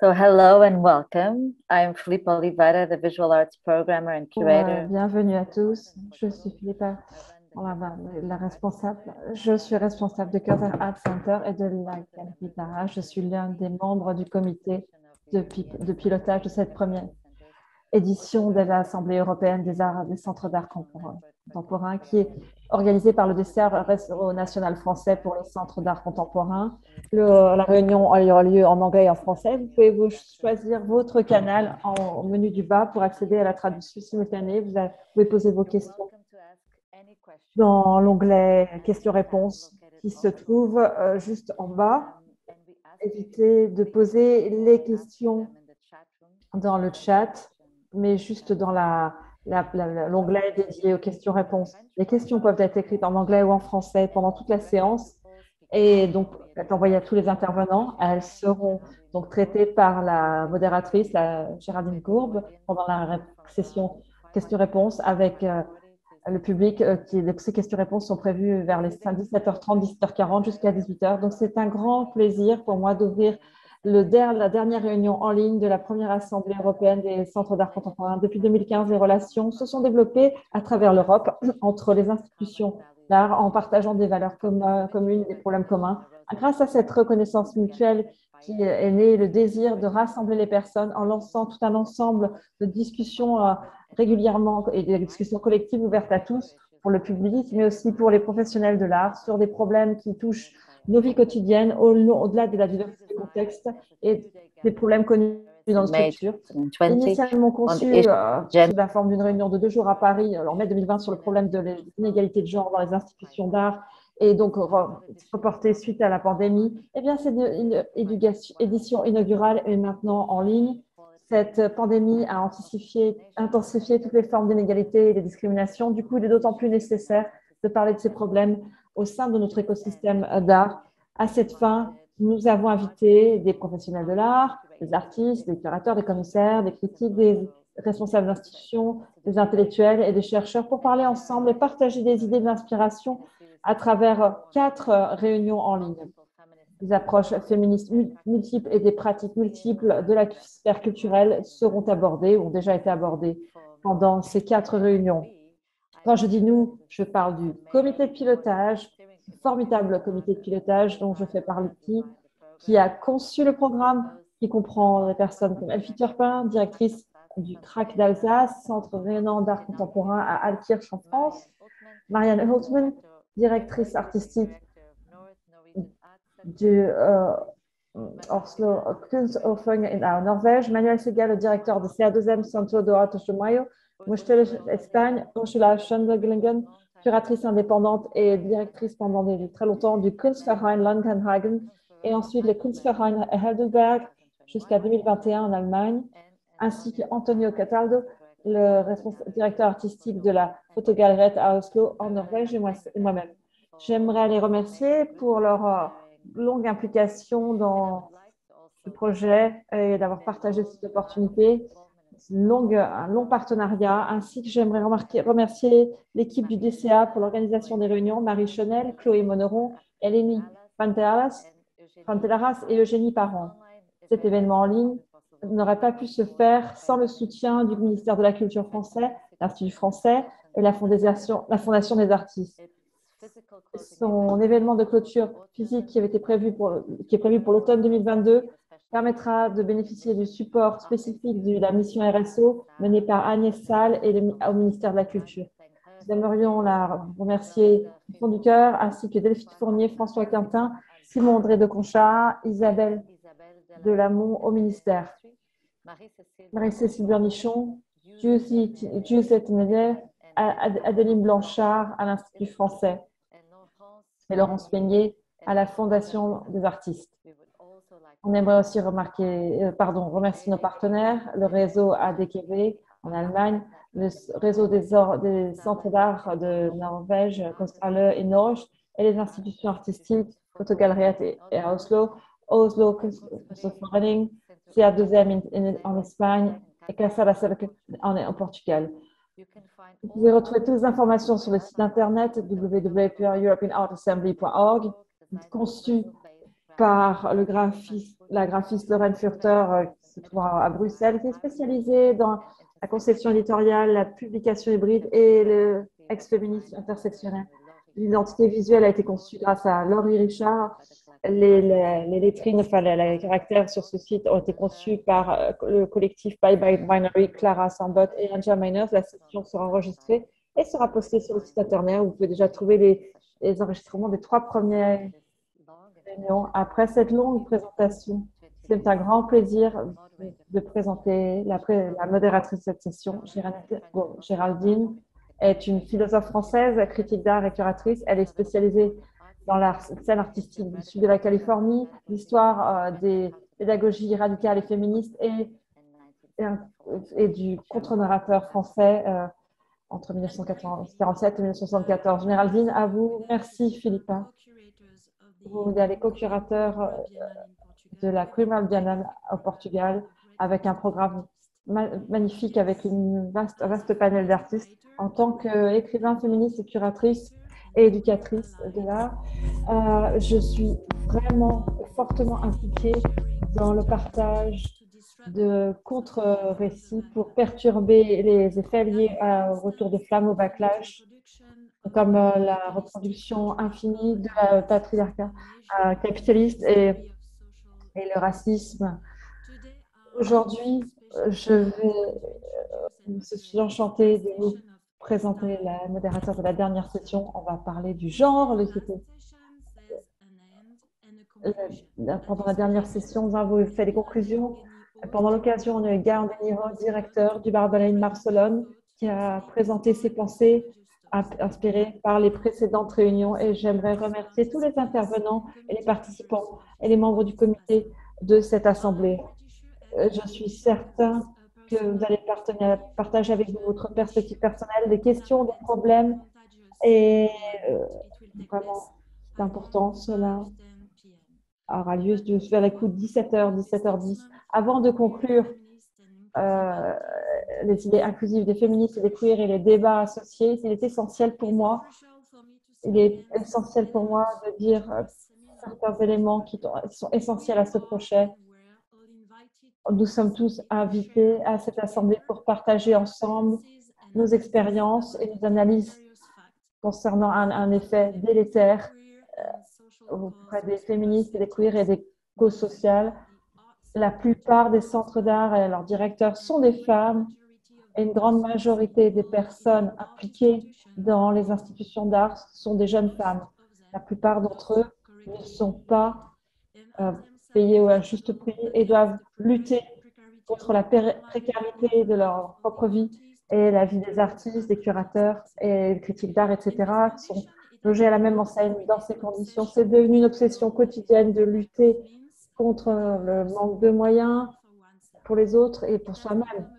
So hello and welcome. I'm Philippe Oliveira, the visual arts programmer and curator. bienvenue à tous. Je suis Philippe la, la responsable. Je suis responsable de Curtin Art Center et de la Galerie. Je suis l'un des membres du comité de, de, pilotage de cette première édition de l'Assemblée européenne des arts des centres d'art contemporain, qui est organisée par le Réseau national français pour les centres d'art contemporain. la réunion aura lieu en anglais et en français. Vous pouvez choisir votre canal en, menu du bas pour accéder à la traduction simultanée. Vous pouvez poser vos questions dans l'onglet questions-réponses qui se trouve euh, juste en bas. Évitez de poser les questions dans le chat, mais juste dans l'onglet dédié aux questions-réponses. Les questions peuvent être écrites en anglais ou en français pendant toute la séance et donc être envoyées à tous les intervenants. Elles seront donc traitées par la modératrice, la Géraldine Courbe, pendant la session questions-réponses avec euh, le public, euh, ces questions-réponses sont prévues vers les 17h30, 17h40 jusqu'à 18h. Donc, c'est un grand plaisir pour moi d'ouvrir la dernière réunion en ligne de la première Assemblée européenne des centres d'art contemporain. Depuis 2015, les relations se sont développées à travers l'Europe entre les institutions d'art en partageant des valeurs communes, des problèmes communs. Grâce à cette reconnaissance mutuelle qui est né le désir de rassembler les personnes en lançant tout un ensemble de discussions euh, régulièrement et des discussions collectives ouvertes à tous pour le public, mais aussi pour les professionnels de l'art sur des problèmes qui touchent nos vies quotidiennes au-delà de la diversité du contexte et des problèmes connus dans nos structures. Initialement conçu euh, sous la forme d'une réunion de deux jours à Paris en mai 2020 sur le problème de l'inégalité de genre dans les institutions d'art et donc reporté suite à la pandémie, eh bien, c'est une, édition inaugurale est maintenant en ligne. Cette pandémie a intensifié toutes les formes d'inégalité et de discrimination. Du coup, il est d'autant plus nécessaire de parler de ces problèmes au sein de notre écosystème d'art. À cette fin, nous avons invité des professionnels de l'art, des artistes, des curateurs, des commissaires, des critiques, des responsables d'institutions, des intellectuels et des chercheurs pour parler ensemble et partager des idées d'inspiration à travers quatre réunions en ligne. Des approches féministes multiples et des pratiques multiples de la sphère culturelle seront abordées ou ont déjà été abordées pendant ces quatre réunions. Quand je dis nous, je parle du comité de pilotage, formidable comité de pilotage dont je fais partie, qui a conçu le programme, qui comprend des personnes comme Elfie Turpin, directrice du CRAC d'Alsace, Centre rhénan d'art contemporain à Alkirch en France, Marianne Holtman, directrice artistique du euh, Oslo en Norvège, Manuel Segal, le directeur de CA2M Centro de Artes Mayo, Espagne, Ursula Schönberglingen, curatrice indépendante et directrice pendant très longtemps du Kunstverein Langenhagen et ensuite le Kunstverein Heidelberg jusqu'à 2021 en Allemagne, ainsi qu'Antonio Cataldo, le directeur artistique de la photogalerie à Oslo en Norvège et moi-même. J'aimerais les remercier pour leur euh, longue implication dans ce projet et d'avoir partagé cette opportunité, un long partenariat, ainsi que j'aimerais remercier l'équipe du DCA pour l'organisation des réunions, Marie Chenel, Chloé Moneron, Eleni Panteras et Eugénie Parent. Cet événement en ligne n'aurait pas pu se faire sans le soutien du ministère de la Culture français, l'Institut français et la Fondation, des artistes. Son événement de clôture physique qui, avait qui est prévu pour l'automne 2022 permettra de bénéficier du support spécifique de la mission RSO menée par Agnès Salle et au ministère de la Culture. Nous aimerions la remercier du fond du cœur, ainsi que Delphine Fournier, François Quintin, Simon André de Concha, Isabelle Delamont au ministère. Marie-Cécile Bernichon, Giuseppe Neller, Adeline Blanchard à l'Institut français et Laurence Peignet à la Fondation des artistes. On aimerait aussi remarquer, euh, pardon, remercier nos partenaires, le réseau ADKV en Allemagne, le réseau des, des centres d'art de Norvège, Kunsthalle et Norge, et les institutions artistiques, Photogalerie et à Oslo, Oslo Kunstforening, CA2M en Espagne et Casa la en, en Portugal. Vous pouvez retrouver toutes les informations sur le site internet www.europeanartassembly.org, conçu par la graphiste Lorraine Furter, euh, qui se trouve à Bruxelles, qui est spécialisée dans la conception éditoriale, la publication hybride et le ex-féminisme intersectionnel. L'identité visuelle a été conçue grâce à Laurie Richard. Les, lettrines, enfin les, caractères sur ce site ont été conçus par euh, le collectif Bye Bye Binary, Clara Sambot et Angela Miners. La session sera enregistrée et sera postée sur le site internet où vous pouvez déjà trouver les, enregistrements des trois premières Après cette longue présentation, c'est un grand plaisir de présenter la, modératrice de cette session, Géraldine est une philosophe française, critique d'art et curatrice. Elle est spécialisée dans la scène artistique du sud de la Californie, l'histoire euh, des pédagogies radicales et féministes et, et, du contre-narrateur français euh, entre 1947 et 1974. Géraldine, à vous. Merci, Philippa. Vous êtes les co-curateurs euh, de la Criminal Biennale au Portugal avec un programme magnifique avec une vaste, vaste panel d'artistes en tant qu'écrivain féministe et curatrice et éducatrice de l'art. Euh, je suis vraiment fortement impliquée dans le partage de contre-récits pour perturber les effets liés au retour de flammes au backlash, comme euh, la reproduction infinie de la patriarcat euh, capitaliste et, et le racisme. Aujourd'hui, je vais, je suis enchantée de vous présenter la modérateur de la dernière session. On va parler du genre. Le, pendant la dernière session, on a fait des conclusions. Pendant l'occasion, on a eu Garde Niro, directeur du Barbalaine Barcelone, qui a présenté ses pensées inspirées par les précédentes réunions. Et j'aimerais remercier tous les intervenants et les participants et les membres du comité de cette assemblée. Euh, je suis certain que vous allez partager avec vous votre perspective personnelle, des questions, des problèmes. Et euh, vraiment, c'est important. Cela aura lieu vers les coups de 17h, 17h10. Avant de conclure euh, les idées inclusives des féministes et des queers et les débats associés, il est essentiel pour moi, il est essentiel pour moi de dire euh, certains éléments qui sont essentiels à ce projet nous sommes tous invités à cette assemblée pour partager ensemble nos expériences et nos analyses concernant un, effet délétère euh, auprès des féministes, des queers et des causes sociales. La plupart des centres d'art et leurs directeurs sont des femmes et une grande majorité des personnes impliquées dans les institutions d'art sont des jeunes femmes. La plupart d'entre eux ne sont pas euh, payés à juste prix et doivent lutter contre la précarité de leur propre vie et la vie des artistes, des curateurs et des critiques d'art, etc., sont logés à la même enseigne dans ces conditions. C'est devenu une obsession quotidienne de lutter contre le manque de moyens pour les autres et pour soi-même.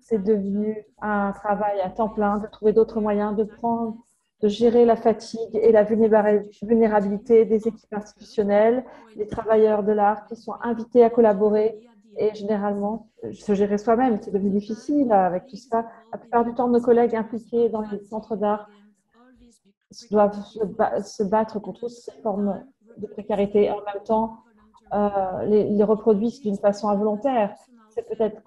C'est devenu un travail à temps plein de trouver d'autres moyens de prendre de gérer la fatigue et la vulnérabilité des équipes institutionnelles, des travailleurs de l'art qui sont invités à collaborer et généralement se gérer soi-même. C'est devenu difficile avec tout ça. La plupart du temps, nos collègues impliqués dans les centres d'art doivent se battre contre ces formes de précarité. En même temps, euh, les, reproduisent d'une façon involontaire. C'est peut-être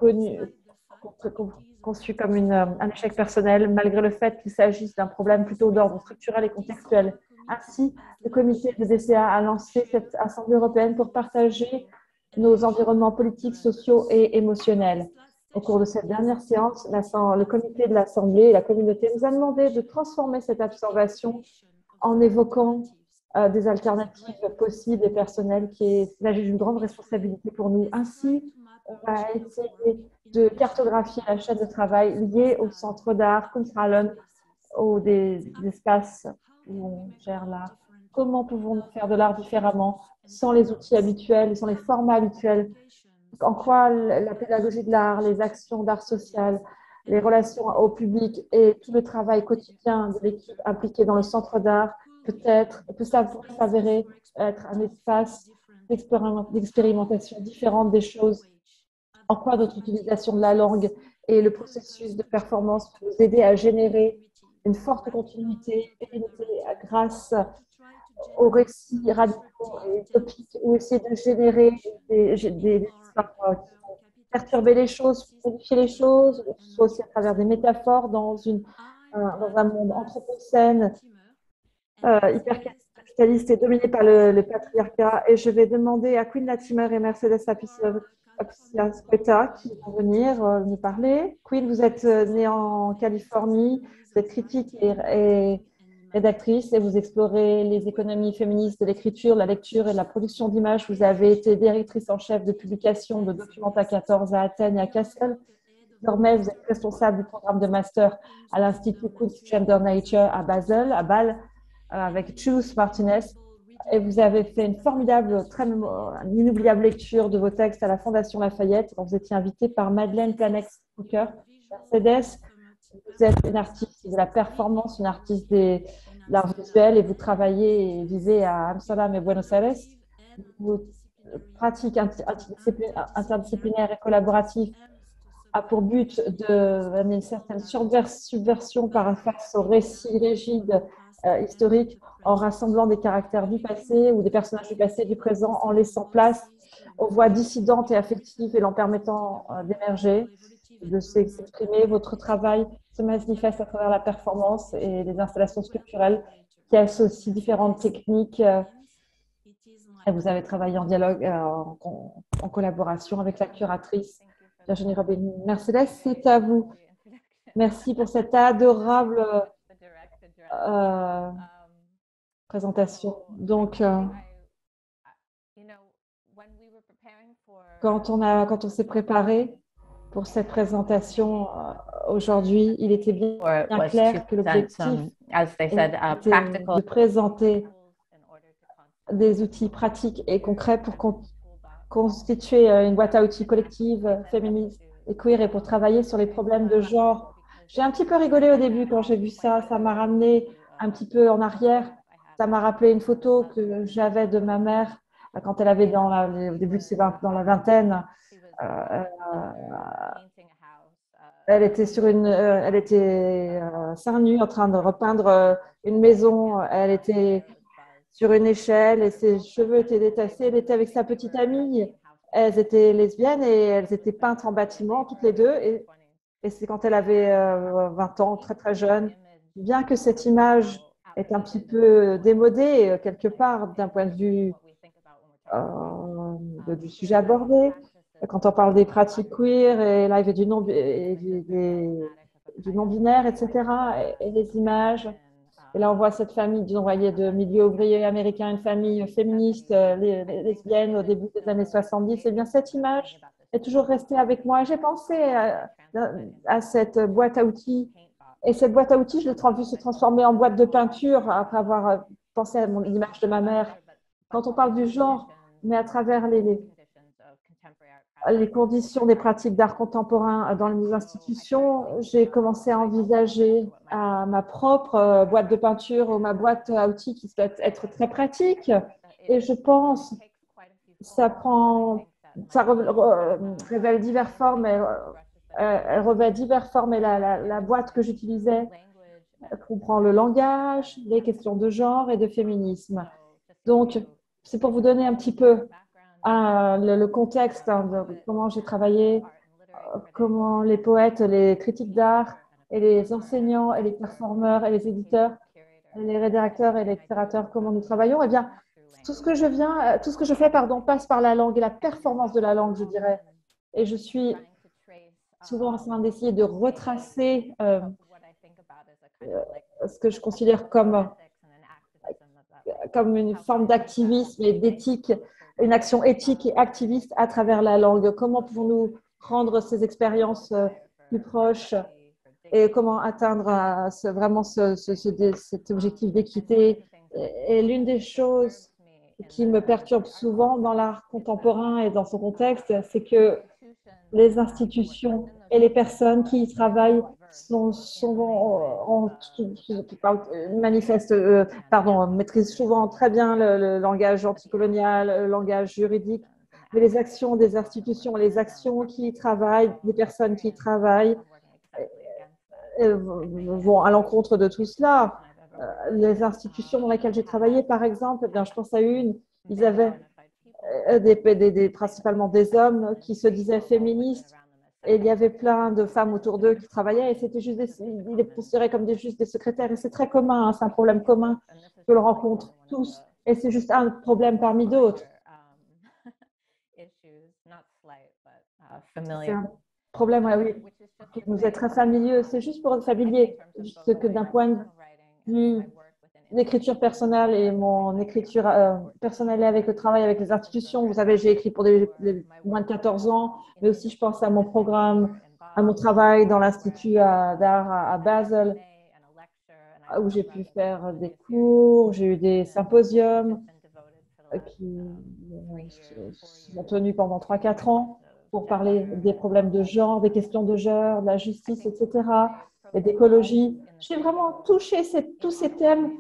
conçu comme euh, un échec personnel, malgré le fait qu'il s'agisse d'un problème plutôt d'ordre structurel et contextuel. Ainsi, le comité de DCA a lancé cette Assemblée européenne pour partager nos environnements politiques, sociaux et émotionnels. Au cours de cette dernière séance, le comité de l'Assemblée et la communauté nous a demandé de transformer cette observation en évoquant euh, des alternatives possibles et personnelles qui s'agit d'une grande responsabilité pour nous. Ainsi, on va essayer de cartographier la chaîne de travail liée au centre d'art, Kunstralen, ou des, espaces où on gère l'art. Comment pouvons-nous faire de l'art différemment, sans les outils habituels, sans les formats habituels? En quoi la pédagogie de l'art, les actions d'art social, les relations au public et tout le travail quotidien de l'équipe impliquée dans le centre d'art peut-être peut s'avérer être un espace d'expérimentation différente des choses. En quoi notre utilisation de la langue et le processus de performance peut nous aider à générer une forte continuité grâce aux récits radicaux et utopiques ou essayer de générer des, des, vont perturber les choses, modifier les choses, soit aussi à travers des métaphores dans, dans un monde anthropocène euh, hyper capitaliste et dominé par le, patriarcat. Et je vais demander à Queen Latimer et Mercedes Apicia qui vont venir euh, nous parler. Queen, vous êtes euh, née en Californie, vous êtes critique et, rédactrice et vous explorez les économies féministes de l'écriture, la lecture et la production d'images. Vous avez été directrice en chef de publication de Documenta 14 à Athènes et à Kassel. Désormais, vous êtes responsable du programme de master à l'Institut Kunst Gender Nature à Basel, à Bâle, avec Choose Martinez. Et vous avez fait une formidable, très inoubliable lecture de vos textes à la Fondation Lafayette. Vous étiez invité par Madeleine Planex Hooker, Mercedes. Vous êtes une artiste de la performance, une artiste des l'art visuel et vous travaillez et vivez à Amsterdam et Buenos Aires. Vos pratiques interdisciplinaires et collaboratives a pour but de une certaine subversion par face au récit rigide euh, historique en rassemblant des caractères du passé ou des personnages du passé et du présent en laissant place aux voix dissidentes et affectives et leur permettant euh, d'émerger, de s'exprimer. Votre travail se manifeste à travers la performance et les installations sculpturelles qui associent différentes techniques. Euh, vous avez travaillé en dialogue, en, en collaboration avec la curatrice Virginie Robin. Mercedes, c'est à vous. Merci pour cette adorable euh, présentation. Donc, euh, quand on, a, quand on s'est préparé pour cette présentation euh, aujourd'hui, il était bien, clair que l'objectif était de présenter des outils pratiques et concrets pour constituer une boîte à outils collective, féministe et queer et pour travailler sur les problèmes de genre j'ai un petit peu rigolé au début quand j'ai vu ça. Ça m'a ramené un petit peu en arrière. Ça m'a rappelé une photo que j'avais de ma mère quand elle avait au début de ses dans la vingtaine. Euh, elle était sur une, euh, elle était euh, seins nus en train de repeindre euh, une maison. Elle était sur une échelle et ses cheveux étaient détassés. Elle était avec sa petite amie. Elles étaient lesbiennes et elles étaient peintres en bâtiment toutes les deux. Et c'est quand elle avait 20 euh, ans, très très jeune. Bien que cette image est un petit peu démodée euh, quelque part d'un point de vue euh, du sujet abordé, quand on parle des pratiques queer et live et du non, du non binaire, etc., et, les images. Et là, on voit cette famille, disons, voyez, de milieu ouvrier américain, une famille féministe, lesbienne au début des années 70. Et bien cette image est toujours restée avec moi. J'ai pensé à, à cette boîte à outils. Et cette boîte à outils, je l'ai vue se transformer en boîte de peinture après avoir euh, pensé à l'image de ma mère. Quand on parle du genre, mais à travers les, conditions des pratiques d'art contemporain dans les institutions, j'ai commencé à envisager ma propre euh, boîte de peinture ou ma boîte à outils qui peut être très pratique. Et je pense ça prend, ça révèle diverses formes. Et, euh, elle revêt diverses formes et la, boîte que j'utilisais comprend le langage, les questions de genre et de féminisme. Donc, c'est pour vous donner un petit peu euh, le, contexte hein, de comment j'ai travaillé, euh, comment les poètes, les critiques d'art et les enseignants et les performeurs et les éditeurs, les rédacteurs et les créateurs, comment nous travaillons. Eh bien, tout ce que je viens, tout ce que je fais, pardon, passe par la langue et la performance de la langue, je dirais. Et je suis souvent en train d'essayer de retracer euh, euh, ce que je considère comme, une forme d'activisme et d'éthique, une action éthique et activiste à travers la langue. Comment pouvons-nous rendre ces expériences euh, plus proches et comment atteindre vraiment ce, cet objectif d'équité? Et l'une des choses qui me perturbe souvent dans l'art contemporain et dans son contexte, c'est que les institutions et les personnes qui y travaillent manifestent, euh, pardon, maîtrisent souvent très bien le, langage anticolonial, le langage juridique, mais les actions des institutions, les actions qui y travaillent, des personnes qui y travaillent, euh, euh, vont à l'encontre de tout cela. Les institutions dans lesquelles j'ai travaillé, par exemple, eh je pense à une, ils avaient des, principalement des hommes qui se disaient féministes et il y avait plein de femmes autour d'eux qui travaillaient et c'était juste des, ils les considéraient comme juste des secrétaires et c'est très commun, hein, c'est un problème commun que le rencontrent tous et c'est juste un problème parmi d'autres. C'est un problème, oui, qui nous est très familier. C'est juste pour être familier, ce que d'un point de vue l'écriture personnelle et mon écriture euh, personnelle avec le travail avec les institutions. Vous savez, j'ai écrit pour des, moins de 14 ans, mais aussi je pense à mon programme, à mon travail dans l'Institut d'art à, Basel, où j'ai pu faire des cours, j'ai eu des symposiums qui sont tenus pendant 3-4 ans pour parler des problèmes de genre, des questions de genre, de la justice, etc., et d'écologie. J'ai vraiment touché tous ces thèmes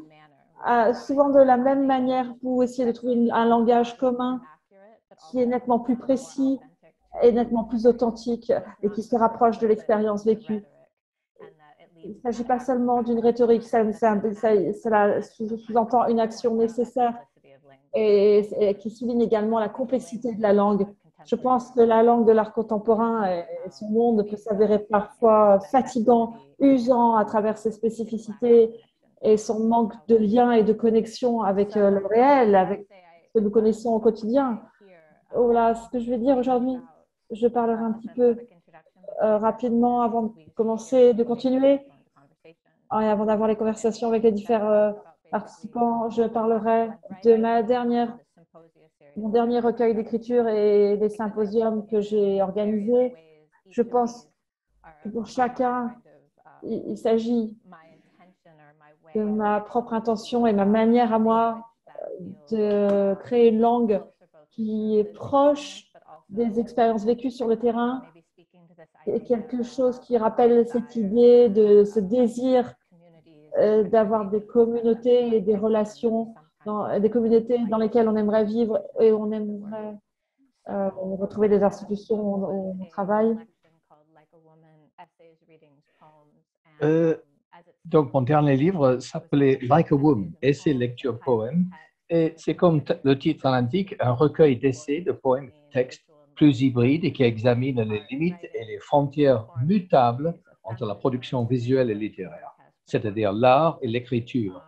souvent de la même manière pour essayer de trouver un langage commun qui est nettement plus précis et nettement plus authentique et qui se rapproche de l'expérience vécue. Il ne s'agit pas seulement d'une rhétorique, ça, sous-entend une action nécessaire et, qui souligne également la complexité de la langue. Je pense que la langue de l'art contemporain et son monde peut s'avérer parfois fatigant, usant à travers ses spécificités et son manque de lien et de connexion avec euh, le réel, avec ce que nous connaissons au quotidien. Voilà ce que je vais dire aujourd'hui. Je parlerai un petit peu euh, rapidement avant de commencer, de continuer. Ah, et avant d'avoir les conversations avec les différents euh, participants, je parlerai de ma dernière, mon dernier recueil d'écriture et des symposiums que j'ai organisés. Je pense que pour chacun, il s'agit de ma propre intention et ma manière à moi de créer une langue qui est proche des expériences vécues sur le terrain et quelque chose qui rappelle cette idée de ce désir euh, d'avoir des communautés et des relations, dans, des communautés dans lesquelles on aimerait vivre et on aimerait euh, retrouver des institutions où on, travaille. Euh, donc, mon dernier livre s'appelait Like a Woman, essai, lecture, poème. Et c'est comme le titre l'indique, un recueil d'essais, de poèmes, textes plus hybrides et qui examine les limites et les frontières mutables entre la production visuelle et littéraire, c'est-à-dire l'art et l'écriture,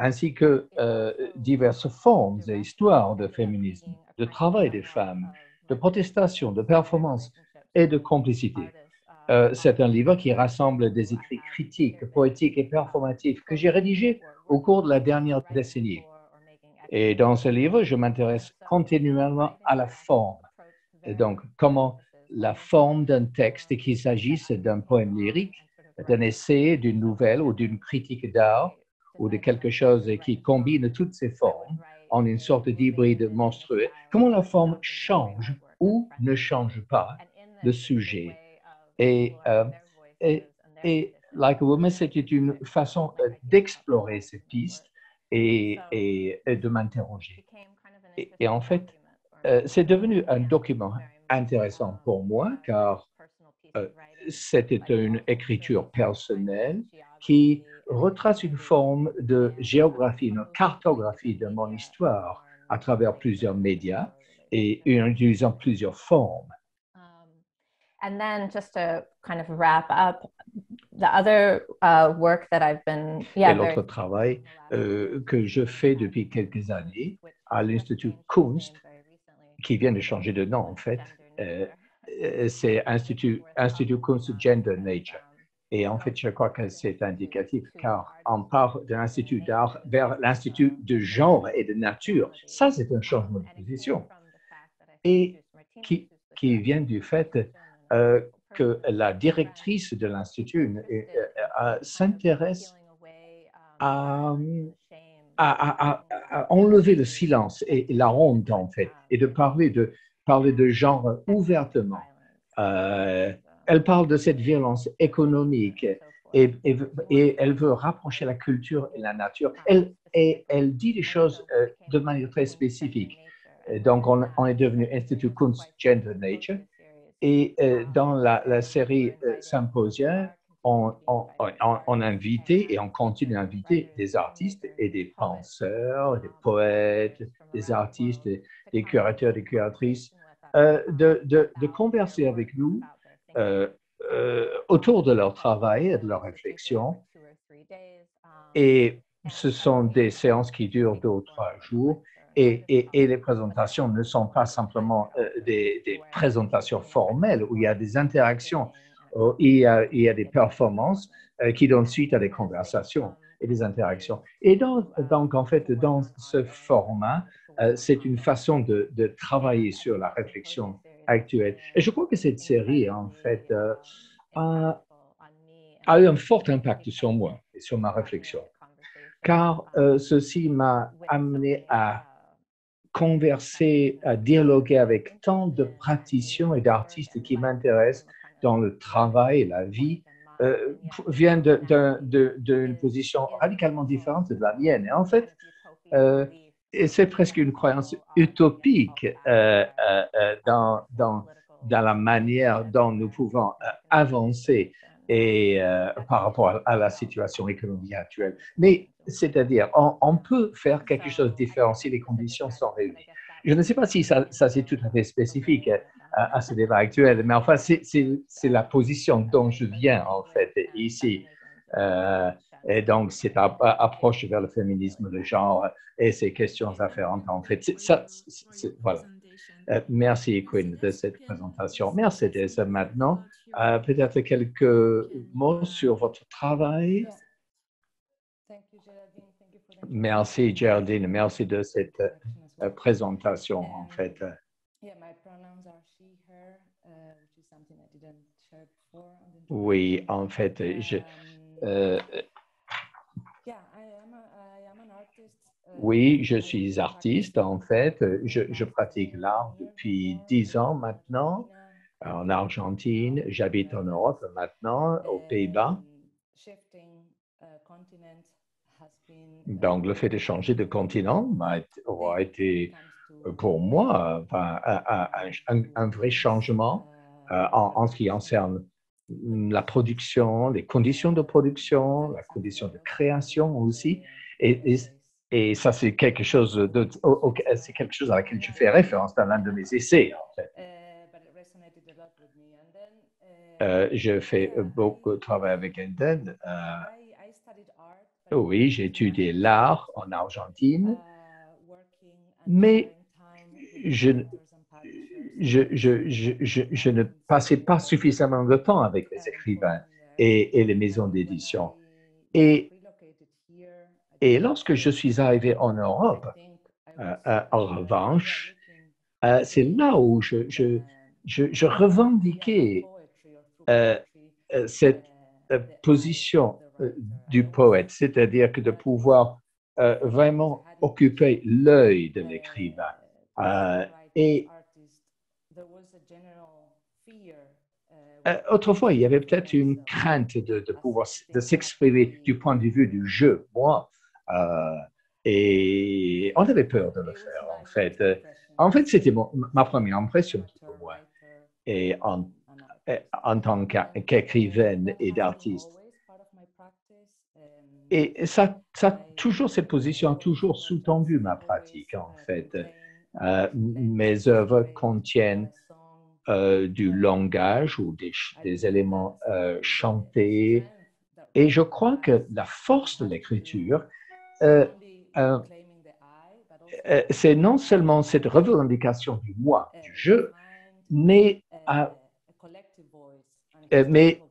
ainsi que euh, diverses formes et histoires de féminisme, de travail des femmes, de protestation, de performance et de complicité. Euh, c'est un livre qui rassemble des écrits critiques, poétiques et performatifs que j'ai rédigés au cours de la dernière décennie. Et dans ce livre, je m'intéresse continuellement à la forme. Donc, comment la forme d'un texte, qu'il s'agisse d'un poème lyrique, d'un essai, d'une nouvelle ou d'une critique d'art, ou de quelque chose qui combine toutes ces formes en une sorte d'hybride monstrueux, comment la forme change ou ne change pas le sujet et, euh, et, et, Like a Woman, c'était une façon euh, d'explorer ces pistes et, et, de m'interroger. Et, en fait, euh, c'est devenu un document intéressant pour moi car c'était une écriture personnelle qui retrace une forme de géographie, une cartographie de mon histoire à travers plusieurs médias et en utilisant plusieurs formes. And then just to kind of wrap up, the other uh, work that I've been, yeah, Et l'autre travail euh, que je fais depuis quelques années à l'Institut Kunst, qui vient de changer de nom en fait, euh, euh, c'est Institut, Institut Kunst Gender Nature. Et en fait, je crois que c'est indicatif car on part de l'Institut d'art vers l'Institut de genre et de nature. Ça, c'est un changement de position. Et qui, qui vient du fait euh, que la directrice de l'Institut euh, euh, s'intéresse à, à, enlever le silence et la honte, en fait, et de parler de, parler de genre ouvertement. elle parle de cette violence économique et, et, elle veut rapprocher la culture et la nature. Elle, et elle dit des choses de manière très spécifique. Donc, on, on est devenu Institut Kunst Gender Nature et euh, dans la, série euh, Symposia, on, on, on, et on continue à inviter des artistes et des penseurs, des poètes, des artistes, des curateurs, des curatrices, euh, de, de, de, converser avec nous euh, euh, autour de leur travail et de leur réflexion. Et ce sont des séances qui durent deux ou trois jours. Et, et, et, les présentations ne sont pas simplement des, des, présentations formelles où il y a des interactions Il y, a, il y a des performances euh, qui donnent suite à des conversations et des interactions. Et donc, en fait, dans ce format, euh, c'est une façon de, travailler sur la réflexion actuelle. Et je crois que cette série, en fait, euh, a, eu un fort impact sur moi et sur ma réflexion, car ceci m'a amené à converser, à dialoguer avec tant de praticiens et d'artistes qui m'intéressent dans le travail, la vie, euh, vient d'une position radicalement différente de la mienne. Et en fait, euh, c'est presque une croyance utopique euh, euh, dans, la manière dont nous pouvons avancer par rapport à, la situation économique actuelle. Mais c'est-à-dire, on, peut faire quelque chose de différent si les conditions sont réunies. Je ne sais pas si ça c'est tout à fait spécifique à, ce débat actuel. Mais enfin, c'est la position dont je viens, en fait, ici. Euh, et donc, cette approche vers le féminisme de genre et ces questions afférentes, en fait. Ça, voilà. Euh, merci, Quinn, de cette présentation. Mercedes, maintenant, euh, peut-être quelques mots sur votre travail. Merci, Geraldine. Merci de cette présentation, en fait. Oui, en fait, je, euh, oui, je suis artiste, en fait. Je, je pratique l'art depuis dix ans maintenant en Argentine. J'habite en Europe maintenant, aux Pays-Bas. Donc, le fait de changer de continent aura été pour moi un, un, vrai changement euh, en, en, ce qui concerne la production, les conditions de production, la condition de création aussi. Et, et, ça, c'est quelque chose de, c'est quelque chose à laquelle je fais référence dans l'un de mes essais, en fait. Euh, je fais beaucoup de travail avec Enden. Euh, oui, j'ai étudié l'art en Argentine, mais je, ne passais pas suffisamment de temps avec les écrivains et, les maisons d'édition. Et, lorsque je suis arrivé en Europe, euh, euh, en revanche, euh, c'est là où je revendiquais cette position du poète, c'est-à-dire que de pouvoir vraiment occuper l'œil de l'écrivain. Et Euh, autrefois, il y avait peut-être une crainte de, pouvoir de s'exprimer du point de vue du jeu, moi. Euh, et on avait peur de le faire, en fait. En fait, c'était ma première impression pour moi. Et en, en tant qu'écrivaine et d'artiste. Et ça, ça, toujours, cette position a toujours sous-tendu ma pratique, en fait. Mes œuvres contiennent euh, du langage ou des, éléments euh, chantés. Et je crois que la force de l'écriture, euh, c'est non seulement cette revendication du moi, du jeu, mais, mais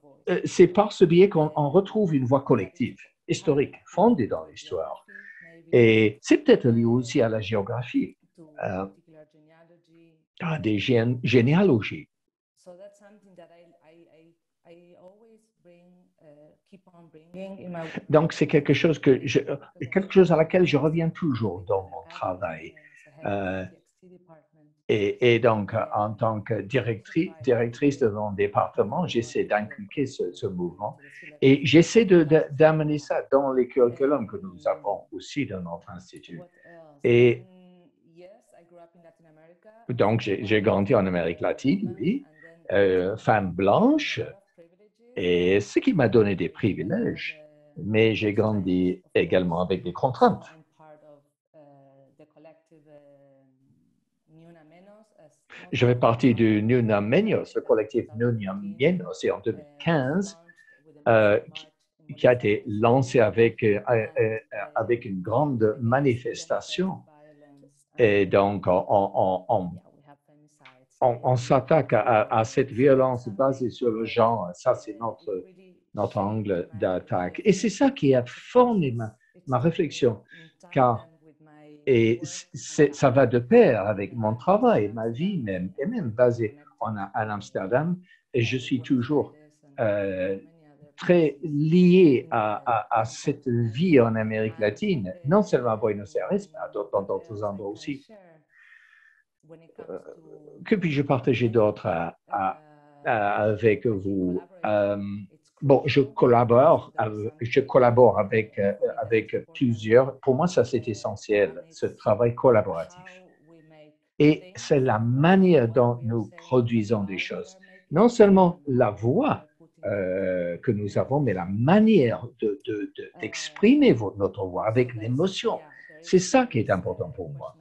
c'est par ce biais qu'on retrouve une voix collective, historique, fondée dans l'histoire. Et c'est peut-être lié aussi à la géographie à des généalogies. Donc, c'est quelque chose, que je, quelque chose à laquelle je reviens toujours dans mon travail. Euh, et, et, donc, en tant que directrice, directrice de mon département, j'essaie d'inculquer ce, ce, mouvement. Et j'essaie d'amener ça dans les curriculums que nous avons aussi dans notre institut. Et donc, j'ai grandi en Amérique latine, oui, euh, femme blanche, Et ce qui m'a donné des privilèges, mais j'ai grandi également avec des contraintes. Je fais partie du Nuna Menos, le collectif Nuna Menos, et en 2015, euh, qui a été lancé avec, euh, avec une grande manifestation. Et donc, on, on, on, s'attaque à, cette violence basée sur le genre. Ça, c'est notre, notre angle d'attaque. Et c'est ça qui a formé ma, ma réflexion, car et ça va de pair avec mon travail, ma vie même, et même basée en, à Amsterdam. Et je suis toujours euh, très lié à, cette vie en Amérique latine, non seulement à Buenos Aires, mais dans d'autres endroits aussi. Euh, que puis-je partager d'autre avec vous? Euh, bon, je collabore, je collabore avec, euh, avec plusieurs. Pour moi, ça, c'est essentiel, ce travail collaboratif. Et c'est la manière dont nous produisons des choses. Non seulement la voix que nous avons, mais la manière d'exprimer de, notre voix avec l'émotion. C'est ça qui est important pour moi.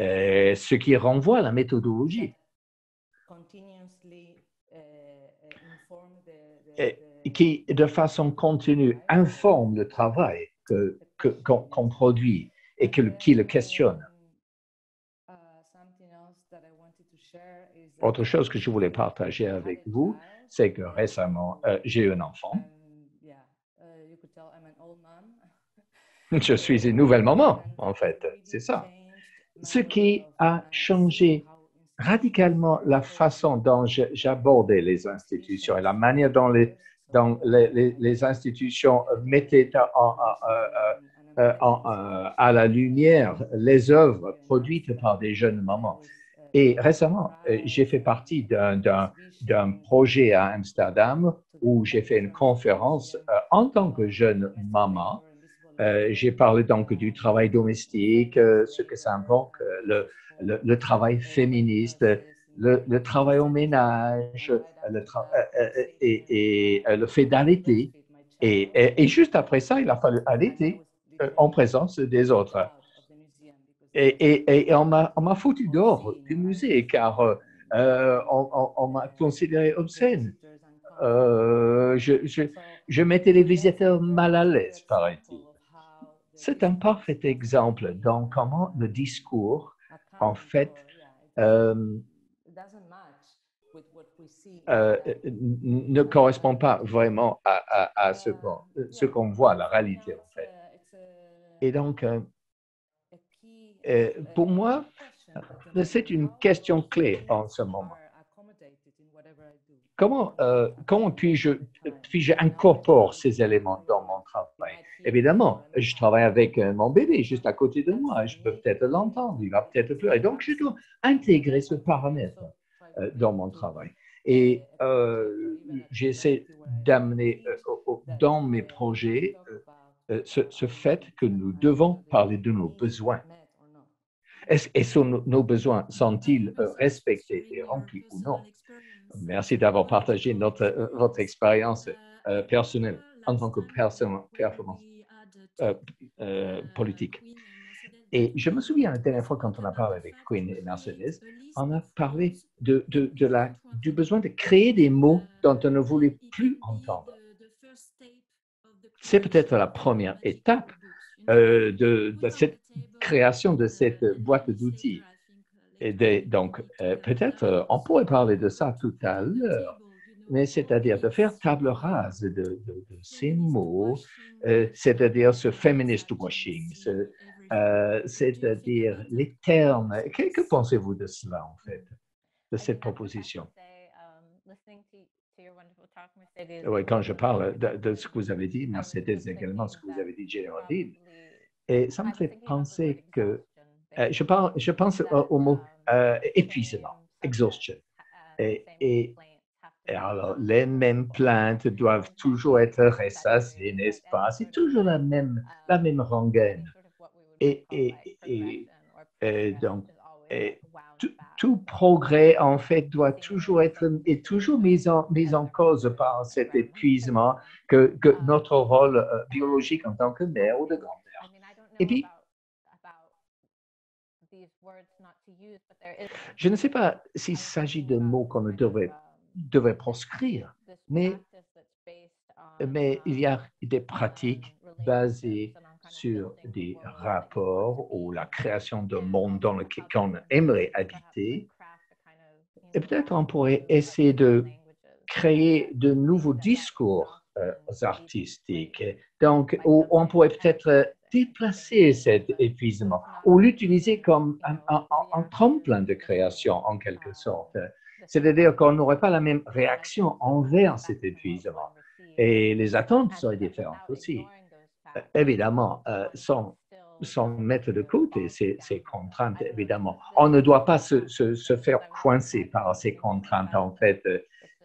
Euh, ce qui renvoie à la méthodologie. Et qui, de façon continue, informe le travail qu'on que, produit et que, qui le questionne. Autre chose que je voulais partager avec vous, c'est que récemment, euh, j'ai eu un enfant. Je suis une nouvelle maman, en fait, c'est ça. ce qui a changé radicalement la façon dont j'abordais les institutions et la manière dont les, les, institutions mettaient à la lumière les œuvres produites par des jeunes mamans. Et récemment, euh, j'ai fait partie d'un projet à Amsterdam où j'ai fait une conférence euh, en tant que jeune maman euh, j'ai parlé donc du travail domestique, euh, ce que ça euh, le, le, travail féministe, le, travail au ménage, le et, et, le fait d'allaiter. Et, et, juste après ça, il a fallu allaiter en présence des autres. Et, on m'a foutu dehors du musée car on, on, m'a considéré obscène. je, mettais les visiteurs mal à l'aise, paraît-il. C'est un parfait exemple dans comment le discours, en fait, euh, euh, ne correspond pas vraiment à, ce qu'on voit, la réalité, en fait. Et donc, euh, pour moi, c'est une question clé en ce moment. Comment, comment puis-je puis incorporer ces éléments dans mon travail? Évidemment, je travaille avec euh, mon bébé juste à côté de moi. Je peux peut-être l'entendre, il va peut-être pleurer. Donc, je dois intégrer ce paramètre euh, dans mon travail. Et euh, j'essaie d'amener dans mes projets ce, fait que nous devons parler de nos besoins. Est-ce, que nos besoins sont-ils respectés et remplis ou non? Merci d'avoir partagé notre, votre expérience personnelle en tant que personne performance euh, euh, politique. Et je me souviens la dernière fois quand on a parlé avec Queen et Mercedes, on a parlé de, du besoin de créer des mots dont on ne voulait plus entendre. C'est peut-être la première étape euh, de, cette création de cette boîte d'outils. Et donc, peut-être on pourrait parler de ça tout à l'heure mais c'est-à-dire de faire table rase de, ces mots, euh, c'est-à-dire ce feminist washing, euh, c'est-à-dire les termes. Que, pensez-vous de cela, en fait, de cette proposition? Oui, quand je parle de, ce que vous avez dit, Mercedes également, ce que vous avez dit, Géraldine, et ça me fait penser que, euh, je, parle, je pense au, mot épuisement, exhaustion. et alors, les mêmes plaintes doivent toujours être ressassées, n'est-ce pas? C'est toujours la même, la même rengaine. Et, donc, Et tout, tout progrès, en fait, doit toujours être est toujours mis en, mis en cause par cet épuisement que, que notre rôle euh, biologique en tant que mère ou de grand-mère. Et puis, je ne sais pas s'il s'agit de mots qu'on ne devrait, devrait proscrire, mais, mais il y a des pratiques basées sur des rapports ou la création d'un monde dans lequel on aimerait habiter. Et peut-être on pourrait essayer de créer de nouveaux discours euh, artistiques. Donc, on pourrait peut-être déplacer cet épuisement ou l'utiliser comme un, un, un, tremplin de création en quelque sorte. C'est-à-dire qu'on n'aurait pas la même réaction envers cet épuisement. Et les attentes seraient différentes aussi. Évidemment, euh, sans, mettre de côté ces, ces, contraintes, évidemment. On ne doit pas se, faire coincer par ces contraintes, en fait.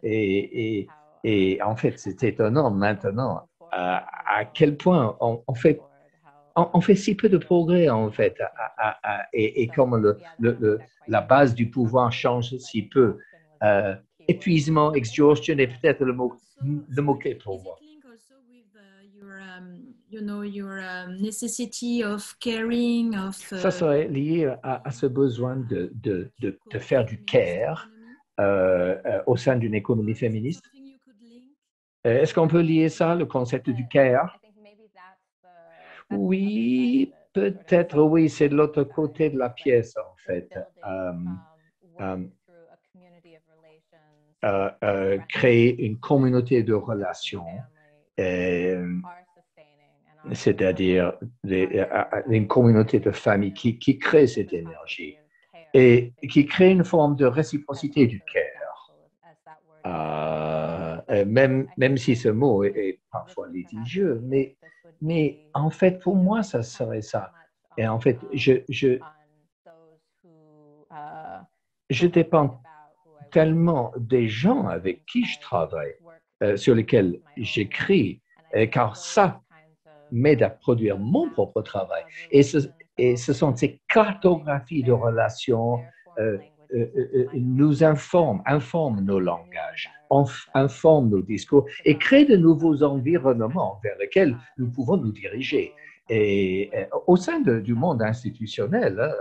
Et, en fait, c'est étonnant maintenant à, quel point on, fait si peu de progrès, en fait, et, comme la base du pouvoir change si peu. Euh, épuisement, exhaustion est peut-être le mot, le mot clé pour moi. Ça serait lié à, à ce besoin de, de, de, de, faire du care euh, euh, au sein d'une économie féministe. Est-ce qu'on peut lier ça, le concept du care? Oui, peut-être, oui, c'est de l'autre côté de la pièce, en fait. Um, um, créer une communauté de relations, c'est-à-dire une communauté de famille qui, qui, crée cette énergie et qui crée une forme de réciprocité du cœur. Uh, même, même si ce mot est, est parfois litigieux, mais mais en fait, pour moi, ça serait ça. Et en fait, je, je, je dépends tellement des gens avec qui je travaille, euh, sur lesquels j'écris, car ça m'aide à produire mon propre travail. Et ce, et ce sont ces cartographies de relations euh, euh, euh, nous informent, informent nos langages, informent nos discours et créent de nouveaux environnements vers lesquels nous pouvons nous diriger. Et euh, au sein du monde institutionnel,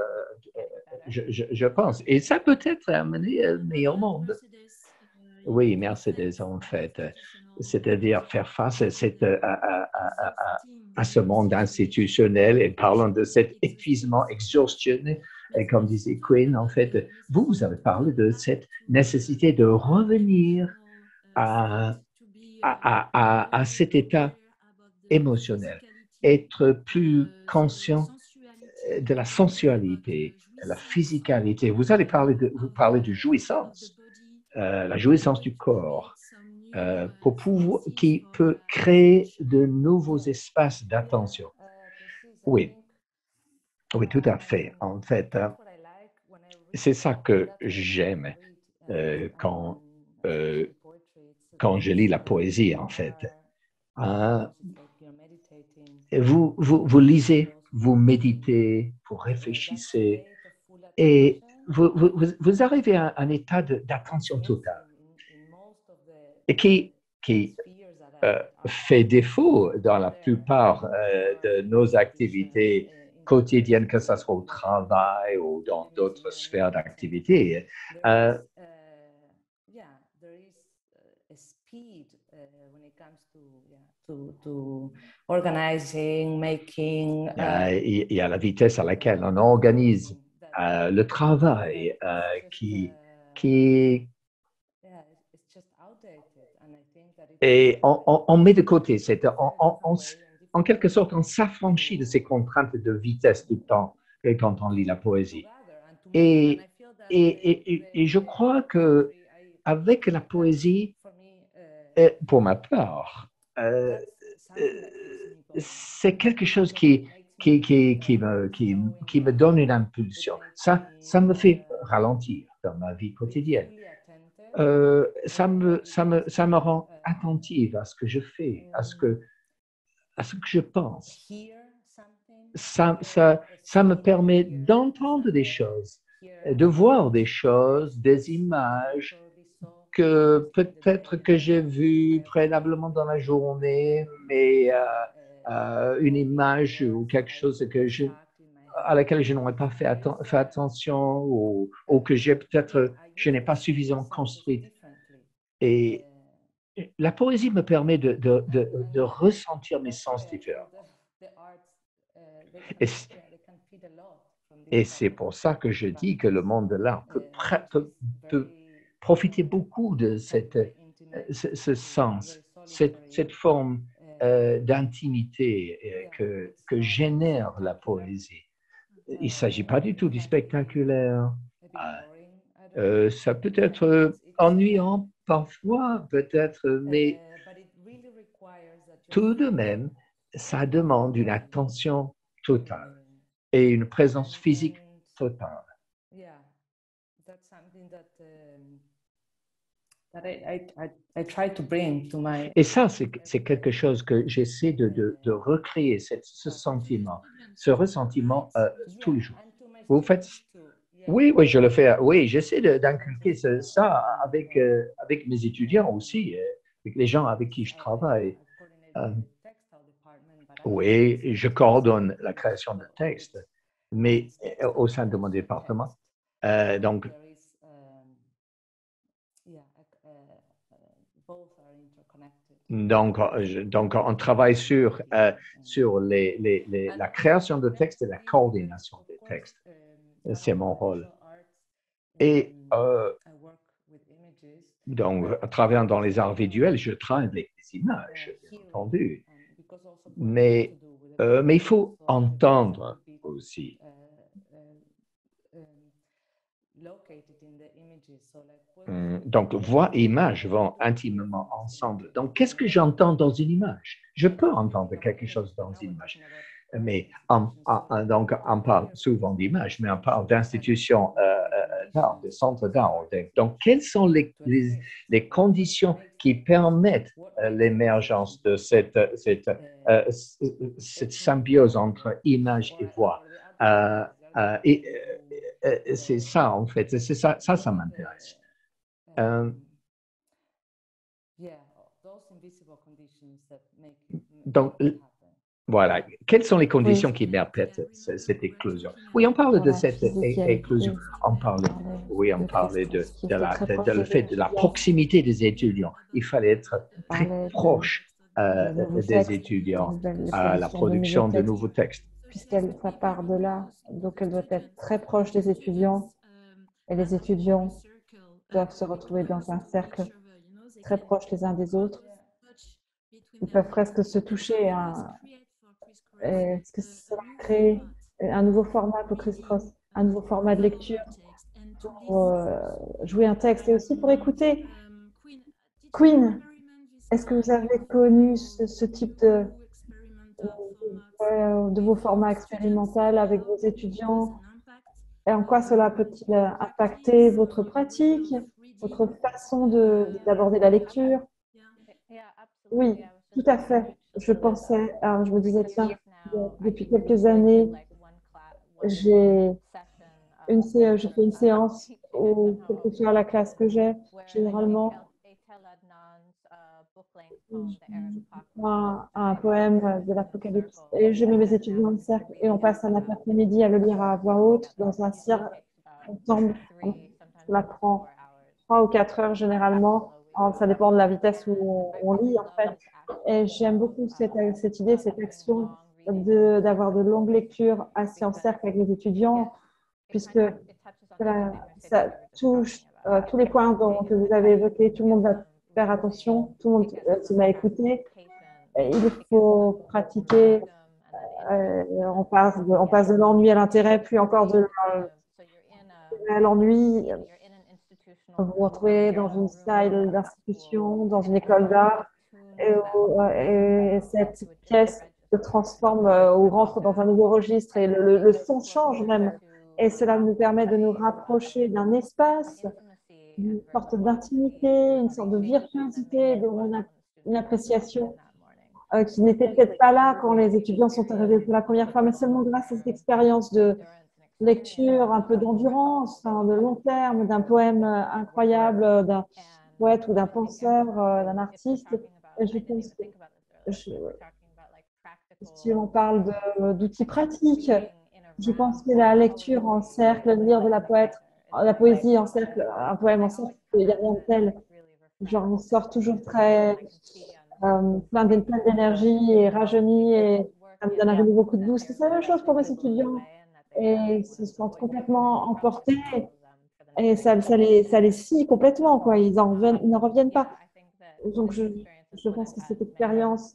je, je, je, pense, et ça peut être amené un meilleur monde. Oui, Mercedes, en fait, c'est-à-dire faire face à, cette, à, à, à, à, ce monde institutionnel et parlant de cet épuisement exhaustionnel et comme disait Quinn, en fait, vous, vous avez parlé de cette nécessité de revenir à, à, à, à cet état émotionnel, être plus conscient de la sensualité, de la physicalité. Vous allez parler de, vous parlez de jouissance, euh, la jouissance du corps, euh, qui peut créer de nouveaux espaces d'attention. Oui, oui, tout à fait. En fait, hein, c'est ça que j'aime euh, quand, quand je lis la poésie, en fait. Hein, vous, vous, vous lisez, vous méditez, vous réfléchissez et vous, vous, vous arrivez à un état d'attention totale et qui, qui euh, fait défaut dans la plupart euh, de nos activités quotidienne, que ce soit au travail ou dans d'autres sphères d'activité. Euh, il y a la vitesse à laquelle on organise euh, le travail euh, qui, qui et on, on, on, met de côté cette, on, en quelque sorte, on s'affranchit de ces contraintes de vitesse du temps quand on lit la poésie. Et, et, et, et je crois que avec la poésie, euh, pour ma part, c'est quelque chose qui, qui, me donne une impulsion. Ça, ça me fait ralentir dans ma vie quotidienne. Euh, ça, me, ça, me, ça me rend attentive à ce que je fais, à ce que, à ce que je pense. Ça, ça, ça me permet d'entendre des choses de voir des choses, des images que peut-être que j'ai vues préalablement dans la journée, mais euh, euh, une image ou quelque chose que à laquelle je n'aurais pas fait, attention ou, ou que j'ai peut-être, je n'ai pas suffisamment construite. Et la poésie me permet de, ressentir mes sens différents. Et, c'est pour ça que je dis que le monde de l'art peut, profiter beaucoup de cette, ce, ce sens, cette, cette forme d'intimité euh, que, que génère la poésie. Il ne s'agit pas du tout du spectaculaire. Euh, ça peut être ennuyant parfois, peut-être, mais tout de même, ça demande une attention totale et une présence physique totale. Et ça, c'est quelque chose que j'essaie de, recréer, ce sentiment, ce ressentiment euh, tous les jours. Vous faites Oui, oui, je le fais. Oui, j'essaie d'inculquer ça avec, euh, avec mes étudiants aussi, euh, avec les gens avec qui je travaille. Euh, oui, je coordonne la création de textes, mais au sein de mon département. Euh, donc, Donc, donc, on travaille sur, euh, sur la création de textes et la coordination des textes. C'est mon rôle. Et euh, donc, travaillant dans les arts visuels, je travaille avec des images, bien entendu. Mais, euh, mais il faut entendre aussi. Hum, donc, voix et image vont intimement ensemble. Donc, qu'est-ce que j'entends dans une image? Je peux entendre quelque chose dans une image, mais on, on, donc on parle souvent d'image, mais on parle d'institutions euh, d'art, de centres d'art. Donc, quelles sont les, les, les conditions qui permettent euh, l'émergence de cette, cette, euh, cette, symbiose entre image et voix? Euh, et c'est ça, en fait, c'est ça, ça, ça m'intéresse. donc, voilà. Quelles sont les conditions oui. qui permettent cette éclosion? Oui, on parle de cette éclosion. On parle, oui, on parlait de, de, la, de, de, le fait de la proximité des étudiants. Il fallait être très proche euh, des étudiants à la production de nouveaux textes. Puisqu'elle part de là, donc elle doit être très proche des étudiants et les étudiants doivent se retrouver dans un cercle très proche les uns des autres. Ils peuvent presque se toucher. Hein. Est-ce que ça va créer un nouveau format pour Chris Cross, un nouveau format de lecture pour euh, jouer un texte et aussi pour écouter Queen. Est-ce que vous avez connu ce type de, de, de, vos formats expérimentaux avec vos étudiants et en quoi cela peut-il impacter votre pratique, votre façon d'aborder la lecture? Oui, tout à fait. Je pensais, alors je me disais, tiens, depuis quelques années, j'ai une une séance quelque chose à la classe que j'ai, généralement, un, un poème de l'Apocalypse et je mets mes étudiants en cercle et on passe un après-midi à le lire à voix haute dans un cirque ensemble. On prend trois ou quatre heures généralement. Ça dépend de la vitesse où on, on lit en fait. Et j'aime beaucoup cette, cette idée, cette action d'avoir de, de, longues lectures assis en cercle avec les étudiants, puisque ça, ça touche euh, tous les points dont, que vous avez évoqués. Tout le monde va faire attention, tout le monde euh, se à écouter. Et il faut pratiquer. Euh, on, passe de, on passe de l'ennui à l'intérêt, puis encore de l'ennui. Vous vous retrouvez dans une salle d'institution, dans une école d'art, et, et, cette pièce se transforme euh, ou rentre dans un nouveau registre et le, le, le, son change même. Et cela nous permet de nous rapprocher d'un espace, une sorte d'intimité, une sorte de virtuosité, une appréciation euh, qui n'était peut-être pas là quand les étudiants sont arrivés pour la première fois, mais seulement grâce à cette expérience de, lecture un peu d'endurance, hein, de long terme, d'un poème incroyable, d'un poète ou d'un penseur, euh, d'un artiste. Et je pense que si on parle d'outils pratiques, je pense que la lecture en cercle, lire de la, poète, la poésie en cercle, un poème en cercle, il n'y a rien de tel. Genre, on sort toujours très euh, plein d'énergie et rajeuni et ça me donne un de boost. C'est la même chose pour mes étudiants et ils se sentent complètement emportés et ça, les, ça les scie complètement. Quoi. Ils n'en reviennent, reviennent pas. Donc, je, je pense que cette expérience,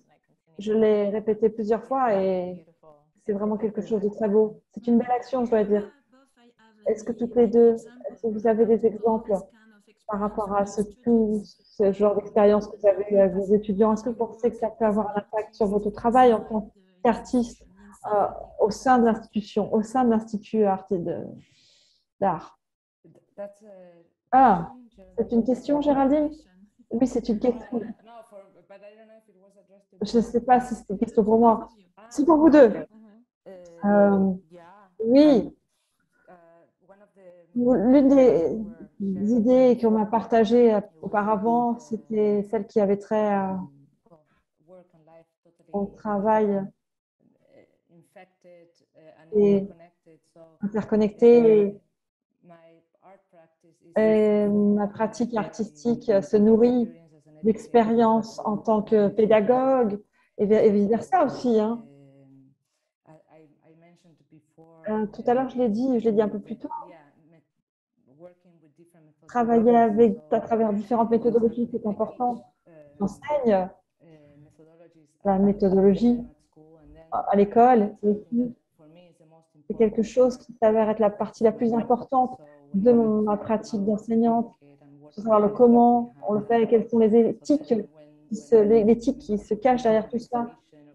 je l'ai répétée plusieurs fois et c'est vraiment quelque chose de très beau. C'est une belle action, je dois dire. Est-ce que toutes les deux, que vous avez des exemples par rapport à ce, ce genre d'expérience que vous avez eu avec vos étudiants? Est-ce que vous pensez que ça peut avoir un impact sur votre travail en tant qu'artiste euh, au sein de l'institution, au sein de l'Institut d'art? Ah, c'est une question, Géraldine? Oui, c'est une question. Je ne sais pas si c'est une question pour moi. C'est pour vous deux. Euh, oui. L'une des idées qu'on m'a partagées auparavant, c'était celle qui avait trait au travail et interconnecté. Et ma pratique artistique se nourrit d'expérience en tant que pédagogue et vice-versa aussi. Hein. Euh, tout à l'heure, je l'ai dit, je l'ai dit un peu plus tôt. Travailler avec, à travers différentes méthodologies, c'est important. J'enseigne la méthodologie à l'école. C'est quelque chose qui s'avère être la partie la plus importante de ma pratique d'enseignante. Savoir le comment on le fait, quelles sont les éthiques, l'éthique qui se cache derrière tout ça.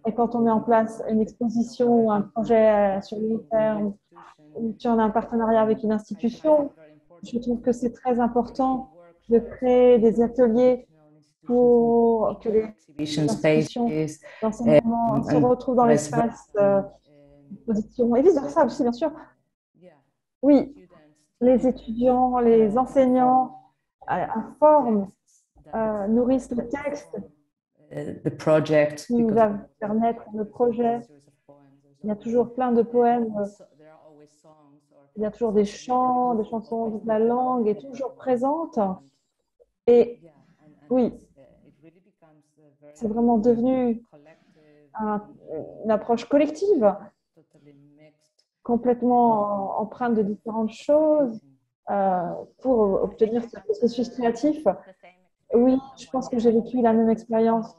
Et quand on met en place une exposition ou un projet sur le long terme, ou tu en as un partenariat avec une institution, je trouve que c'est très important de créer des ateliers pour que les institutions d'enseignement se retrouvent dans l'espace euh, d'exposition et vice-versa aussi, bien sûr. Oui, les étudiants, les enseignants informent, euh, nourrissent le texte the project. Qui va naître le projet. Il y a toujours plein de poèmes. Il y a toujours des chants, des chansons, la langue est toujours présente. Et oui, c'est vraiment devenu une approche collective, complètement empreinte de différentes choses euh, pour obtenir ce processus créatif. Oui, je pense que j'ai vécu la même expérience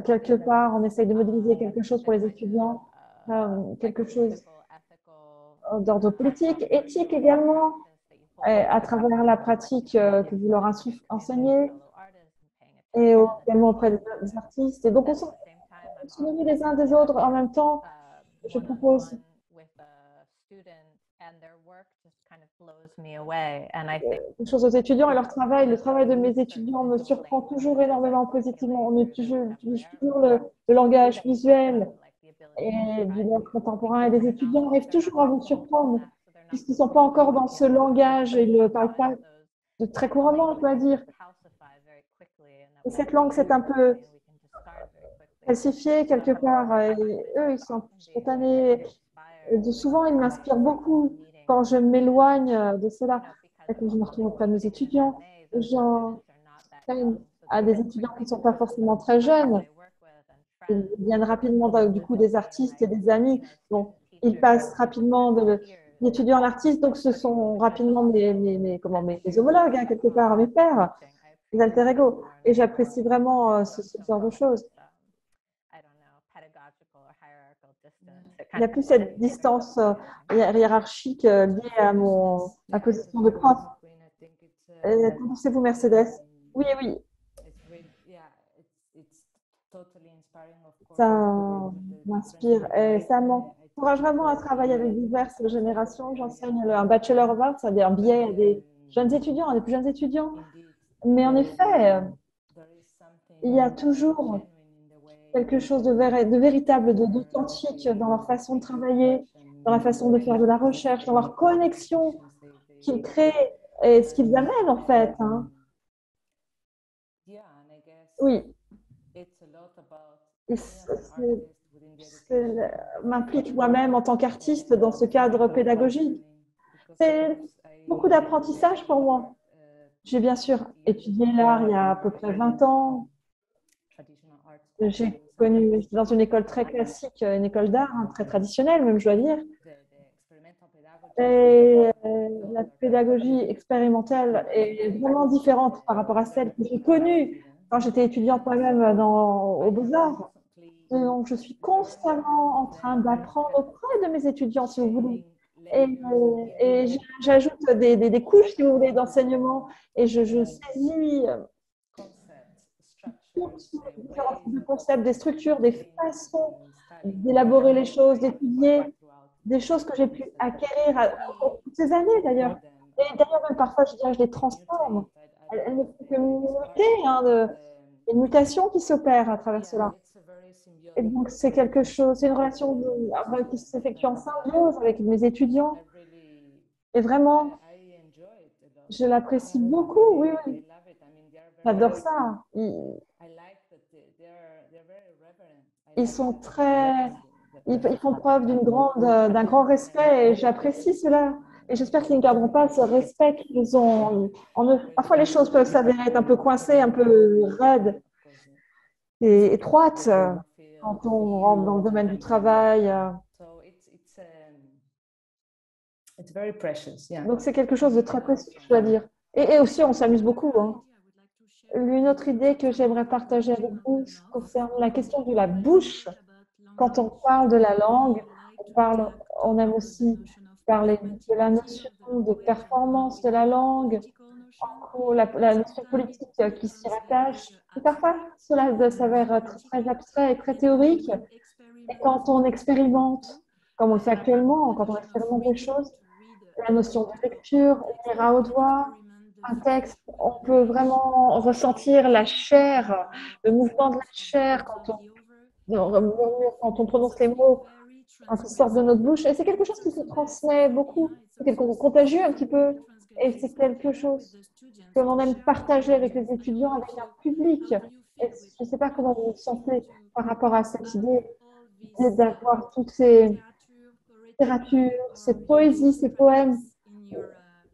quelque part, on essaye de modéliser quelque chose pour les étudiants, quelque chose d'ordre politique, éthique également, à travers la pratique euh, que vous leur enseignez, et également auprès des artistes. Et donc, on nourrit les uns des autres en même temps. Je propose une chose aux étudiants et leur travail. Le travail de mes étudiants me surprend toujours énormément positivement. On utilise toujours le, langage visuel et du langage contemporain et les étudiants arrivent toujours à vous surprendre puisqu'ils ne sont pas encore dans ce langage et ne le parlent pas de très couramment, je dois dire. Et cette langue, c'est un peu falsifié quelque part. Et eux, ils sont spontanés. souvent, ils m'inspirent beaucoup quand je m'éloigne de cela que je me retrouve auprès de mes étudiants, j'en à des étudiants qui ne sont pas forcément très jeunes. Ils viennent rapidement du coup des artistes et des amis. Donc, ils passent rapidement de l'étudiant à l'artiste. Donc, ce sont rapidement mes, comment, mes, homologues, hein, quelque part, mes pères, mes alter ego. Et j'apprécie vraiment euh, ce, genre de choses. Il n'y a plus cette distance euh, hiérarchique euh, liée à mon, ma position de prof. Qu'en pensez-vous, Mercedes? Oui, oui. Ça m'inspire et ça m'encourage vraiment à travailler avec diverses générations. J'enseigne un bachelor of arts, c'est-à-dire un billet à des jeunes étudiants, à des plus jeunes étudiants. Mais en effet, il y a toujours quelque chose de, de véritable, d'authentique dans leur façon de travailler, dans la façon de faire de la recherche, dans leur connexion qu'ils créent et ce qu'ils amènent en fait. Hein. Oui. Et m'implique moi-même en tant qu'artiste dans ce cadre pédagogique. C'est beaucoup d'apprentissage pour moi. J'ai bien sûr étudié l'art il y a à peu près 20 ans. J'ai connu dans une école très classique, une école d'art, hein, très traditionnelle même, je dois dire. Et euh, la pédagogie expérimentale est vraiment différente par rapport à celle que j'ai connue quand j'étais étudiante moi-même au Beaux-Arts. Donc, je suis constamment en train d'apprendre auprès de mes étudiants, si vous voulez. Et, j'ajoute des, couches, si vous voulez, d'enseignement et je, je saisis euh, différents concepts, des structures, des façons d'élaborer les choses, d'étudier des choses que j'ai pu acquérir toutes ces années d'ailleurs. Et d'ailleurs, même parfois, je dirais, je les transforme. Elles, ne font que muter, hein, de, une mutation qui s'opère à travers cela. Et donc, c'est quelque chose, c'est une relation qui s'effectue en symbiose avec mes étudiants. Et vraiment, je l'apprécie beaucoup, oui, oui. J'adore ça. Ils, sont très, ils, font preuve d'une grande, d'un grand respect et j'apprécie cela. Et j'espère qu'ils ne garderont pas ce respect qu'ils ont en eux. Parfois, les choses peuvent s'avérer être un peu coincées, un peu raides et étroites quand on rentre dans le domaine du travail. Donc, c'est quelque chose de très précieux, je dois dire. Et, aussi, on s'amuse beaucoup. Hein. Une autre idée que j'aimerais partager avec vous concerne la question de la bouche. Quand on parle de la langue, on, parle, on aime aussi parler de la notion de performance de la langue, la, notion politique qui s'y rattache. Et parfois, cela s'avère très abstrait et très théorique. Et quand on expérimente, comme on le fait actuellement, quand on expérimente des choses, la notion de lecture, lire à haute voix, un texte, on peut vraiment ressentir la chair, le mouvement de la chair quand on quand on prononce les mots, quand ils sortent de notre bouche. Et c'est quelque chose qui se transmet beaucoup. C'est quelque chose de contagieux un petit peu. Et c'est quelque chose que l'on aime partager avec les étudiants, avec un public. Je ne sais pas comment vous vous sentez par rapport à cette idée d'avoir toutes ces littératures, ces poésies, ces poèmes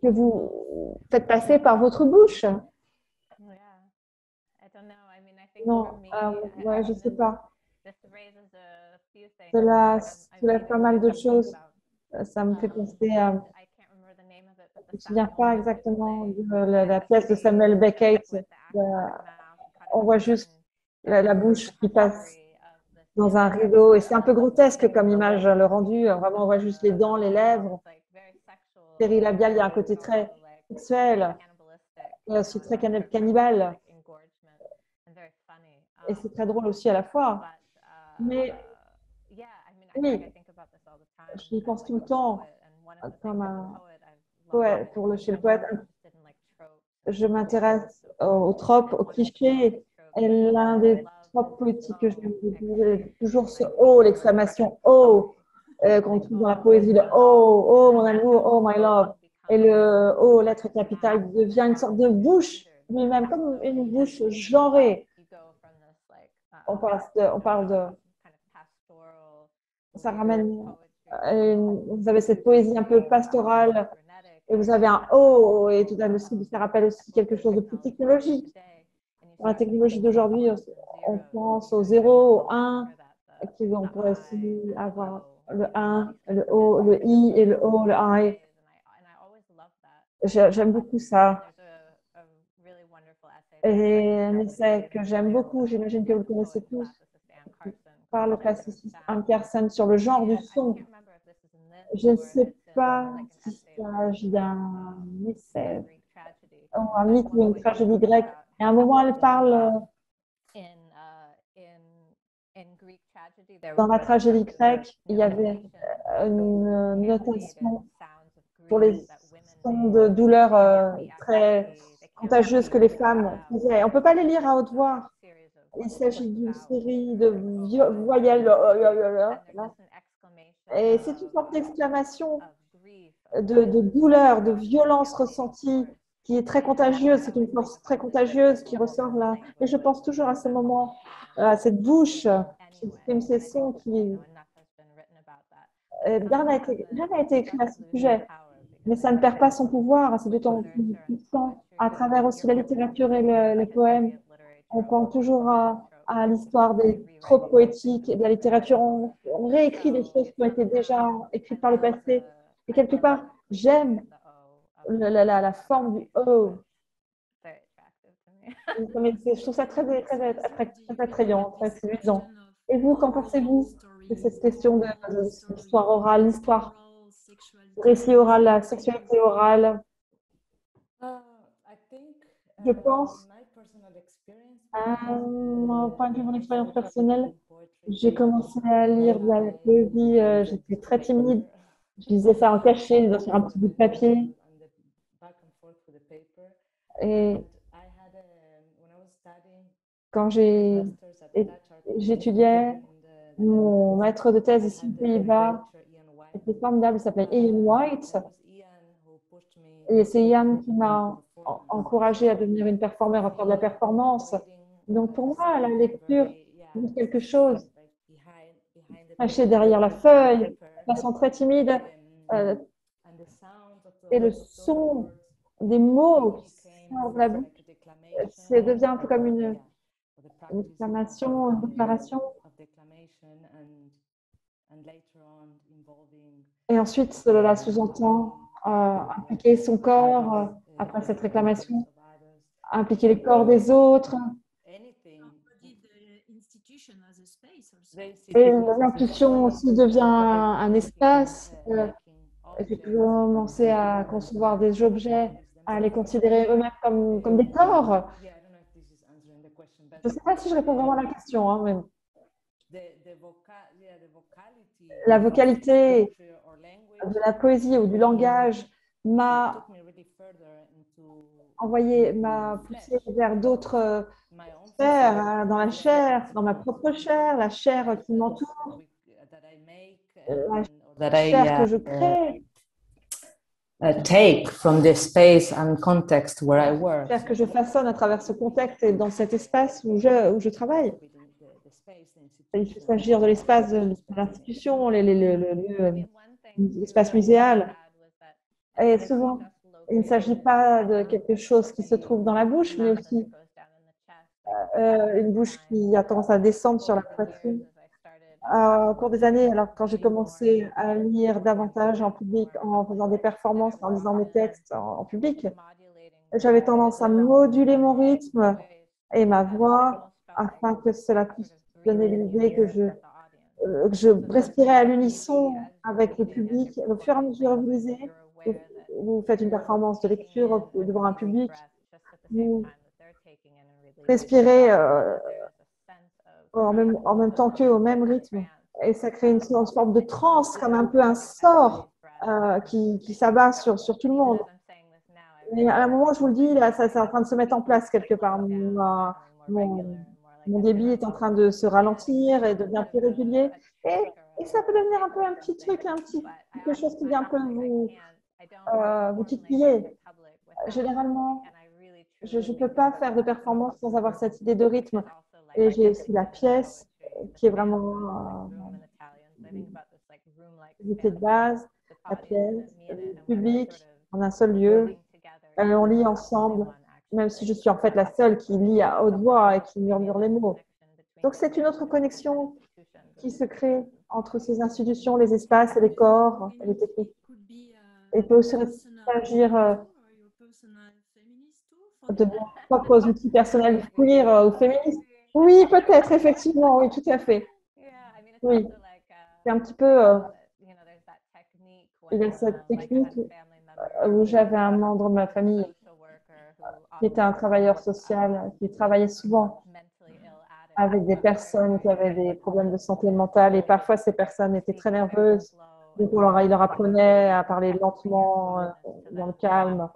que vous faites passer par votre bouche. Non, euh, ouais, je ne sais pas. Cela soulève pas mal de choses. Ça me fait penser à. Je ne me souviens pas exactement de la, pièce de Samuel Beckett. On voit juste la, bouche qui passe dans un rideau. Et c'est un peu grotesque comme image, le rendu. Vraiment, on voit juste les dents, les lèvres. Périlabial, il y a un côté très sexuel aussi très cannibale. Et c'est très drôle aussi à la fois. Mais oui, j'y pense tout le temps comme un poète, pour le, chez le poète. Je m'intéresse aux tropes, aux clichés. Et l'un des tropes poétiques que je c'est toujours ce oh, l'exclamation oh, euh, qu'on trouve dans la poésie, le oh, oh mon amour, oh my love. Et le oh, lettre capitale devient une sorte de bouche lui-même, comme une bouche genrée. On parle on parle de ça ramène. Euh, vous avez cette poésie un peu pastorale et vous avez un O et tout d'un coup, ça rappelle aussi quelque chose de plus technologique. Dans la technologie d'aujourd'hui, on pense au 0, au 1, on pourrait aussi avoir le 1, le O, le I et le O, le I. J'aime beaucoup ça. Et un essai que j'aime beaucoup, j'imagine que vous le connaissez tous, par le classiciste Anderson sur le genre du son. Je ne sais pas s'agit d'un essai ou un mythe ou une tragédie grecque. Et à un moment, elle parle dans la tragédie grecque, il y avait une notation pour les sons de douleur euh, très contagieuses que les femmes faisaient. On ne peut pas les lire à haute voix. Il s'agit d'une série de voyelles Et c'est une sorte d'exclamation de, douleur, de violence ressentie qui est très contagieuse. C'est une force très contagieuse qui ressort là. Et je pense toujours à ce moment, à cette bouche qui exprime ces sons qui. Euh, Rien n'a été, été écrit à ce sujet, mais ça ne perd pas son pouvoir. C'est d'autant plus puissant à travers aussi la littérature et le- les poèmes. On pense toujours à, l'histoire des tropes poétiques et de la littérature. On réécrit des choses qui ont été déjà écrites par le passé. Et quelque part, j'aime la, forme du O. Mais c'est- Je trouve ça très, très, très, attrayant, très séduisant. Et vous, qu'en pensez-vous de cette question de, de l'histoire orale, l'histoire, le récit oral, la sexualité orale? Je pense, à mon point de vue, mon expérience personnelle, j'ai commencé à lire de la poésie, euh, j'étais très timide. Je lisais ça en cachet, sur un petit bout de papier. Et quand j'étudiais, mon maître de thèse ici aux Pays-Bas était formidable, il s'appelait Ian White. Et c'est Ian qui m'a en- encouragé à devenir une performeur, à faire de la performance. Donc pour moi, la lecture, c'est quelque chose caché derrière la feuille, façon très timide, euh, et le son des mots la bouche, ça devient un peu comme une, une exclamation, une déclaration. Et ensuite, cela sous-entend euh, impliquer son corps euh, après cette réclamation, impliquer les corps des autres. Et l'intuition aussi devient un, espace. Euh, J'ai commencé à concevoir des objets, à les considérer eux-mêmes comme, comme des corps. Je ne sais pas si je réponds vraiment à la question, hein, mais la vocalité de la poésie ou du langage m'a envoyé, m'a poussé vers d'autres hein, dans la chair, dans ma propre chair, la chair qui m'entoure, la chair que je crée, uh, take from the space and context where I work. la chair que je façonne à travers ce contexte et dans cet espace où je, où je travaille. Il faut s'agir de l'espace de, l'institution, les- les- le- le- le- l'espace muséal. Et souvent, il ne s'agit pas de quelque chose qui se trouve dans la bouche, mais aussi euh, une bouche qui a tendance à descendre sur la poitrine. Euh, au cours des années, alors quand j'ai commencé à lire davantage en public, en faisant des performances, en lisant mes textes en, public, j'avais tendance à moduler mon rythme et ma voix afin que cela puisse donner l'idée que je, euh, je respirais à l'unisson avec le public. Au fur et à mesure que vous lisez, vous faites une performance de lecture devant un public, vous respirez euh, en, même, temps qu'eux, au même rythme. Et ça crée une, une forme de transe, comme un peu un sort euh, qui, qui s'abat sur, sur tout le monde. Mais à un moment, je vous le dis, là, ça, c'est en train de se mettre en place quelque part. Mon, mon, mon débit est en train de se ralentir et devient plus régulier. Et, et ça peut devenir un peu un petit truc, un petit, quelque chose qui vient un peu vous, euh, vous titiller. Généralement, je ne peux pas faire de performance sans avoir cette idée de rythme. Et j'ai aussi la pièce qui est vraiment euh, l'unité de base, la pièce, le public, en un seul lieu. On lit ensemble, même si je suis en fait la seule qui lit à haute voix et qui murmure les mots. Donc c'est une autre connexion qui se crée entre ces institutions, les espaces et les corps les techniques. Il peut aussi s'agir euh, de propres outils personnels queer euh, ou féministes. Oui, peut-être, effectivement, oui, tout à fait. Oui, c'est un petit peu. euh, il y a cette technique euh, où j'avais un membre de ma famille qui était un travailleur social, qui travaillait souvent avec des personnes qui avaient des problèmes de santé mentale et parfois ces personnes étaient très nerveuses. Donc on leur, il leur apprenait à parler lentement, euh, dans le calme.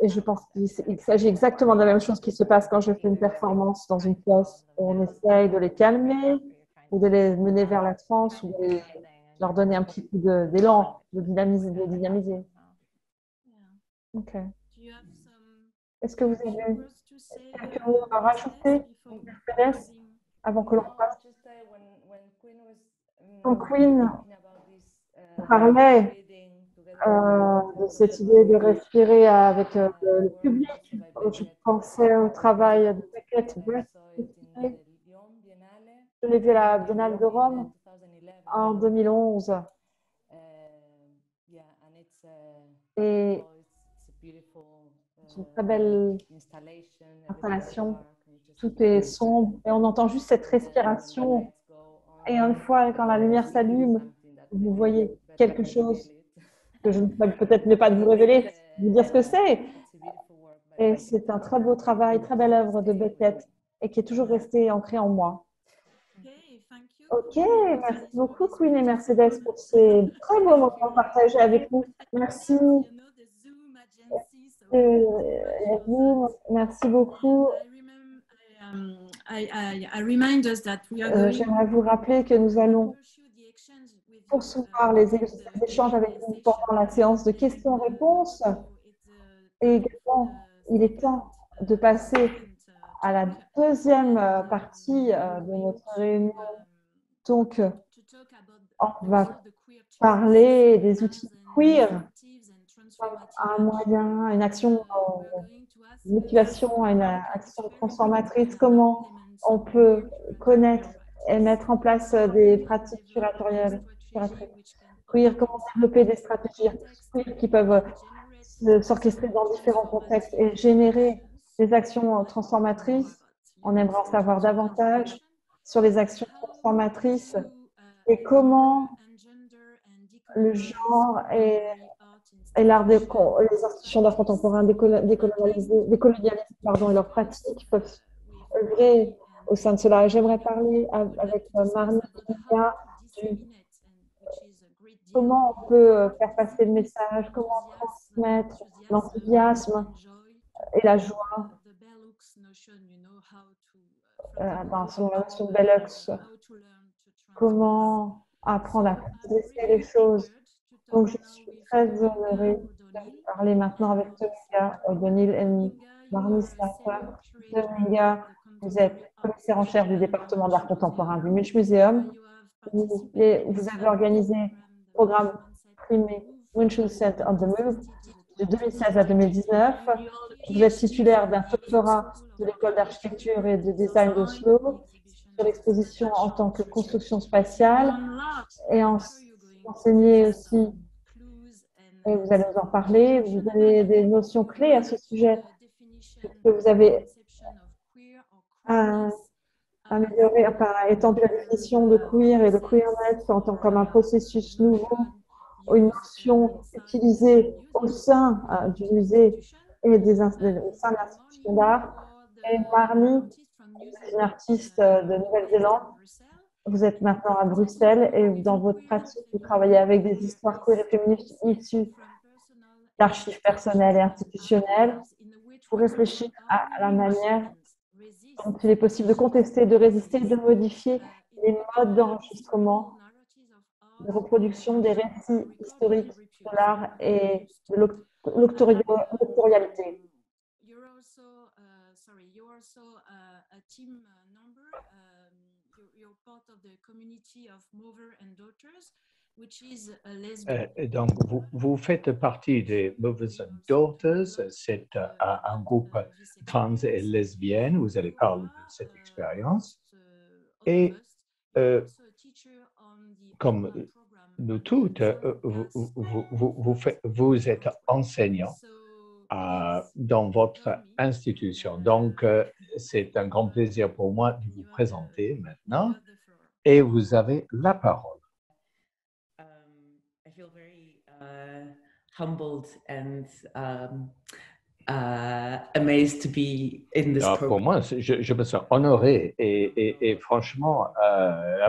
Et je pense qu'il s'agit exactement de la même chose qui se passe quand je fais une performance dans une pièce. On essaye de les calmer ou de les mener vers la France ou de les- leur donner un petit coup d'élan, de, dynamiser, de les dynamiser. Ok. Est-ce que vous avez quelques mots à rajouter, avant que l'on passe? Quand Queen parlait de cette idée de respirer avec euh, le public, je pensais au travail de Beckett. Je l'ai vu à la Biennale de Rome en 2011. Et c'est une très belle installation. Tout est sombre et on entend juste cette respiration. Et une fois, quand la lumière s'allume, vous voyez quelque chose que je ne peux peut-être ne pas vous révéler, vous dire ce que c'est. Et c'est un très beau travail, très belle œuvre de Beckett et qui est toujours resté ancré en moi. Ok, merci beaucoup Queen et Mercedes pour ces très beaux moments partagés avec nous. Merci. Euh, merci beaucoup. Euh, J'aimerais vous rappeler que nous allons poursuivre les é- échanges avec vous pendant la séance de questions-réponses. Et également, il est temps de passer à la deuxième euh, partie euh, de notre réunion. Donc, euh, on va parler des outils queer un moyen, une action, une motivation, une action transformatrice. Comment on peut connaître et mettre en place des pratiques curatoriales, queer, comment développer des stratégies queer qui peuvent euh, se- s'orchestrer dans différents contextes et générer des actions euh, transformatrices. On aimerait en savoir davantage sur les actions transformatrices et comment le genre et, et l'art des les institutions d'art contemporain pardon, et leurs pratiques peuvent œuvrer au sein de cela. J'aimerais parler av- avec euh, Marnie du comment on peut euh, faire passer le message, comment transmettre l'enthousiasme et la joie euh, son notion de Bellux. Comment apprendre à progresser les choses. Donc, je suis très honorée de parler maintenant avec Tomiga O'Donnell et Marnie Slater. Vous êtes commissaire en chef du département d'art contemporain du Munch Museum. Vous, avez organisé programme primé Munch Center on the Move de 2016 à 2019. Vous êtes titulaire d'un doctorat de l'école d'architecture et de design d'Oslo sur l'exposition en tant que construction spatiale et en, enseignez aussi, et vous allez nous en parler, vous avez des notions clés à ce sujet que vous avez euh, amélioré, enfin, étendu la définition de queer et de queerness en tant comme un processus nouveau, une notion utilisée au sein euh, du musée et des, au sein de l'institution d'art. Et Marnie, une artiste euh, de Nouvelle-Zélande. Vous êtes maintenant à Bruxelles et dans votre pratique, vous travaillez avec des histoires queer et féministes issues d'archives personnelles et institutionnelles pour réfléchir à la manière dont il est possible de contester, de résister, de modifier les modes d'enregistrement, de reproduction des récits historiques de l'art et de l'oc- Euh, donc, vous, vous faites partie des Mothers and Daughters, c'est euh, un groupe trans et lesbienne, vous allez parler de cette expérience. Et euh, comme nous toutes, euh, vous, êtes enseignant euh, dans votre institution. Donc, euh, c'est un grand plaisir pour moi de vous présenter maintenant. et vous avez la parole. I feel very uh, humbled and um, uh, amazed to be in this Ah, pour moi, je, je me sens honoré et, et- et franchement, euh,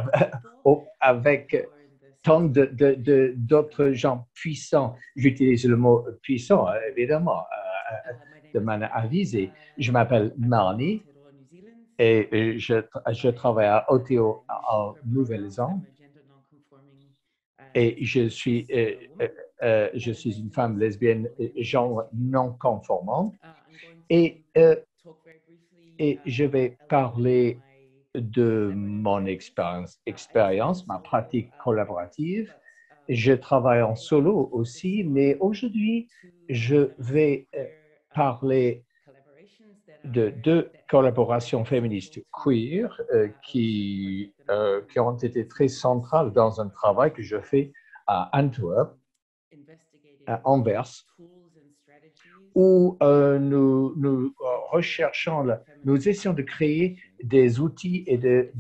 avec tant de- d'autres gens puissants, j'utilise le mot puissant, évidemment, euh, Uh, de manière avisée. Je m'appelle Marnie. Et je, je travaille à Oteo en Nouvelle-Zélande et je suis, euh, euh, euh, je suis une femme lesbienne genre non conformante et, euh, et je vais parler de mon expérience, expérience, ma pratique collaborative. Je travaille en solo aussi, mais aujourd'hui, je vais parler de deux collaborations féministes queer euh, qui, euh, qui ont été très centrales dans un travail que je fais à Antwerp, à Anvers, où euh, nous, recherchons, nous essayons de créer des outils et, de,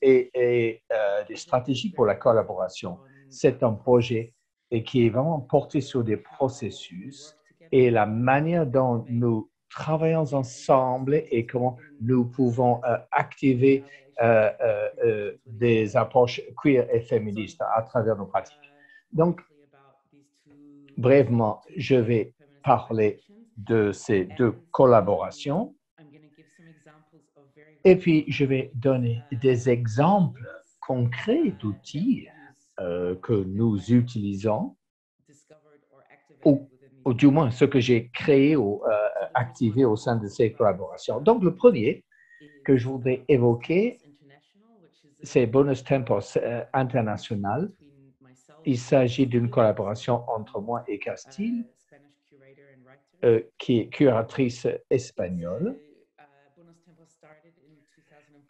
et, des stratégies pour la collaboration. C'est un projet et qui est vraiment porté sur des processus et la manière dont nous travaillons ensemble et comment nous pouvons euh, activer euh, euh, des approches queer et féministes à travers nos pratiques. Donc, brièvement, je vais parler de ces deux collaborations et puis je vais donner des exemples concrets d'outils que nous utilisons ou, du moins ce que j'ai créé ou activé au sein de ces collaborations. Donc, le premier que je voudrais évoquer, c'est Bonus Tempos euh, International. Il s'agit d'une collaboration entre moi et Castille, euh, qui est curatrice espagnole.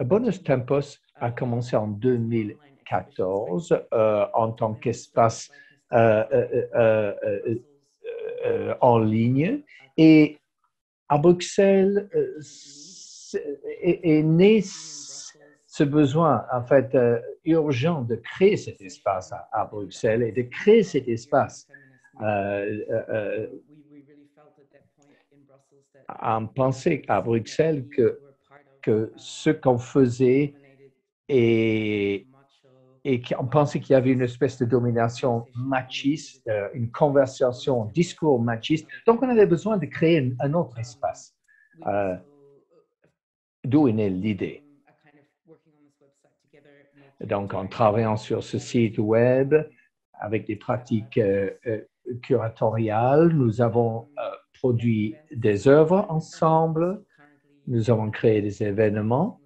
Bonus Tempos a commencé en 2014 euh, en tant qu'espace en ligne et à Bruxelles euh, est, est né ce besoin en fait euh, urgent de créer cet espace à, Bruxelles et de créer cet espace euh, on pensait à Bruxelles que, que ce qu'on faisait et, et qu'on pensait qu'il y avait une espèce de domination machiste, euh, une conversation, un discours machiste. Donc, on avait besoin de créer un, autre espace. Euh, D'où est née l'idée. Donc, en travaillant sur ce site web avec des pratiques euh, curatoriales, nous avons produit des œuvres ensemble, nous avons créé des événements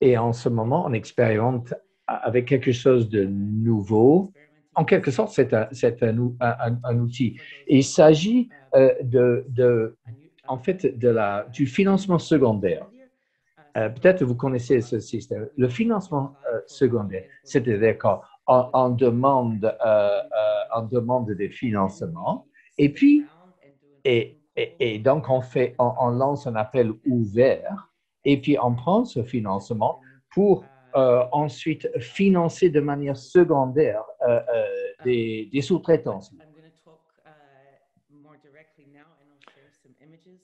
et en ce moment, on expérimente avec quelque chose de nouveau. En quelque sorte, c'est un, un, un- outil. Il s'agit euh, de, de, en fait, de la, du financement secondaire. Euh, Peut-être vous connaissez ce système. Le financement euh, secondaire, c'est-à-dire qu'on on- on demande, on demande des financements et puis, et, et, donc on, fait, on lance un appel ouvert et puis on prend ce financement pour euh, ensuite financer de manière secondaire euh, euh, des, des sous-traitances.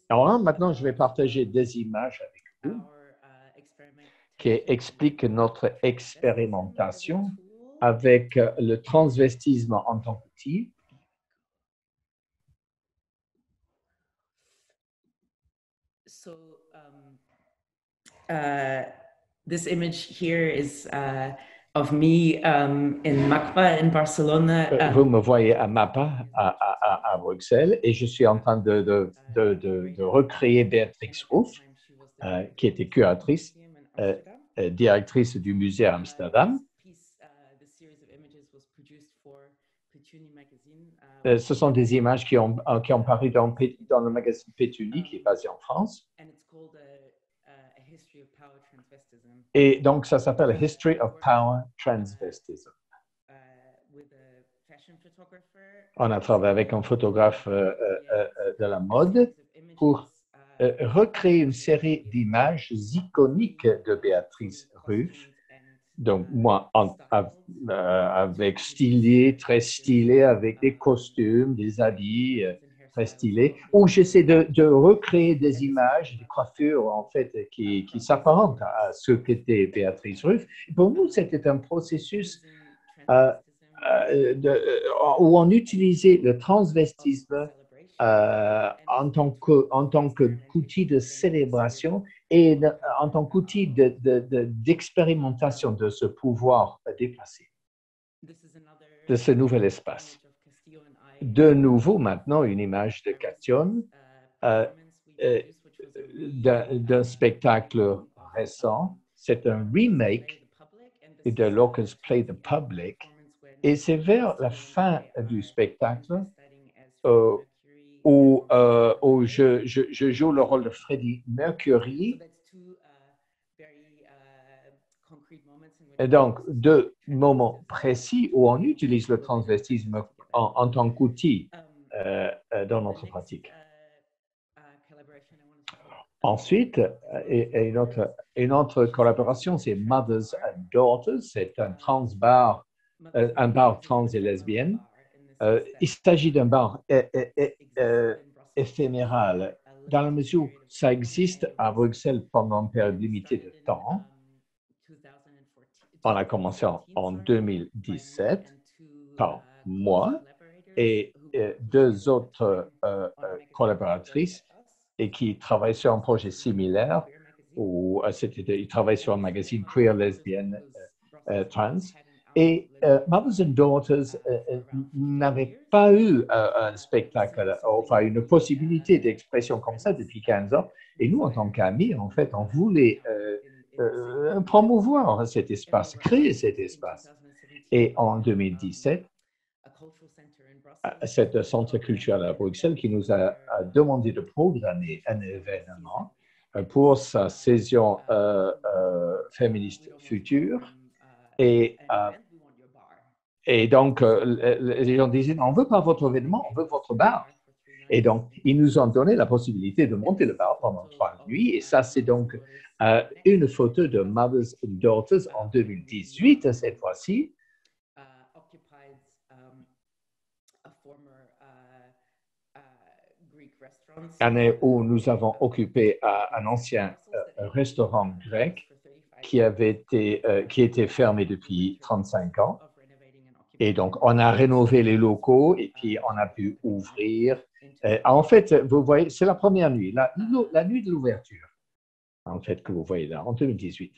Alors là, maintenant, je vais partager des images avec vous qui expliquent notre expérimentation avec le transvestisme en tant qu'outil. So, um, uh, this image here is uh, of me um, in Barcelona. Euh, um, Vous me voyez à Mapa, à, à- Bruxelles, et je suis en train de, de, de, de- de recréer Béatrix Ruff, euh, qui était curatrice, euh, euh, directrice du musée à Amsterdam. Euh, Ce sont des images qui ont, qui ont paru dans, le magazine Pétuni, qui est basé en France. Et donc, ça s'appelle History of Power Transvestism. On a travaillé avec un photographe euh, euh, euh, de la mode pour euh, recréer une série d'images iconiques de Béatrice Ruff. Donc, moi, en- euh, avec stylé, très stylé, avec des costumes, des habits euh, très stylés, où j'essaie de, recréer des images, des coiffures, en fait, qui, qui s'apparentent à ce qu'était Béatrice Ruff. Pour nous, c'était un processus euh, euh, euh, où on utilisait le transvestisme en tant que- en tant qu'outil de célébration et en tant qu'outil de- de- de- d'expérimentation de, ce pouvoir déplacé, de ce nouvel espace. De nouveau, maintenant, une image de Cation, euh, euh, d'un spectacle récent. C'est un remake de Locust Play the Public. Et c'est vers la fin du spectacle euh, où, où je joue le rôle de Freddie Mercury. Et donc, deux moments précis où on utilise le transvestisme en, en tant qu'outil euh, euh, dans notre pratique. Ensuite, euh, et, et collaboration, c'est Mothers and Daughters. C'est un trans bar, euh, un bar trans et lesbienne. Euh, il s'agit d'un bar é- é- é- éphéméral, dans la mesure où ça existe à Bruxelles pendant une période limitée de temps. On a commencé en, en 2017 par moi et deux autres euh, euh, collaboratrices et qui travaillent sur un projet similaire où ils travaillent sur un magazine queer, lesbienne, euh, trans. Et Mothers and Daughters euh, n'avait pas eu un spectacle, enfin une possibilité d'expression comme ça depuis 15 ans. Et nous, en tant qu'amis, en fait, on voulait promouvoir cet espace, créer cet espace. Et en 2017, à cet centre culturel à Bruxelles qui nous a, demandé de programmer un événement euh, pour sa saison euh, euh, féministe future. Et, et donc, le- les gens disaient, on ne veut pas votre événement, on veut votre bar. Et donc, ils nous ont donné la possibilité de monter le bar pendant trois nuits. Et ça, c'est donc une photo de Mothers and Daughters en 2018, cette fois-ci. uh, occupied um, a former uh, uh, Greek restaurant. Année où nous avons occupé euh, un ancien euh, restaurant grec qui avait été, euh, qui était fermé depuis 35 ans. Et donc, on a rénové les locaux et puis on a pu ouvrir. En fait, vous voyez, c'est la première nuit, la, la nuit de l'ouverture, en fait, que vous voyez là, en 2018.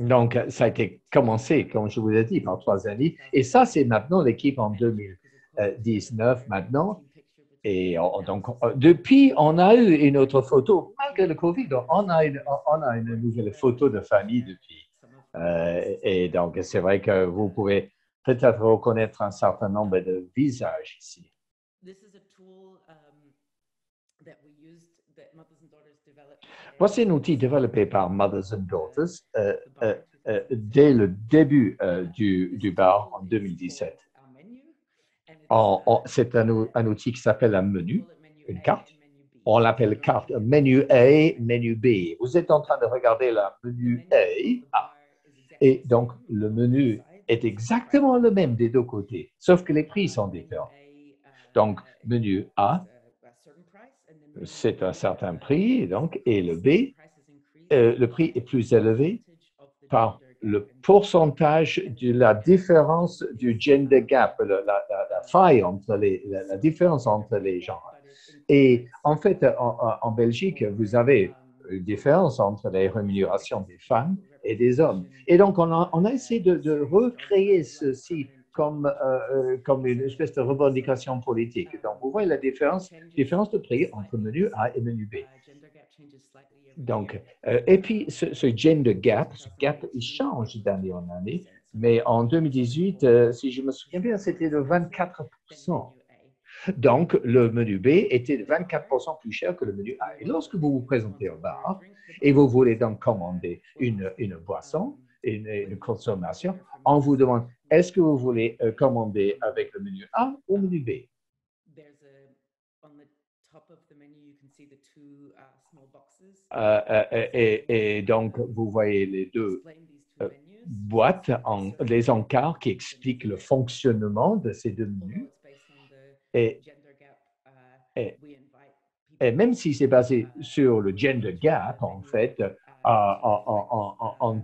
Donc, ça a été commencé, comme je vous l'ai dit, par trois amis. Et ça, c'est maintenant l'équipe en 2019 maintenant. Et on- donc, euh, depuis, on a eu une autre photo, malgré le Covid, on a une, on a une nouvelle photo de famille depuis. Euh, et donc, c'est vrai que vous pouvez peut-être reconnaître un certain nombre de visages ici. This is a tool um, that we used, that Mothers and Daughters developed. Voici un outil développé par Mothers and Daughters euh, euh, euh, dès le début du, du bar en 2017. En- en- C'est un, ou- un outil qui s'appelle un menu, une carte. On l'appelle carte menu A, menu B. Vous êtes en train de regarder le menu A. Et donc, le menu est exactement le même des deux côtés, sauf que les prix sont différents. Donc, menu A, c'est un certain prix, donc, et le B, euh, le prix est plus élevé par le pourcentage de la différence du gender gap, la, la- la faille entre les, la, la différence entre les genres. Et en fait, en, en- en Belgique, vous avez une différence entre les rémunérations des femmes et des hommes. Et donc, on a, on a essayé de, de recréer ceci comme, euh, euh, comme une espèce de revendication politique. Donc, vous voyez la différence, différence de prix entre menu A et menu B. Donc, euh, et puis, ce, ce gender gap, ce gap, il change d'année en année, mais en 2018, euh, si je me souviens bien, c'était de 24 Donc, le menu B était de 24 plus cher que le menu A. Et lorsque vous vous présentez au bar et vous voulez donc commander une, une boisson, une, une consommation, on vous demande est-ce que vous voulez euh, commander avec le menu A ou le menu B? There's a, on the top of the menu, you can see the two uh, small boxes. Euh, euh, et, et donc, vous voyez les deux euh, boîtes, en, les encarts qui expliquent le fonctionnement de ces deux menus. Et, uh, et- et même si c'est basé sur le gender gap, en fait, euh, on,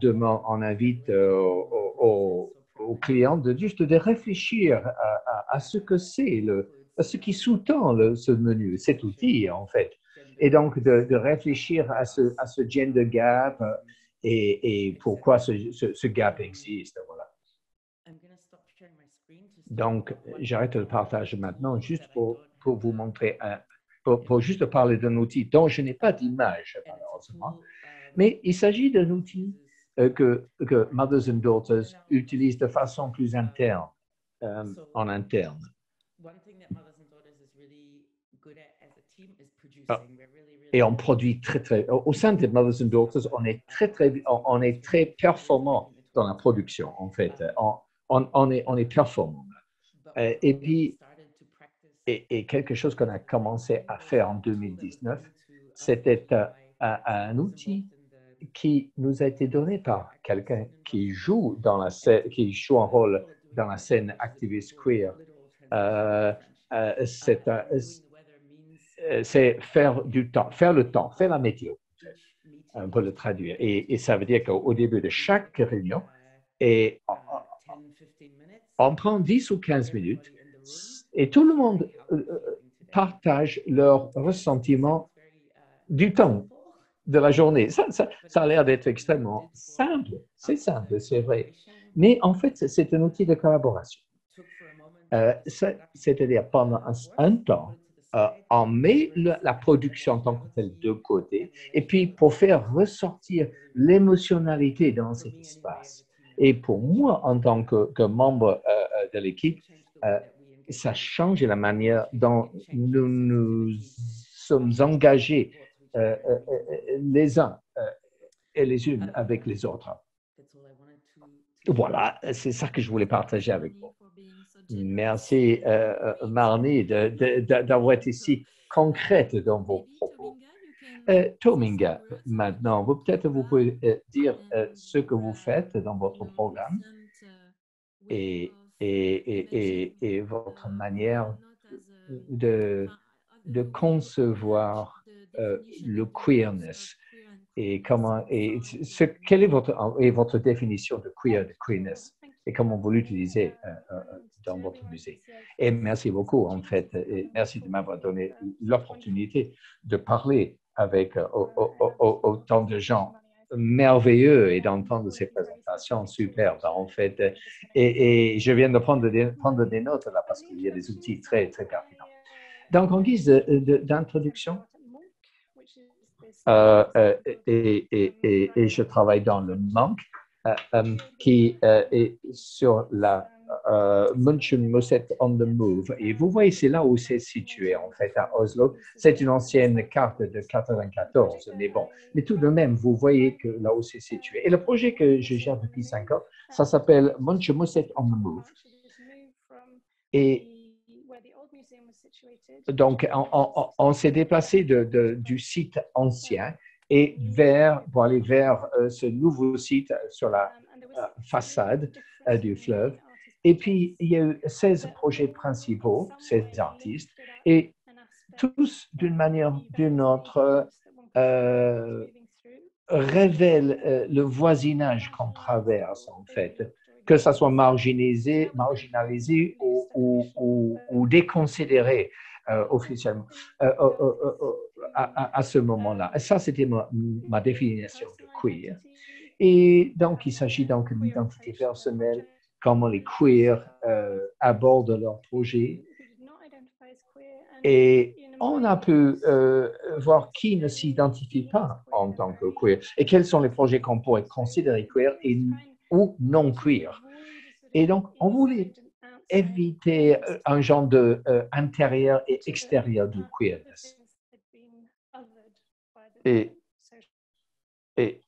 invite aux, aux- clients de juste de réfléchir à, à- à ce que c'est le, ce qui sous-tend ce menu, cet outil, en fait. Et donc, de, de réfléchir à ce, à ce gender gap euh, et, pourquoi ce, gap existe. Voilà. Donc, j'arrête le partage maintenant juste pour, pour vous montrer, un, pour, pour juste parler d'un outil dont je n'ai pas d'image, malheureusement. Mais il s'agit d'un outil que, que Mothers and Daughters utilisent de façon plus interne, euh, en interne. Ah. Et on produit très, très, au sein de Mothers and Daughters, on est très, très, on est très performant dans la production, en fait. On, on, on est, on est performant. Euh, et puis, Et, et quelque chose qu'on a commencé à faire en 2019, uh, c'était euh, un, un outil qui nous a été donné par quelqu'un qui joue dans la scène, qui joue un rôle dans la scène activiste queer. Euh, euh, euh, c'est faire du temps, faire le temps, faire la météo, peut le traduire. Et, ça veut dire qu'au au début de chaque réunion, on, on prend 10 ou 15 minutes et tout le monde partage leur ressentiment du temps de la journée. Ça, a l'air d'être extrêmement simple. C'est simple, c'est vrai. Mais en fait, c'est- un outil de collaboration. Euh, C'est-à-dire, pendant un, temps, euh, on met la production en tant que telle de côté, et puis pour faire ressortir l'émotionnalité dans cet espace. Et pour moi, en tant que, membre euh, de l'équipe, ça change la manière dont nous nous sommes engagés euh, euh, euh, les uns et les unes avec les autres. Voilà, c'est ça que je voulais partager avec vous. Merci, Marnie, d'avoir été si concrète dans vos propos. Tominga, maintenant, peut-être vous pouvez dire ce que vous faites dans votre programme et, votre manière de concevoir euh, le queerness et comment et ce, quelle est votre, est votre définition de queer, de queerness? Et comment vous l'utilisez euh, euh, dans votre musée? Et merci beaucoup, en fait, et merci de m'avoir donné l'opportunité de parler avec euh, au- au- au- autant de gens merveilleux et d'entendre ces présentations superbes, en fait. Et, et je viens de prendre des, prendre des notes là parce qu'il y a des outils très, très pertinents. Donc, en guise d'introduction, euh, euh, et, je travaille dans le manque euh, qui est sur la euh, München on the Move. Et vous voyez, c'est là où c'est situé, en fait, à Oslo. C'est une ancienne carte de 94, mais bon. Mais tout de même, vous voyez que là où c'est situé. Et le projet que je gère depuis cinq ans, ça s'appelle München Musset on the Move. Et donc, on, on- on s'est déplacé de- de- du site ancien et vers, pour aller vers euh, ce nouveau site sur la euh, façade euh, du fleuve. Et puis, il y a eu 16 projets principaux, 16 artistes, et tous, d'une manière ou d'une autre, révèlent le voisinage qu'on traverse, en fait, que ça soit marginalisé, marginalisé ou, déconsidéré officiellement à, ce moment-là. Ça, c'était ma, définition de queer. Et donc, il s'agit donc d'identité personnelle, comment les queers euh, abordent leurs projets. Et on a pu euh, voir qui ne s'identifie pas en tant que queer et quels sont les projets qu'on pourrait considérer queer et, ou non queer. Et donc, on voulait éviter euh, un genre de euh, intérieur et extérieur du queerness. Et, et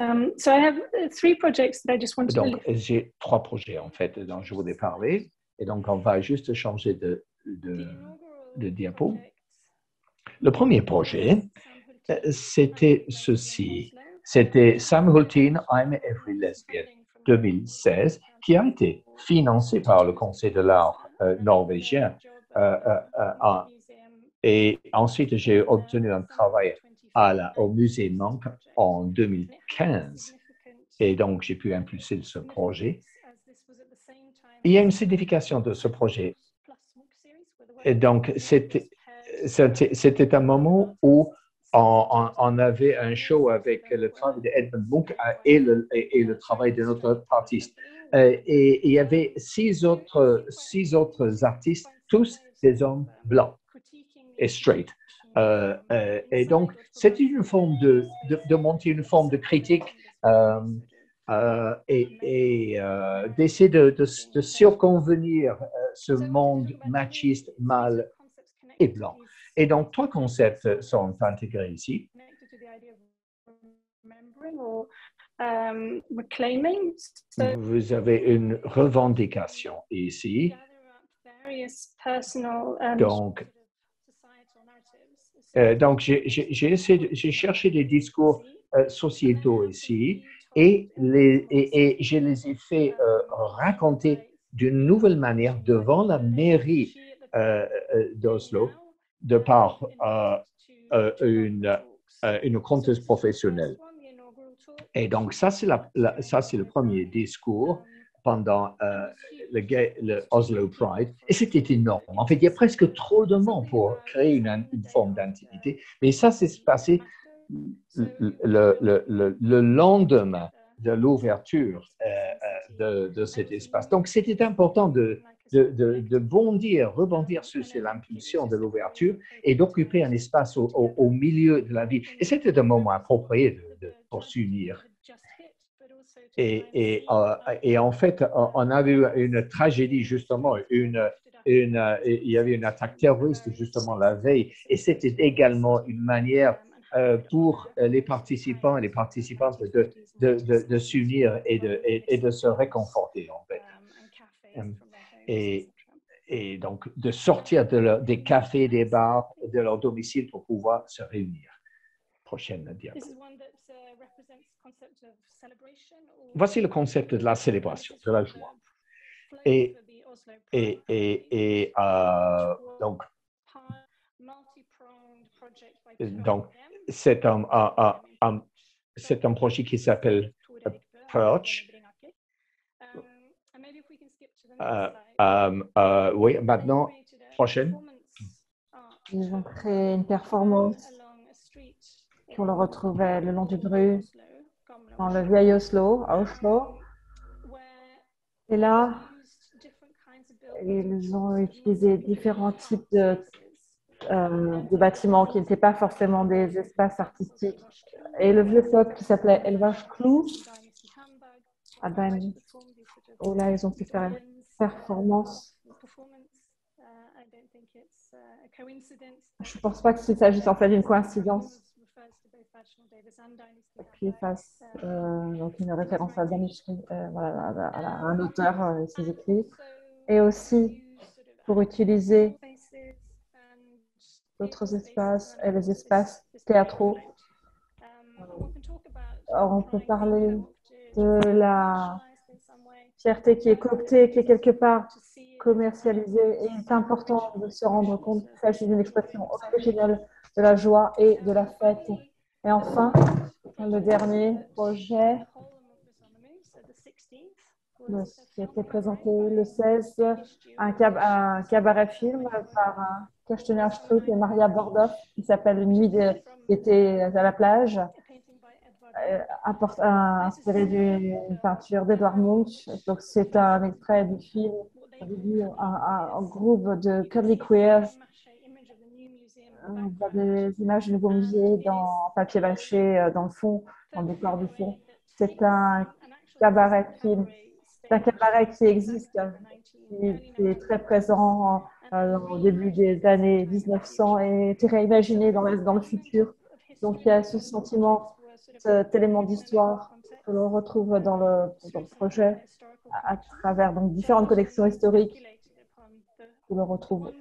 Um, so I have three projects that I just wanted to donc, j'ai trois projets en fait dont je voulais parler. Et donc, on va juste changer de, de, de diapo. Le premier projet, euh, c'était ceci. C'était Sam Hultin, I'm Every Lesbian 2016, qui a été financé par le Conseil de l'art euh, norvégien. Euh, euh, et ensuite, j'ai obtenu un travail au musée Manque en 2015. Et donc, j'ai pu impulser ce projet. Il y a une signification de ce projet Et donc, c'était un moment où on, avait un show avec le travail d'Edmund Munch et le, et, le travail de notre artiste. et il y avait six autres, autres artistes, tous des hommes blancs et straight. Euh, euh, et donc, c'était une forme de, de, monter une forme de critique euh, euh et, euh, d'essayer de, de, circonvenir ce monde machiste, mâle et blanc. Et donc, trois concepts sont intégrés ici. Vous avez une revendication ici. Donc, euh, donc, j'ai cherché des discours euh, sociétaux ici. et, les, et, je les ai fait euh, raconter d'une nouvelle manière devant la mairie d'Oslo de par une, une conteuse professionnelle. Et donc, ça, c'est le premier discours pendant euh, le, Oslo Pride, et c'était énorme. En fait, il y a presque trop de monde pour créer une, une forme d'intimité, mais ça s'est passé le, le, le, lendemain de l'ouverture euh, euh, de, de, cet espace. Donc, c'était important de, de, de, bondir, rebondir sur l'impulsion de l'ouverture et d'occuper un espace au, au, au, milieu de la vie. Et c'était un moment approprié de, pour s'unir. Et, et, euh, et, en fait, on a eu une tragédie, justement, une, une, il y avait une attaque terroriste, justement, la veille. Et c'était également une manière euh, pour les participants et les participantes de, de, de, de s'unir et de, et, de se réconforter, en fait. Et, et donc, de sortir de des cafés, des bars, de leur domicile pour pouvoir se réunir. Prochaine diapo. Voici le concept de la célébration, de la joie. Et, et, et, et euh, donc, donc c'est un, un, un, un projet qui s'appelle Perch. Euh, euh, euh, oui, maintenant, prochaine. Ils ont créé une performance qu'on le retrouvait le long du Bru, dans le vieil Oslo, à Oslo. Et là, ils ont utilisé différents types de, euh, bâtiments qui n'étaient pas forcément des espaces artistiques. Et le vieux peuple qui s'appelait Elvage Clou, à Ben, où là, ils ont pu faire performance. Je ne pense pas c'est s'agisse en fait d'une coïncidence. Puis fasse euh, donc une référence à, euh, voilà, à, un auteur euh, ses écrits. Et aussi pour utiliser d'autres espaces et les espaces théâtraux. Alors, on peut parler de la fierté qui est cooptée, qui est quelque part commercialisée. Et il est important de se rendre compte qu'il s'agit d'une expression originelle de la joie et de la fête. Et enfin, le dernier projet qui a été présenté le 16, un, cab un cabaret film par Kirsten Struck et Maria Bordoff qui s'appelle Nuit d'été à la plage, euh, inspiré d'une peinture d'Edouard Munch. Donc, c'est un extrait du film, un, groupe de cuddly queers on voit des images du nouveau musée dans papier bâché euh, dans le fond, dans le décor du fond. C'est un cabaret film. C'est un cabaret qui existe, qui, est très présent euh, au début des années 1900 et été réimaginé dans le futur. Donc il y a ce sentiment, cet élément d'histoire que l'on retrouve dans le, dans le, projet à, travers donc, différentes collections historiques que l'on retrouve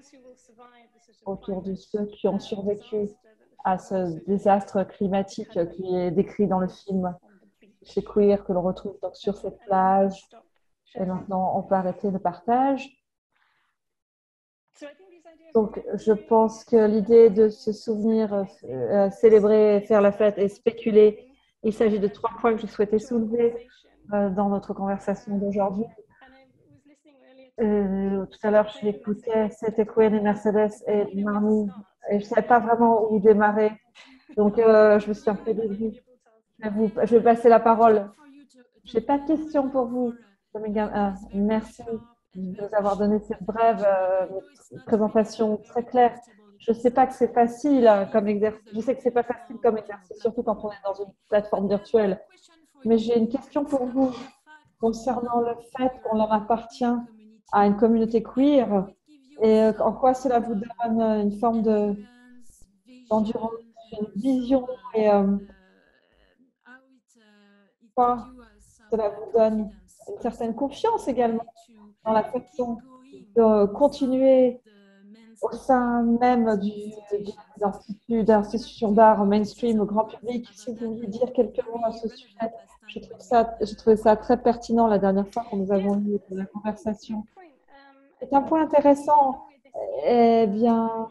autour de ceux qui ont survécu à ce désastre climatique qui est décrit dans le film chez Queer, que l'on retrouve donc sur cette plage. Et maintenant, on peut arrêter le partage. Donc, je pense que l'idée de se souvenir, euh, célébrer, faire la fête et spéculer, il s'agit de trois points que je souhaitais soulever euh, dans notre conversation d'aujourd'hui. Euh, tout à l'heure, j'écoutais c'était Queen et Mercedes et Marnie et je ne savais pas vraiment où démarrer. Donc, euh, je me suis un peu désolée. Je vais, je passer la parole. Je n'ai pas de questions pour vous. Merci de nous avoir donné cette brève euh, présentation très claire. Je sais pas que c'est facile hein, comme exercice. Je sais que c'est pas facile comme exercice, surtout quand on est dans une plateforme virtuelle. Mais j'ai une question pour vous concernant le fait qu'on leur appartient à une communauté queer et euh, en quoi cela vous donne une forme de d'endurance, une vision et euh, quoi cela vous donne une certaine confiance également dans la façon de continuer au sein même du, institutions d'art mainstream au grand public. Si vous vouliez dire quelques mots à ce sujet, j'ai trouvé ça, trouvé ça très pertinent la dernière fois que nous avons eu la conversation. C'est un point intéressant. Eh bien,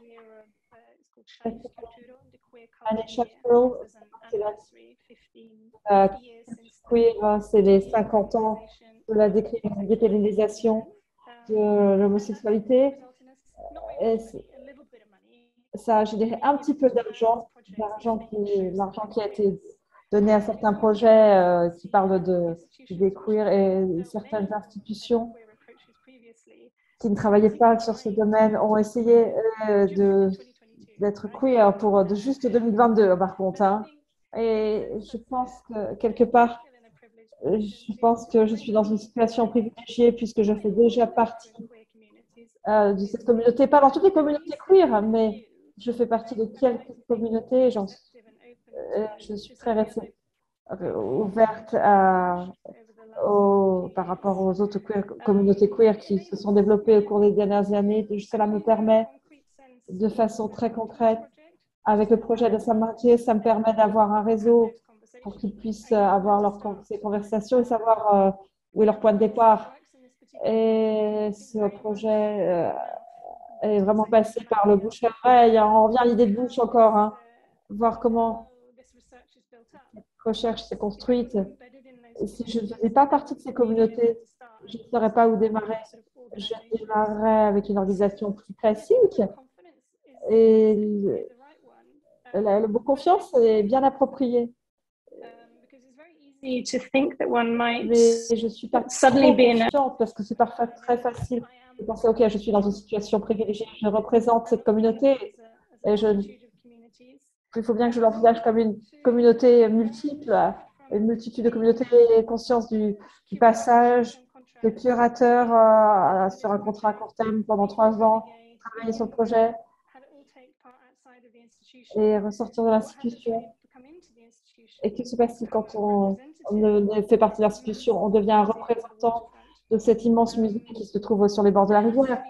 Annie Shapiro, c'est les 50 ans de la décriminalisation de l'homosexualité. Ça a généré un petit peu d'argent, l'argent qui, a été donné à certains projets euh, qui parlent de, des queer et certaines institutions qui ne travaillaient pas sur ce domaine ont essayé euh, d'être queer pour juste 2022 par contre. Et je pense que quelque part, je pense que je suis dans une situation privilégiée puisque je fais déjà partie euh, de cette communauté, pas dans toutes les communautés queer, mais je fais partie de quelques communautés. Euh, je suis très ouverte à, par rapport aux autres communautés queer qui se sont développées au cours des dernières années. Cela me permet, de façon très concrète, avec le projet de Saint-Martin, ça me permet d'avoir un réseau pour qu'ils puissent avoir leur, ces conversations et savoir euh, où est leur point de départ. Et ce projet euh, est vraiment passé par le bouche à oreille. On revient à l'idée de bouche encore, hein. voir comment cette recherche s'est construite. si je ne faisais pas partie de ces communautés, je ne saurais pas où démarrer. Je démarrerais avec une organisation plus classique. Et le, le mot confiance est bien approprié. To think that one might Mais je suis pas suddenly be parce que c'est parfois très facile de penser ok je suis dans une situation privilégiée je représente cette communauté et je il faut bien que je l'envisage comme une communauté multiple une multitude de communautés conscience du, du passage de curateur euh, sur un contrat à court terme pendant trois ans travailler sur le projet et ressortir de l'institution et que se passe-t-il quand on, fait partie de l'institution On devient un représentant de cette immense musée qui se trouve sur les bords de la rivière.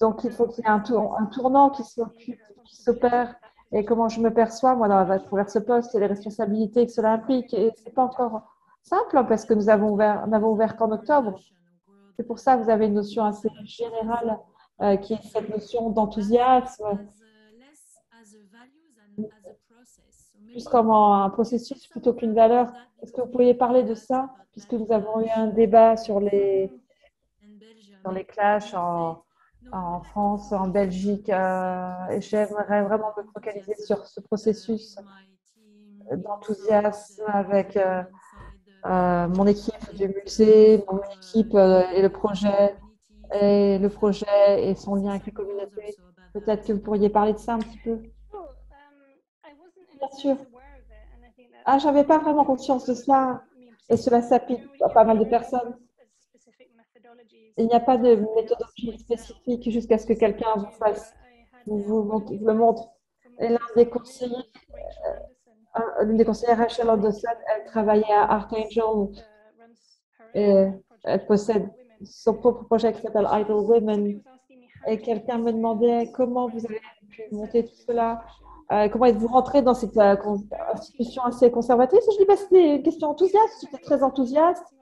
Donc, il faut qu'il y ait un, un tournant qui s'opère. Et comment je me perçois, moi, dans, travers ce poste et les responsabilités que cela implique. Et ce n'est pas encore simple hein, parce que nous avons ouvert, n'avons ouvert qu'en octobre. C'est pour ça que vous avez une notion assez générale euh, qui est cette notion d'enthousiasme, comme un processus plutôt qu'une valeur. Est-ce que vous pourriez parler de ça, puisque nous avons eu un débat sur les, dans les clashs en, France, en Belgique, euh, et j'aimerais vraiment me focaliser sur ce processus d'enthousiasme avec euh, euh, mon équipe du musée, mon équipe et le projet, et le projet et son lien avec les communautés. Peut-être que vous pourriez parler de ça un petit peu. Bien sûr. Ah, j'avais pas vraiment conscience de cela. Et cela s'applique à pas mal de personnes. Il n'y a pas de méthodologie spécifique jusqu'à ce que quelqu'un vous fasse, vous, le montre. Et l'un des conseillers, euh, l'une des conseillères, Rachel Anderson, elle travaillait à Archangel et elle possède son propre projet qui s'appelle Idle Women. Et quelqu'un me demandait comment vous avez pu monter tout cela. Euh, comment êtes-vous rentré dans cette euh, institution assez conservatrice? Je dis, bah, c'était une question enthousiaste, j'étais très enthousiaste.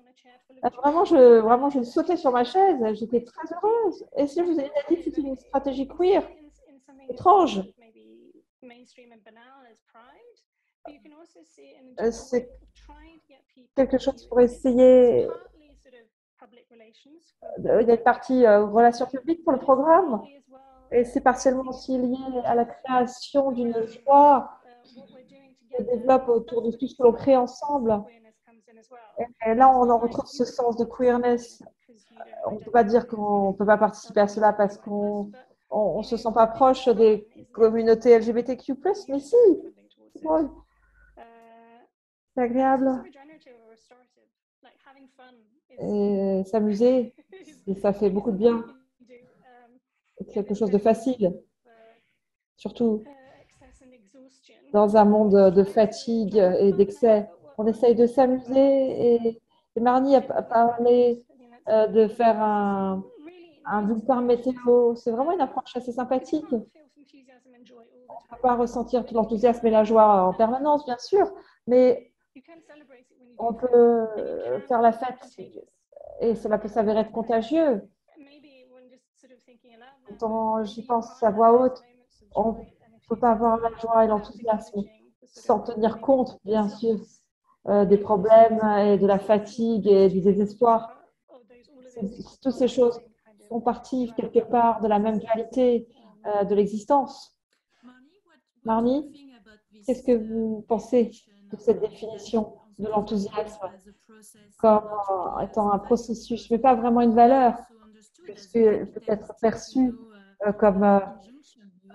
Euh, vraiment, je, vraiment, je sautais sur ma chaise, j'étais très heureuse. Et si je vous ai dit que c'était une stratégie queer, étrange. C'est quelque chose pour essayer il y a relations publiques pour le programme et c'est partiellement aussi lié à la création d'une joie qui se développe autour de tout ce que l'on crée ensemble. Et là, on en retrouve ce sens de queerness. On ne peut pas dire qu'on ne peut pas participer à cela parce qu'on ne se sent pas proche des communautés LGBTQ+, mais si, c'est agréable. Et s'amuser, ça fait beaucoup de bien. Quelque chose de facile, surtout dans un monde de fatigue et d'excès. On essaye de s'amuser et, Marnie a parlé euh, de faire un, un bulletin météo. C'est vraiment une approche assez sympathique. On ne peut pas ressentir tout l'enthousiasme et la joie en permanence, bien sûr, mais on peut euh, faire la fête et cela peut s'avérer être contagieux. Quand j'y pense à voix haute, on ne peut pas avoir la joie et l'enthousiasme sans tenir compte, bien sûr, euh, des problèmes et de la fatigue et du désespoir. Toutes ces choses font partie quelque part de la même dualité euh, de l'existence. Marnie, qu'est-ce que vous pensez de cette définition de l'enthousiasme comme étant un processus, mais pas vraiment une valeur, peut être perçu euh, comme euh,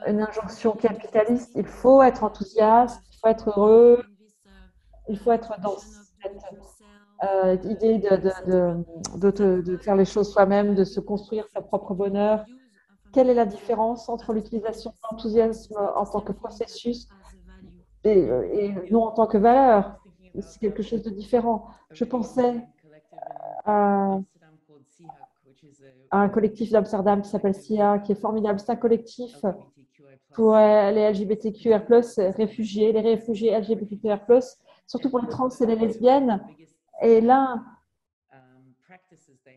une injonction capitaliste. Il faut être enthousiaste, il faut être heureux, il faut être dans cette euh, idée de, de, de, faire les choses soi-même, de se construire sa propre bonheur. Quelle est la différence entre l'utilisation de l'enthousiasme en tant que processus et, et non en tant que valeur? C'est quelque chose de différent. Je pensais à, un collectif d'Amsterdam qui s'appelle SIA, qui est formidable. C'est un collectif pour les LGBTQR+, réfugiés, les réfugiés LGBTQR+, surtout pour les trans et les lesbiennes. Et l'un,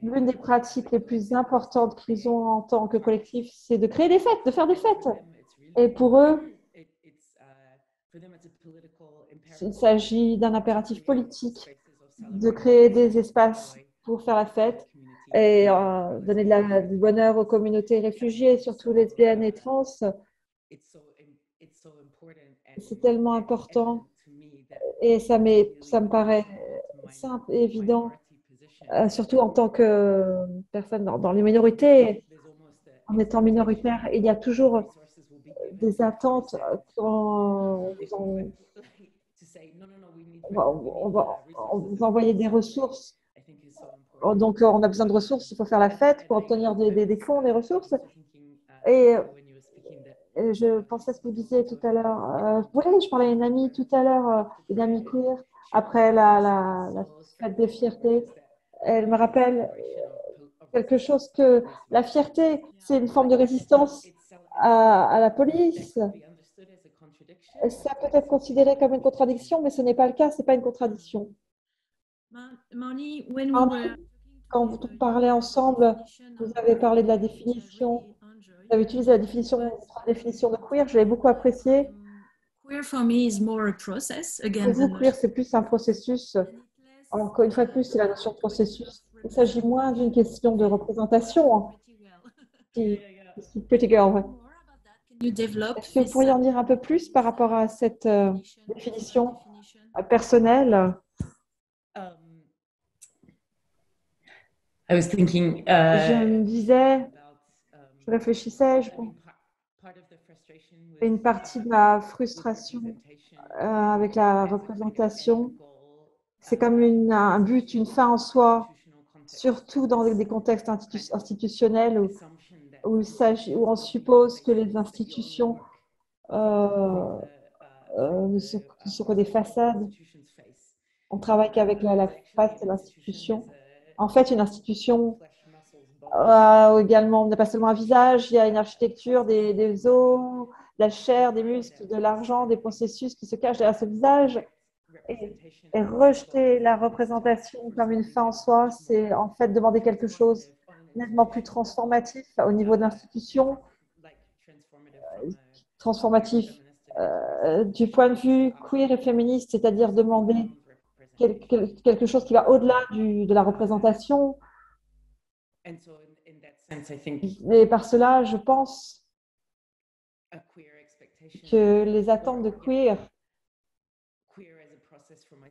l'une des pratiques les plus importantes qu'ils ont en tant que collectif, c'est de créer des fêtes, de faire des fêtes. Et pour eux, il s'agit d'un impératif politique de créer des espaces pour faire la fête et euh, donner du bonheur aux communautés réfugiées, surtout lesbiennes et trans. C'est tellement important et ça, ça me paraît simple et évident, euh, surtout en tant que personne dans, dans les minorités. En étant minoritaire, il y a toujours des attentes quand on, on va, vous envoyer des ressources. Donc, on a besoin de ressources, il faut faire la fête pour obtenir des, des, fonds, des ressources. Et, je pensais à ce que vous disiez tout à l'heure. Euh, oui, je parlais à une amie tout à l'heure, euh, une amie queer, après la, la, la fête des fiertés. Elle me rappelle quelque chose que la fierté, c'est une forme de résistance à, à la police ça peut être considéré comme une contradiction, mais ce n'est pas le cas, ce n'est pas une contradiction. Quand vous parlez ensemble, vous avez parlé de la définition, vous avez utilisé la définition, la définition de queer, je l'ai beaucoup apprécié. Pour vous, queer, c'est plus un processus. Encore une fois de plus, c'est la notion de processus. Il s'agit moins d'une question de représentation. Pretty girl, est-ce que vous pourriez en dire un peu plus par rapport à cette euh, définition euh, personnelle? Um, I was thinking, uh, je me disais, je réfléchissais, je une partie de ma frustration euh, avec la représentation, c'est comme un but, une fin en soi, surtout dans des contextes institutionnels où on suppose que les institutions euh, euh, ne, sont, que des façades. On travaille qu'avec la, face de l'institution. En fait, une institution a également, n'a pas seulement un visage, il y a une architecture, des, os, la chair, des muscles, de l'argent, des processus qui se cachent derrière ce visage. Et, et, rejeter la représentation comme une fin en soi, c'est en fait demander quelque chose nettement plus transformatif au niveau de l'institution, transformatif euh, du point de vue queer et féministe, c'est-à-dire demander quelque chose qui va au-delà de la représentation, And so in, in that sense, I think Et par cela, je pense que les attentes de queer,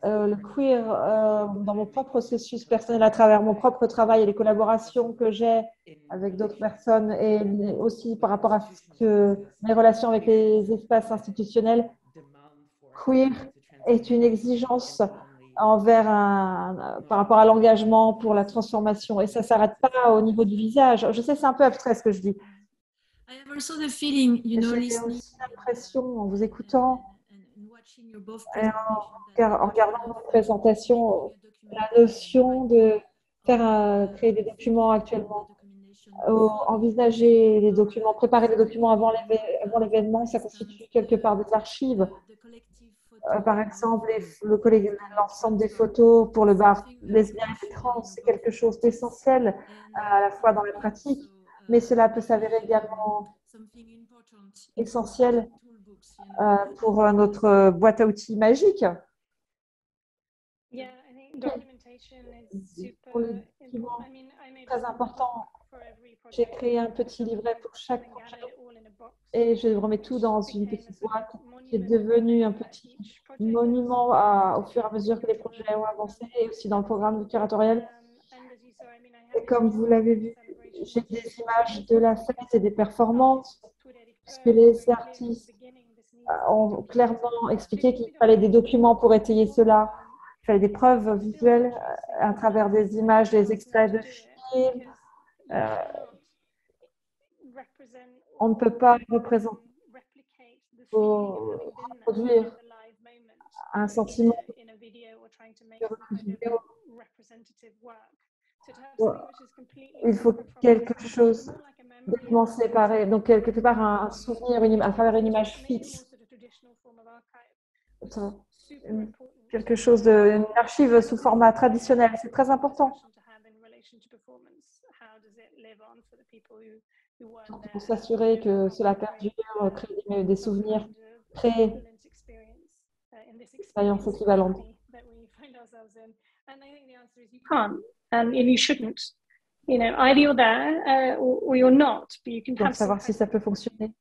euh, le queer euh, dans mon propre processus personnel à travers mon propre travail et les collaborations que j'ai avec d'autres personnes et aussi par rapport à ce que mes relations avec les espaces institutionnels queer est une exigence envers un, par rapport à l'engagement pour la transformation et ça ne s'arrête pas au niveau du visage. Je sais, c'est un peu abstrait ce que je dis. I have also the feeling, you know, J'ai listening aussi l'impression en vous écoutant, Et en regardant vos présentations, la notion de faire un- créer des documents actuellement, euh, envisager les documents, préparer les documents avant l'événement, ça constitue quelque part des archives. Euh, par exemple, le l'ensemble des photos pour le bar lesbien et trans, c'est quelque chose d'essentiel à la fois dans la pratique, mais cela peut s'avérer également essentiel euh, pour euh, notre euh, boîte à outils magique. Pour les documents, très important. J'ai créé un petit livret pour chaque projet et je remets tout dans une petite boîte qui est devenue un petit monument au fur et à mesure que les projets ont avancé et aussi dans le programme curatorial. Et comme vous l'avez vu, j'ai des images de la fête et des performances puisque les artistes ont clairement expliqué qu'il fallait des documents pour étayer cela. Il fallait des preuves visuelles euh, à travers des images, des extraits de films. Euh, on ne peut pas représenter ou reproduire un sentiment. Il faut quelque chose complètement séparé, donc quelque part un, souvenir une, à travers une image fixe, quelque chose de, une archive sous format traditionnel. C'est très important pour s'assurer que cela perdure, créer des, souvenirs, créer expériences équivalentes. can't, and, and you shouldn't. You know, either you're there uh, or, or you're not, but you can have savoir si ça peut fonctionner.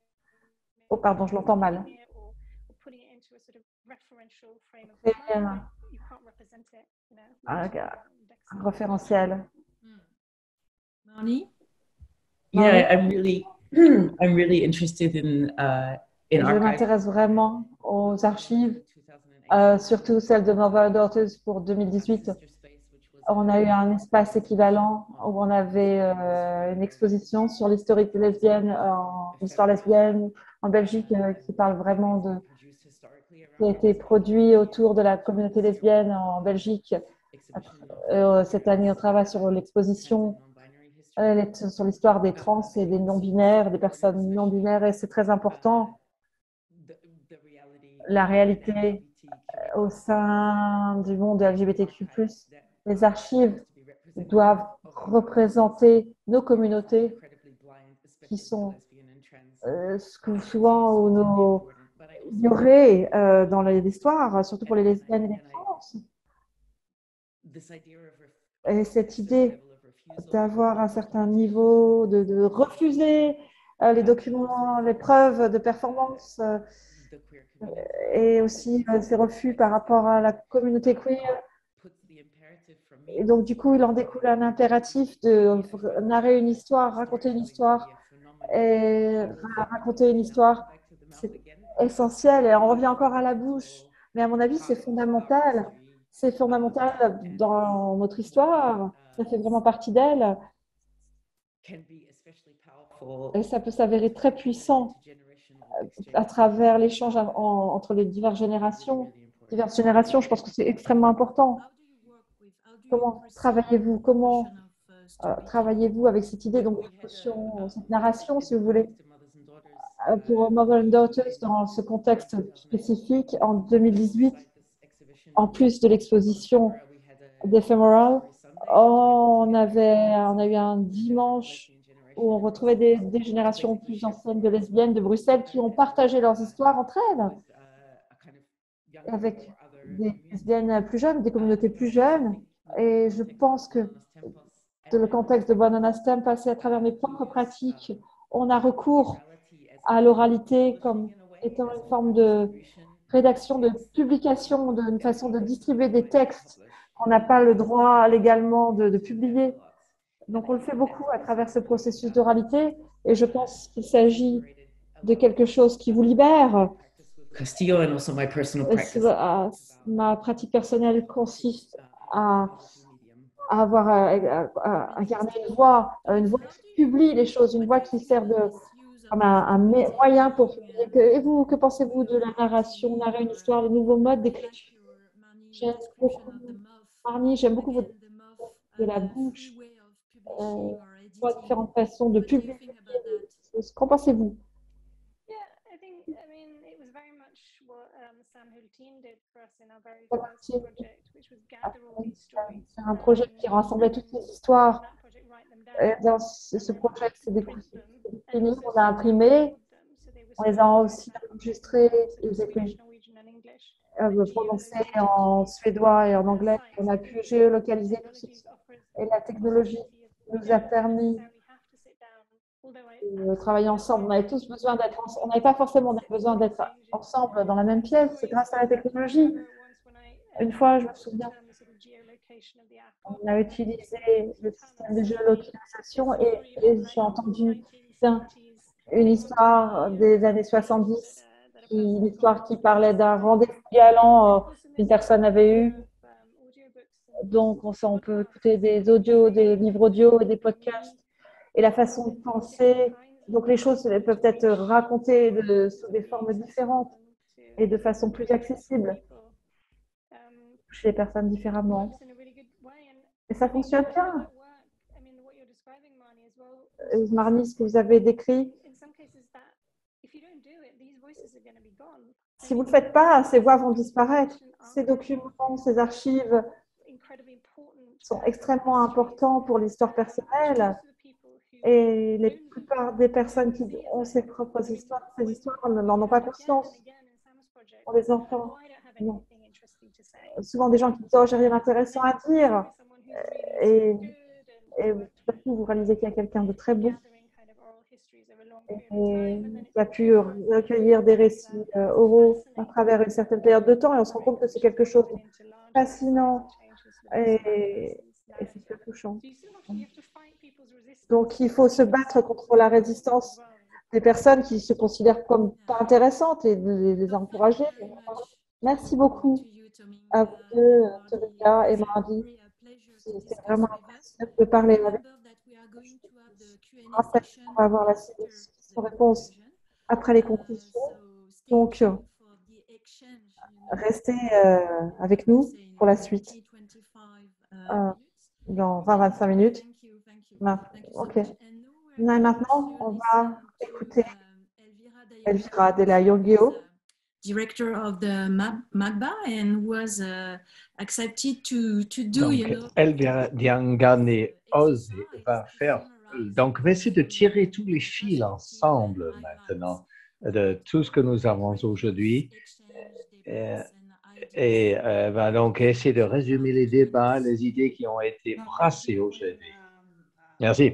Oh, pardon, je l'entends mal. of idea or, or putting it into a sort of referential frame of C'est time, un, but you can't represent it. You know, un- référentiel. Marnie? Yeah, I'm really, I'm really interested in uh, in Je m'intéresse vraiment aux archives, euh, surtout celles de Mother Daughters pour 2018. On a eu un espace équivalent où on avait euh, une exposition sur l'historique lesbienne, en l'histoire lesbienne en Belgique, euh, qui parle vraiment de qui a été produit autour de la communauté lesbienne en Belgique. Euh, cette année, on travaille sur l'exposition euh, sur l'histoire des trans et des non-binaires, des personnes non-binaires, et c'est très important la réalité au sein du monde LGBTQ+. Les archives doivent représenter nos communautés qui sont euh, souvent où nos ignorées euh, dans l'histoire, surtout pour les lesbiennes et les trans. Et cette idée d'avoir un certain niveau, de, de refuser euh, les documents, les preuves de performance euh, et aussi euh, ces refus par rapport à la communauté queer. Et donc, du coup, il en découle un impératif de narrer une histoire, raconter une histoire. Et raconter une histoire, c'est essentiel. Et on revient encore à la bouche. Mais à mon avis, c'est fondamental. C'est fondamental dans notre histoire. Ça fait vraiment partie d'elle. Et ça peut s'avérer très puissant à travers l'échange en- entre les diverses générations. Diverses générations, je pense que c'est extrêmement important. Comment travaillez-vous? Comment euh, travaillez-vous avec cette idée, donc notion, cette narration, si vous voulez, Euh, pour Mother and Daughters dans ce contexte spécifique en 2018, en plus de l'exposition d'Ephemeral, on, avait, on a eu un dimanche où on retrouvait des, des générations plus anciennes de lesbiennes de Bruxelles qui ont partagé leurs histoires entre elles, avec des lesbiennes plus jeunes, des communautés plus jeunes. Et je pense que de le contexte de Banana Stem, passer à travers mes propres pratiques, on a recours à l'oralité comme étant une forme de rédaction, de publication, d'une façon de distribuer des textes qu'on n'a pas le droit légalement de, de, publier. Donc on le fait beaucoup à travers ce processus d'oralité et je pense qu'il s'agit de quelque chose qui vous libère. Castillo and also my personal practice. Ma pratique personnelle consiste à, à avoir à, à incarner une voix, une voix qui publie les choses, une voix qui sert de, comme un, un moyen pour. Et vous, que pensez-vous de la narration, narrer une histoire, les nouveaux modes d'écriture J'aime beaucoup, Marnie, j'aime beaucoup votre de la bouche, euh, différentes façons de publier. Qu'en pensez-vous? C'est un projet qui rassemblait toutes ces histoires. Et dans ce projet, c'est des on a imprimé, on les a aussi enregistrés, ils étaient euh, prononcés en suédois et en anglais. On a pu géolocaliser tout ceci. Et la technologie nous a permis de travailler ensemble. On avait tous besoin d'être ensemble. On n'avait pas forcément besoin d'être ensemble dans la même pièce. C'est grâce à la technologie. Une fois, je me souviens, on a utilisé le système de géolocalisation et, j'ai entendu une histoire des années 70, une histoire qui parlait d'un rendez-vous galant euh, qu'une personne avait eu. Donc, on, peut écouter des audios, des livres audio et des podcasts et la façon de penser. Donc les choses peuvent être racontées sous des formes différentes et de façon plus accessible. Toucher les personnes différemment. Et ça fonctionne bien. Marnie, ce que vous avez décrit, si vous ne le faites pas, ces voix vont disparaître. Ces documents, ces archives sont extrêmement importants pour l'histoire personnelle et la plupart des personnes qui ont ces propres histoires, ces histoires n'en ont pas conscience. On les entend. Souvent des gens qui disent Oh, j'ai rien d'intéressant à dire. Et, et vous réalisez qu'il y a quelqu'un de très et qui a pu recueillir des récits euh, oraux à travers une certaine période de temps et on se rend compte que c'est quelque chose de fascinant et, et c'est touchant. Donc, il faut se battre contre la résistance des personnes qui se considèrent comme pas intéressantes et les, encourager. Merci beaucoup à vous deux, Torika et Mardi. C'est vraiment un plaisir de parler avec vous. On va avoir la réponse après les conclusions. Donc, restez euh, avec nous pour la suite. Euh, dans 20-25 minutes. Ok. Maintenant, on va écouter Elvira de la Yongeo. Director of the MAGBA and was uh, accepted to, to do, donc, you know, Elvira Diangane Oz va faire, donc va essayer de tirer tous les fils ensemble maintenant de tout ce que nous avons aujourd'hui. Et, et euh, va donc essayer de résumer les débats, les idées qui ont été brassées aujourd'hui. Merci.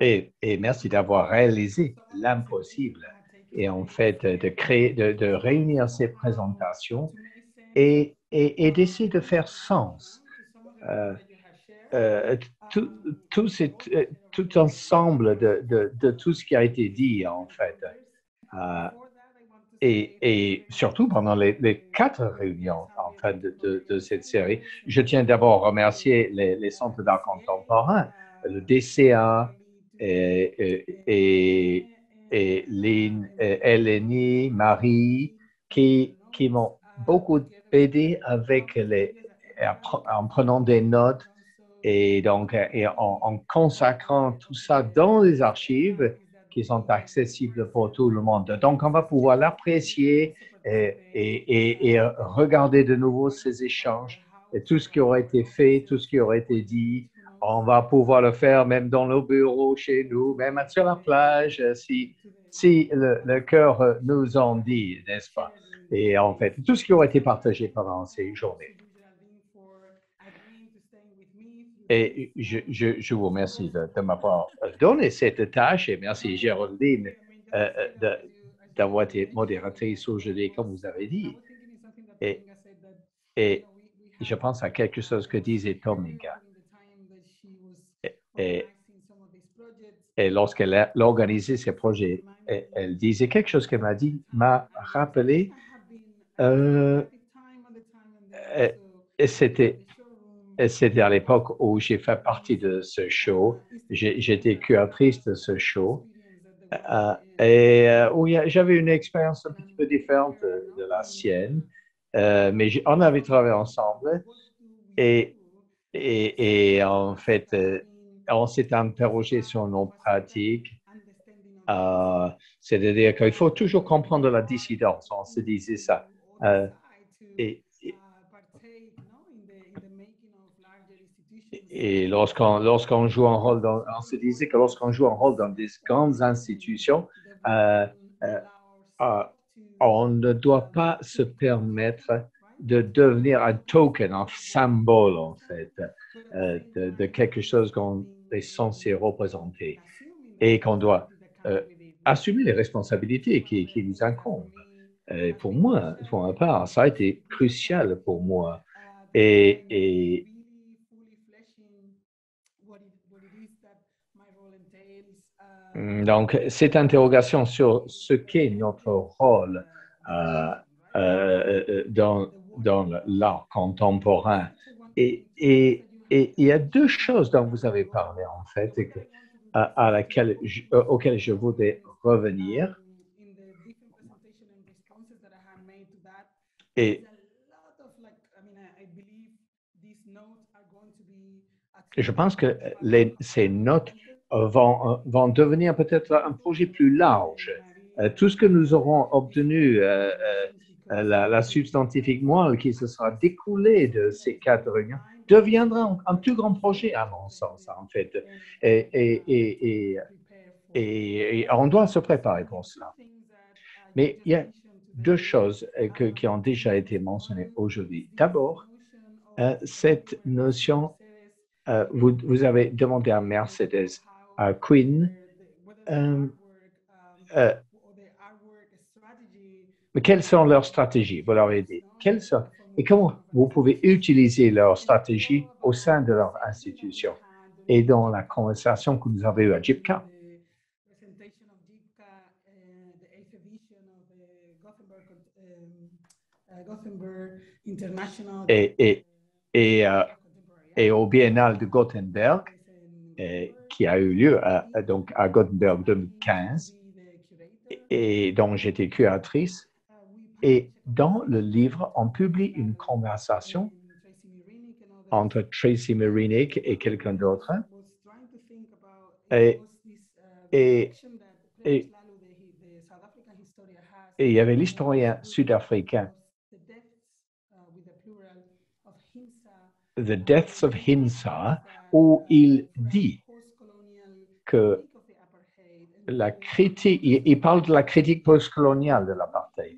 Et, merci d'avoir réalisé l'impossible et en fait de créer, de, réunir ces présentations et, et d'essayer de faire sens. Euh, euh, tout, tout, cet, tout ensemble de, de, tout ce qui a été dit, en fait. Euh, et, et, surtout pendant les, quatre réunions en fait, de, de, cette série. Je tiens d'abord à remercier les, les centres d'art contemporain, le DCA et, et, et Lynn, Eleni, Marie, qui, qui m'ont beaucoup aidé avec les, en prenant des notes et donc en, consacrant tout ça dans les archives qui sont accessibles pour tout le monde. Donc, on va pouvoir l'apprécier et, regarder de nouveau ces échanges et tout ce qui aurait été fait, tout ce qui aurait été dit. On va pouvoir le faire même dans nos bureaux, chez nous, même sur la plage, si, si le cœur nous en dit, n'est-ce pas? Et en fait, tout ce qui aurait été partagé pendant ces journées. Et je, vous remercie de, m'avoir donné cette tâche et merci Géraldine euh, de- d'avoir été modératrice aujourd'hui, comme vous avez dit. Et, je pense à quelque chose que disait Tominga. Et, lorsqu'elle a organisé ces projets, elle, disait quelque chose qu'elle m'a dit, m'a rappelé, euh, c'était c'était à l'époque où j'ai fait partie de ce show. J'étais curatrice de ce show. Euh, et euh, où j'avais une expérience un petit peu différente de, la sienne. Euh, mais on avait travaillé ensemble. Et, en fait, on s'est interrogé sur nos pratiques. C'est-à-dire qu'il faut toujours comprendre la dissidence. On se disait ça. Et, et- lorsqu'on lorsqu'on joue un rôle dans, on se disait que lorsqu'on joue un rôle dans des grandes institutions, euh, euh, euh, on ne doit pas se permettre de devenir un token, un symbole en fait, de, quelque chose qu'on est censé représenter et qu'on doit assumer les responsabilités qui, qui nous incombent. Pour moi, pour ma part, ça a été crucial pour moi. Et, Donc, cette interrogation sur ce qu'est notre rôle euh, euh, euh, dans, dans l'art contemporain. Et, et, il y a deux choses dont vous avez parlé, en fait, à, laquelle je- auxquelles je voudrais revenir. Et je pense que les- ces notes vont, euh, vont devenir peut-être un projet plus large. Euh, tout ce que nous aurons obtenu, euh, euh, euh, la, substantifique moelle qui se sera découlée de ces quatre réunions, deviendra un, un plus grand projet, à mon sens, en fait. Et, on doit se préparer pour cela. Mais il y a deux choses euh, qui ont déjà été mentionnées aujourd'hui. D'abord, euh, cette notion, euh, vous avez demandé à Mercedes, à Queen, euh, euh, mais quelles sont leurs stratégies? Vous leur dit. Et comment vous pouvez utiliser leurs stratégies au sein de leur institution? Et dans la conversation que nous avons eue à JIPCA et, et, et, euh, et au Biennale de Gothenburg, qui a eu lieu à, donc à Gothenburg 2015, et, dont j'étais curatrice. Et dans le livre, on publie une conversation entre Tracy Marinick et quelqu'un d'autre. Et, et, et, et il y avait l'historien sud-africain The Deaths of Hinsa, où il dit que la critique, il, parle de la critique postcoloniale de l'apartheid.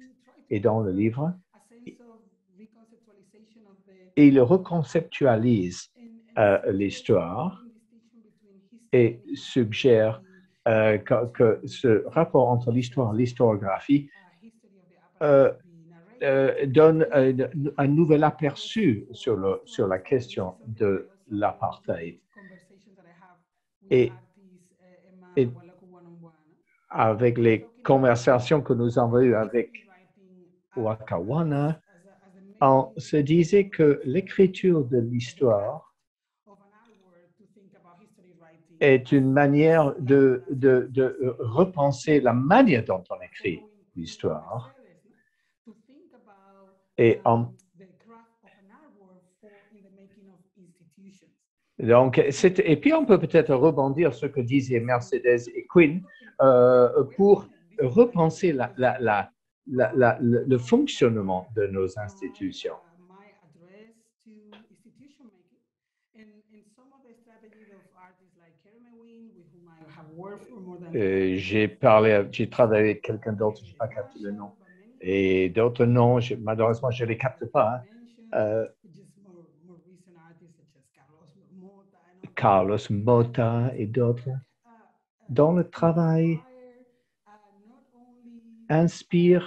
Et dans le livre, il reconceptualise euh, l'histoire et suggère euh, que, que ce rapport entre l'histoire et l'historiographie euh, euh, donne euh, un nouvel aperçu sur, la question de l'apartheid. Et, avec les conversations que nous avons eues avec Wakawana, on se disait que l'écriture de l'histoire est une manière de repenser la manière dont on écrit l'histoire. Et on, donc, et puis on peut peut-être rebondir ce que disaient Mercedes et Quinn euh, pour repenser le fonctionnement de nos institutions. J'ai parlé, j'ai travaillé avec quelqu'un d'autre, je n'ai pas capté le nom. Et d'autres noms, je- malheureusement, je ne les capte pas. hein. Euh, Carlos Mota et d'autres, dont le travail inspire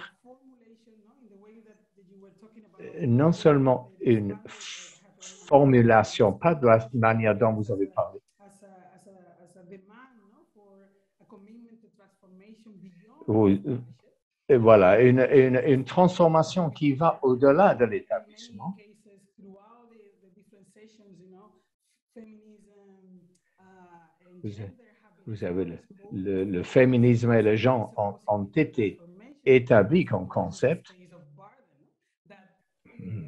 non seulement une formulation, pas de la manière dont vous avez parlé, voilà, une, une, une, transformation qui va au-delà de l'établissement. Vous, avez le, le, le, féminisme et le genre ont, ont été établis comme concept. Hmm.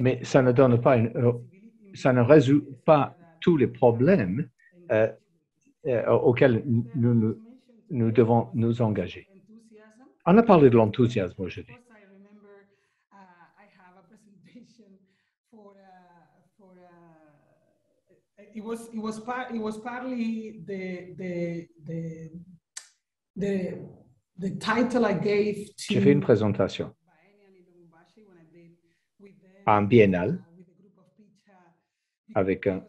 Mais ça ne donne pas une, ça ne résout pas tous les problèmes euh, euh, auxquels nous, nous, nous, devons nous engager. On a parlé de l'enthousiasme aujourd'hui. It was, it was, part, it was partly the, the, the, the, the title I gave to J'ai fait une présentation à un biennale avec un,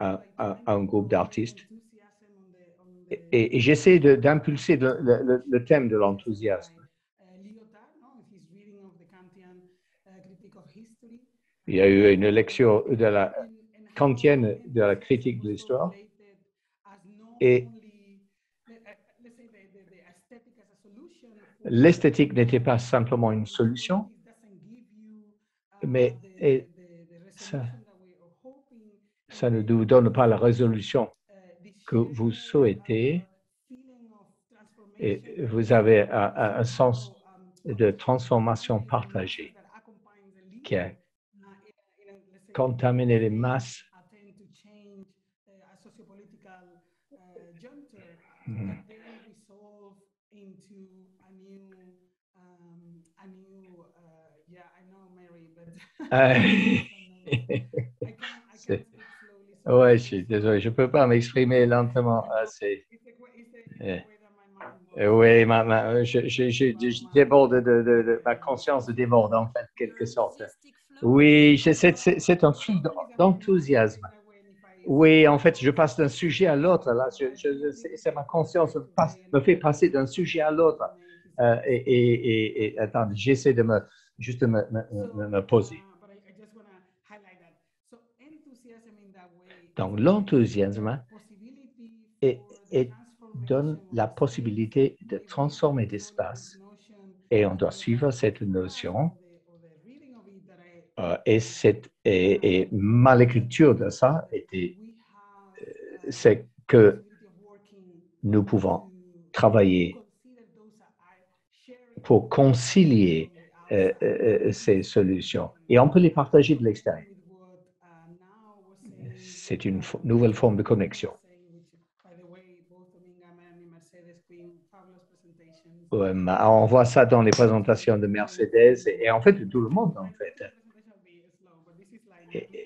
un, un, groupe d'artistes. Et, et j'essaie d'impulser le, thème de l'enthousiasme. Il y a eu une lecture de la kantienne de la critique de l'histoire. Et l'esthétique n'était pas simplement une solution, mais ça, ça ne vous donne pas la résolution que vous souhaitez et vous avez un, un sens de transformation partagée qui a contaminé les masses. Mm. Oui, je suis désolé, je ne peux pas m'exprimer lentement assez. Oui, ma, ma, je, je, je, déborde de, ma conscience déborde en fait, quelque sorte. Oui, c'est un flux d'enthousiasme. Oui, en fait, je passe d'un sujet à l'autre. Là, c'est ma conscience passe, me fait passer d'un sujet à l'autre. Euh, et, et, attends, j'essaie de juste me, me poser. Donc, l'enthousiasme donne la possibilité de transformer l'espace. Et on doit suivre cette notion. Euh, et, cette, et, ma lecture de ça euh, c'est que nous pouvons travailler pour concilier euh, ces solutions et on peut les partager de l'extérieur c'est une nouvelle forme de connexion. Ouais, on voit ça dans les présentations de Mercedes et, en fait de tout le monde en fait.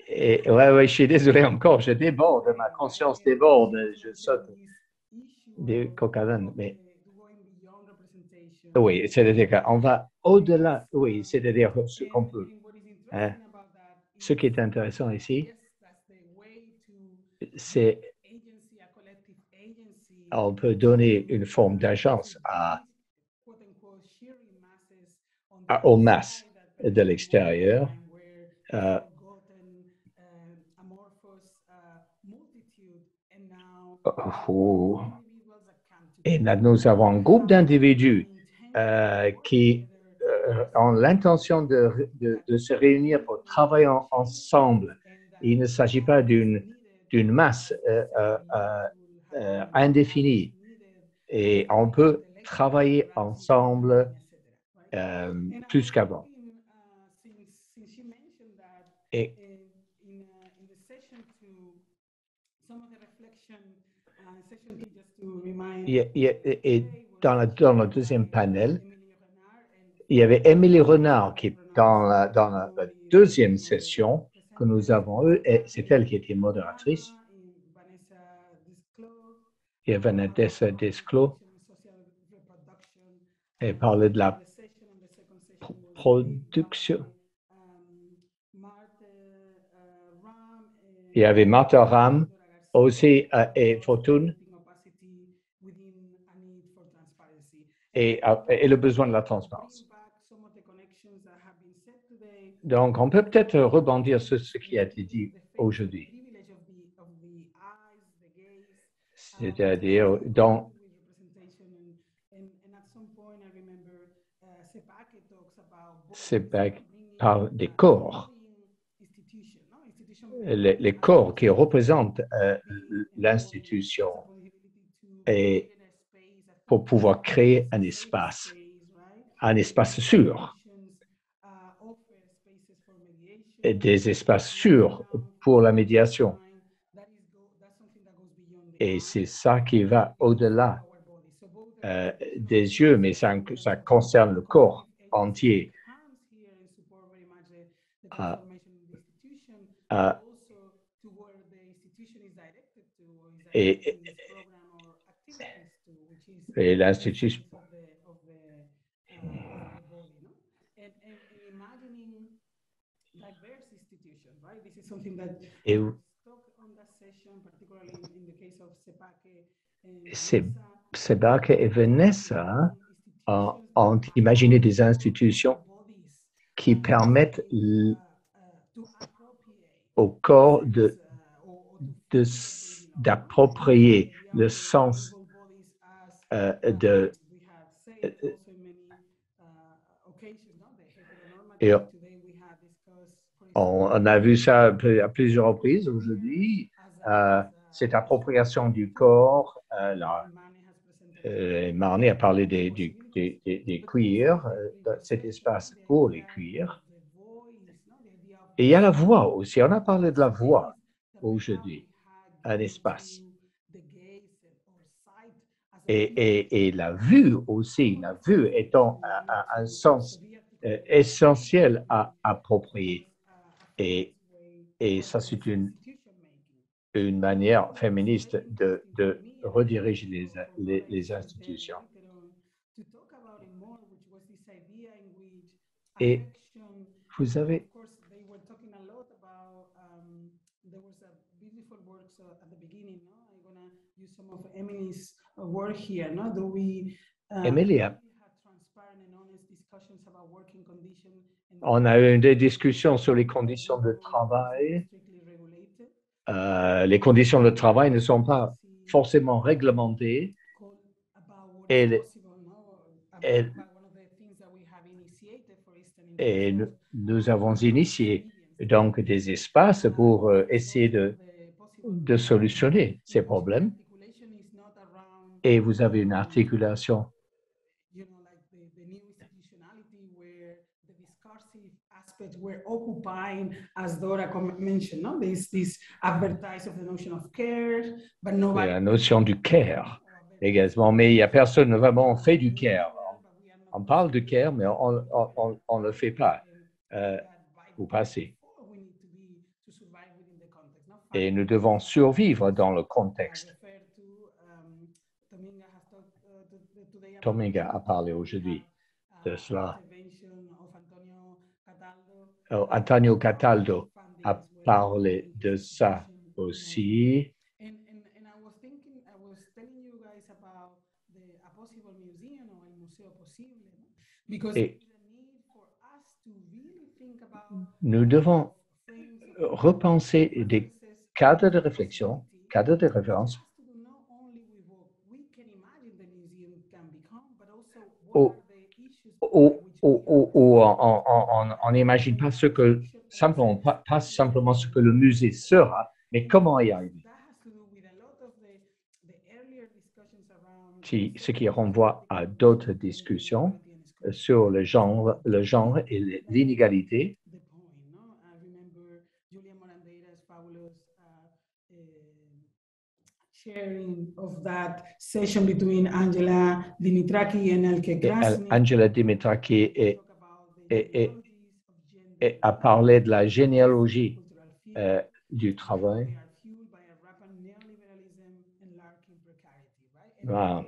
Et, ouais, je suis désolé encore, je déborde, ma conscience déborde, je saute des cocaïnes, mais oui, c'est-à-dire qu'on va au-delà, oui, c'est-à-dire ce qu'on peut. Hein. Ce qui est intéressant ici, on peut donner une forme d'agence à, à, aux masses de l'extérieur. Euh, et là, nous avons un groupe d'individus euh, qui euh, ont l'intention de, se réunir pour travailler en, ensemble. Il ne s'agit pas d'une d'une masse euh, euh, euh, indéfinie. Et on peut travailler ensemble plus qu'avant. Et, dans, dans le deuxième panel, il y avait Émilie Renard qui, dans dans la deuxième session, que nous avons eu, et c'est elle qui était modératrice. Il y a Vanessa Desclos. Elle parlait de la production. Il y avait Martha Ram aussi euh, et Fortune et, euh, et le besoin de la transparence. Donc, on peut peut-être rebondir sur ce qui a été dit aujourd'hui. C'est-à-dire, dans CEPAC parle des corps, les, les corps qui représentent euh, l'institution et pour pouvoir créer un espace, un espace sûr, et des espaces sûrs pour la médiation. Et c'est ça qui va au-delà euh, des yeux, mais ça, concerne le corps entier. Euh, et, et l'institution. Sebake et Vanessa. Ont, imaginé des institutions qui permettent au corps de, de d'approprier le sens euh, de et on, a vu ça à plusieurs reprises aujourd'hui, euh, cette appropriation du corps. Euh, euh, Marnie a parlé des, des, queers, euh, cet espace pour les queers. Et il y a la voix aussi. On a parlé de la voix aujourd'hui, un espace. Et, la vue aussi, la vue étant un, sens essentiel à approprier. Et, ça, c'est une, manière féministe de, rediriger les, les, institutions. Et vous avez Emilia, on a eu des discussions sur les conditions de travail. Euh, les conditions de travail ne sont pas forcément réglementées et, nous, avons initié donc des espaces pour euh, essayer de solutionner ces problèmes. Et vous avez une articulation we're occupying, as Dora mentioned, no? this, this advertise of the notion of care, but nobody... La notion du care également, mais il n'y a personne vraiment fait du care. On, on parle du care, mais on ne le fait pas euh, au passé. Et nous devons survivre dans le contexte. Tominga a parlé aujourd'hui de cela. Oh, Antonio Cataldo a parlé de ça aussi. Et nous devons repenser des cadres de réflexion, cadres de référence au, au, où, on n'imagine pas ce que simplement pas, pas, simplement ce que le musée sera, mais comment y arriver. Ce qui renvoie à d'autres discussions sur le genre, le genre et l'inégalité. Sharing of that session between Angela Dimitraki and Elke Krasny. Angela Dimitraki et, et, et, a parlé de la généalogie euh, du travail. Wow.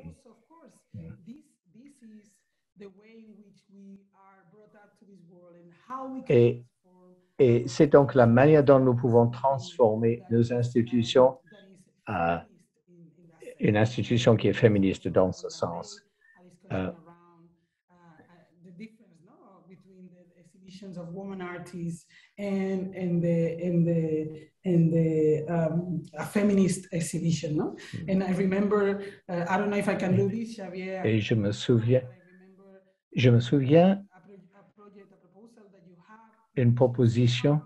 Et, et c'est donc la manière dont nous pouvons transformer nos institutions à une institution qui est féministe dans ce sens. Euh, of women artists and and the and the and the um, a feminist exhibition, no? Mm. And I remember, uh, I don't know if I can do this, Xavier. Et je me souviens, je me souviens d'une proposition.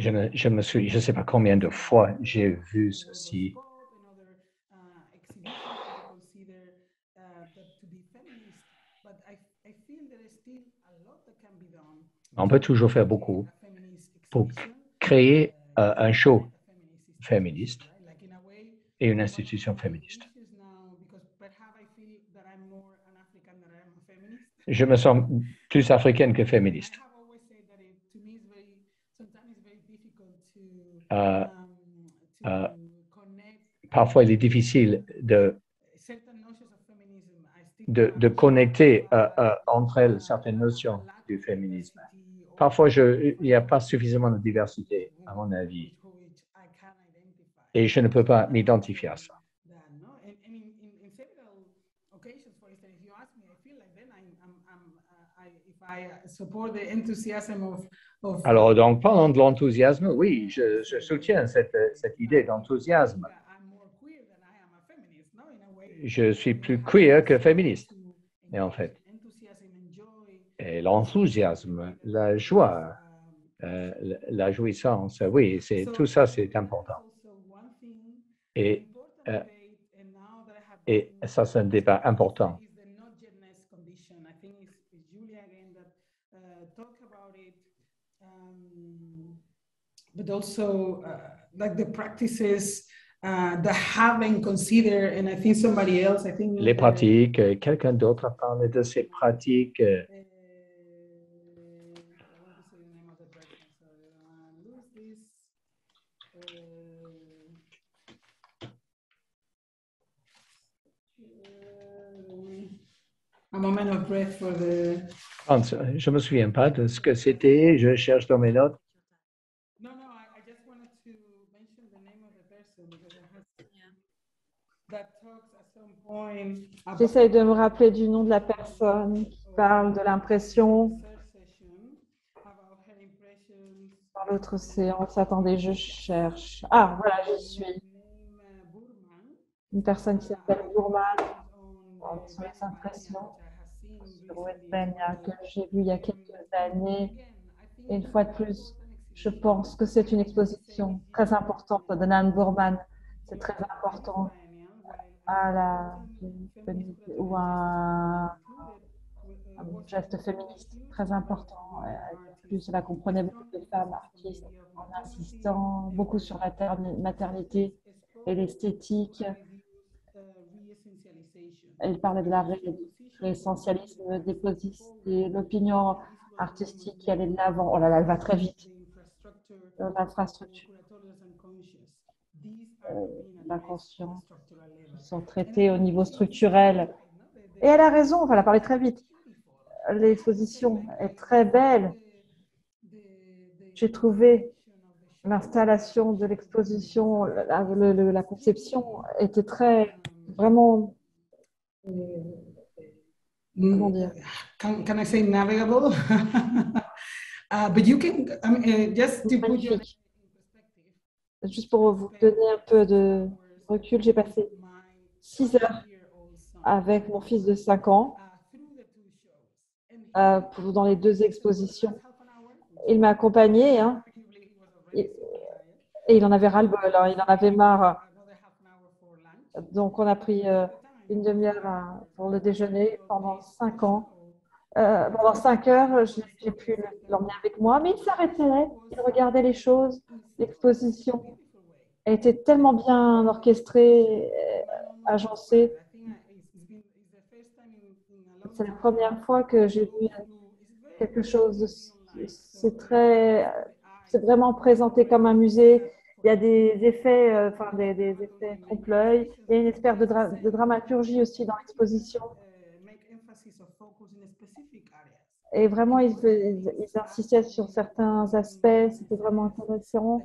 Je ne je me souviens, je sais pas combien de fois j'ai vu ceci. On peut toujours faire beaucoup pour créer euh, un show féministe et une institution féministe. Je me sens plus africaine que féministe. Euh, euh, parfois, il est difficile de, de, de connecter euh, entre elles certaines notions du féminisme. Parfois, je, il n'y a pas suffisamment de diversité, à mon avis, et je ne peux pas m'identifier à ça. Alors, donc, parlant de l'enthousiasme, oui, je, soutiens cette, cette idée d'enthousiasme. Je suis plus queer que féministe, mais en fait. Et l'enthousiasme, la joie, euh, la- jouissance, oui, c'est tout ça, c'est important. Et, euh, et ça, c'est un débat important. But also uh, like the practices uh, that haven't considered, and I think somebody else, I think Les uh, pratiques, euh, quelqu'un d'autre a parlé de ces pratiques. euh, a moment of breath for the. Je ne me souviens pas de ce que c'était, je cherche dans mes notes. No, no, I, I just wanted to mention the name of the person because it has that talks about J'essaye de me rappeler du nom de la personne qui parle de l'impression. Dans l'autre séance, attendez, je cherche. Ah, voilà, je suis. Une personne qui s'appelle Bourman, sur les impressions, sur Westmania, que j'ai vu il y a quelques années. Et une fois de plus, je pense que c'est une exposition très importante de Nan Bourman. C'est très important à la ou un, geste féministe très important. Euh, Plus, elle comprenait beaucoup de femmes artistes en insistant beaucoup sur la terni- maternité et l'esthétique. Elle parlait de la réessentialisme des de l'opinion artistique qui allait de l'avant. Oh là là, elle va très vite. Euh, L'infrastructure, l'inconscient sont traités au niveau structurel. Et elle a raison, on va la parler très vite. L'exposition est très belle. J'ai trouvé l'installation de l'exposition, la, conception était très, vraiment, euh, comment dire, Can, can I say navigable? uh, but you can, I mean, uh, just to put your. Juste pour vous donner un peu de recul, j'ai passé six heures avec mon fils de 5 ans euh, pour- dans les deux expositions. Il m'a accompagné hein, et, il en avait ras-le-bol, hein, il en avait marre. Donc, on a pris euh, une demi-heure hein, pour le déjeuner pendant cinq ans. Euh, pendant cinq heures, j'ai j'ai pu l'emmener avec moi, mais il s'arrêtait, il regardait les choses. L'exposition était tellement bien orchestrée, euh, agencée. C'est la première fois que j'ai vu quelque chose. C'est très, c'est vraiment présenté comme un musée. Il y a des effets, euh, enfin des, des effets trompe-l'œil. Il y a une espèce de dramaturgie aussi dans l'exposition. Et vraiment, ils, insistaient sur certains aspects, c'était vraiment intéressant.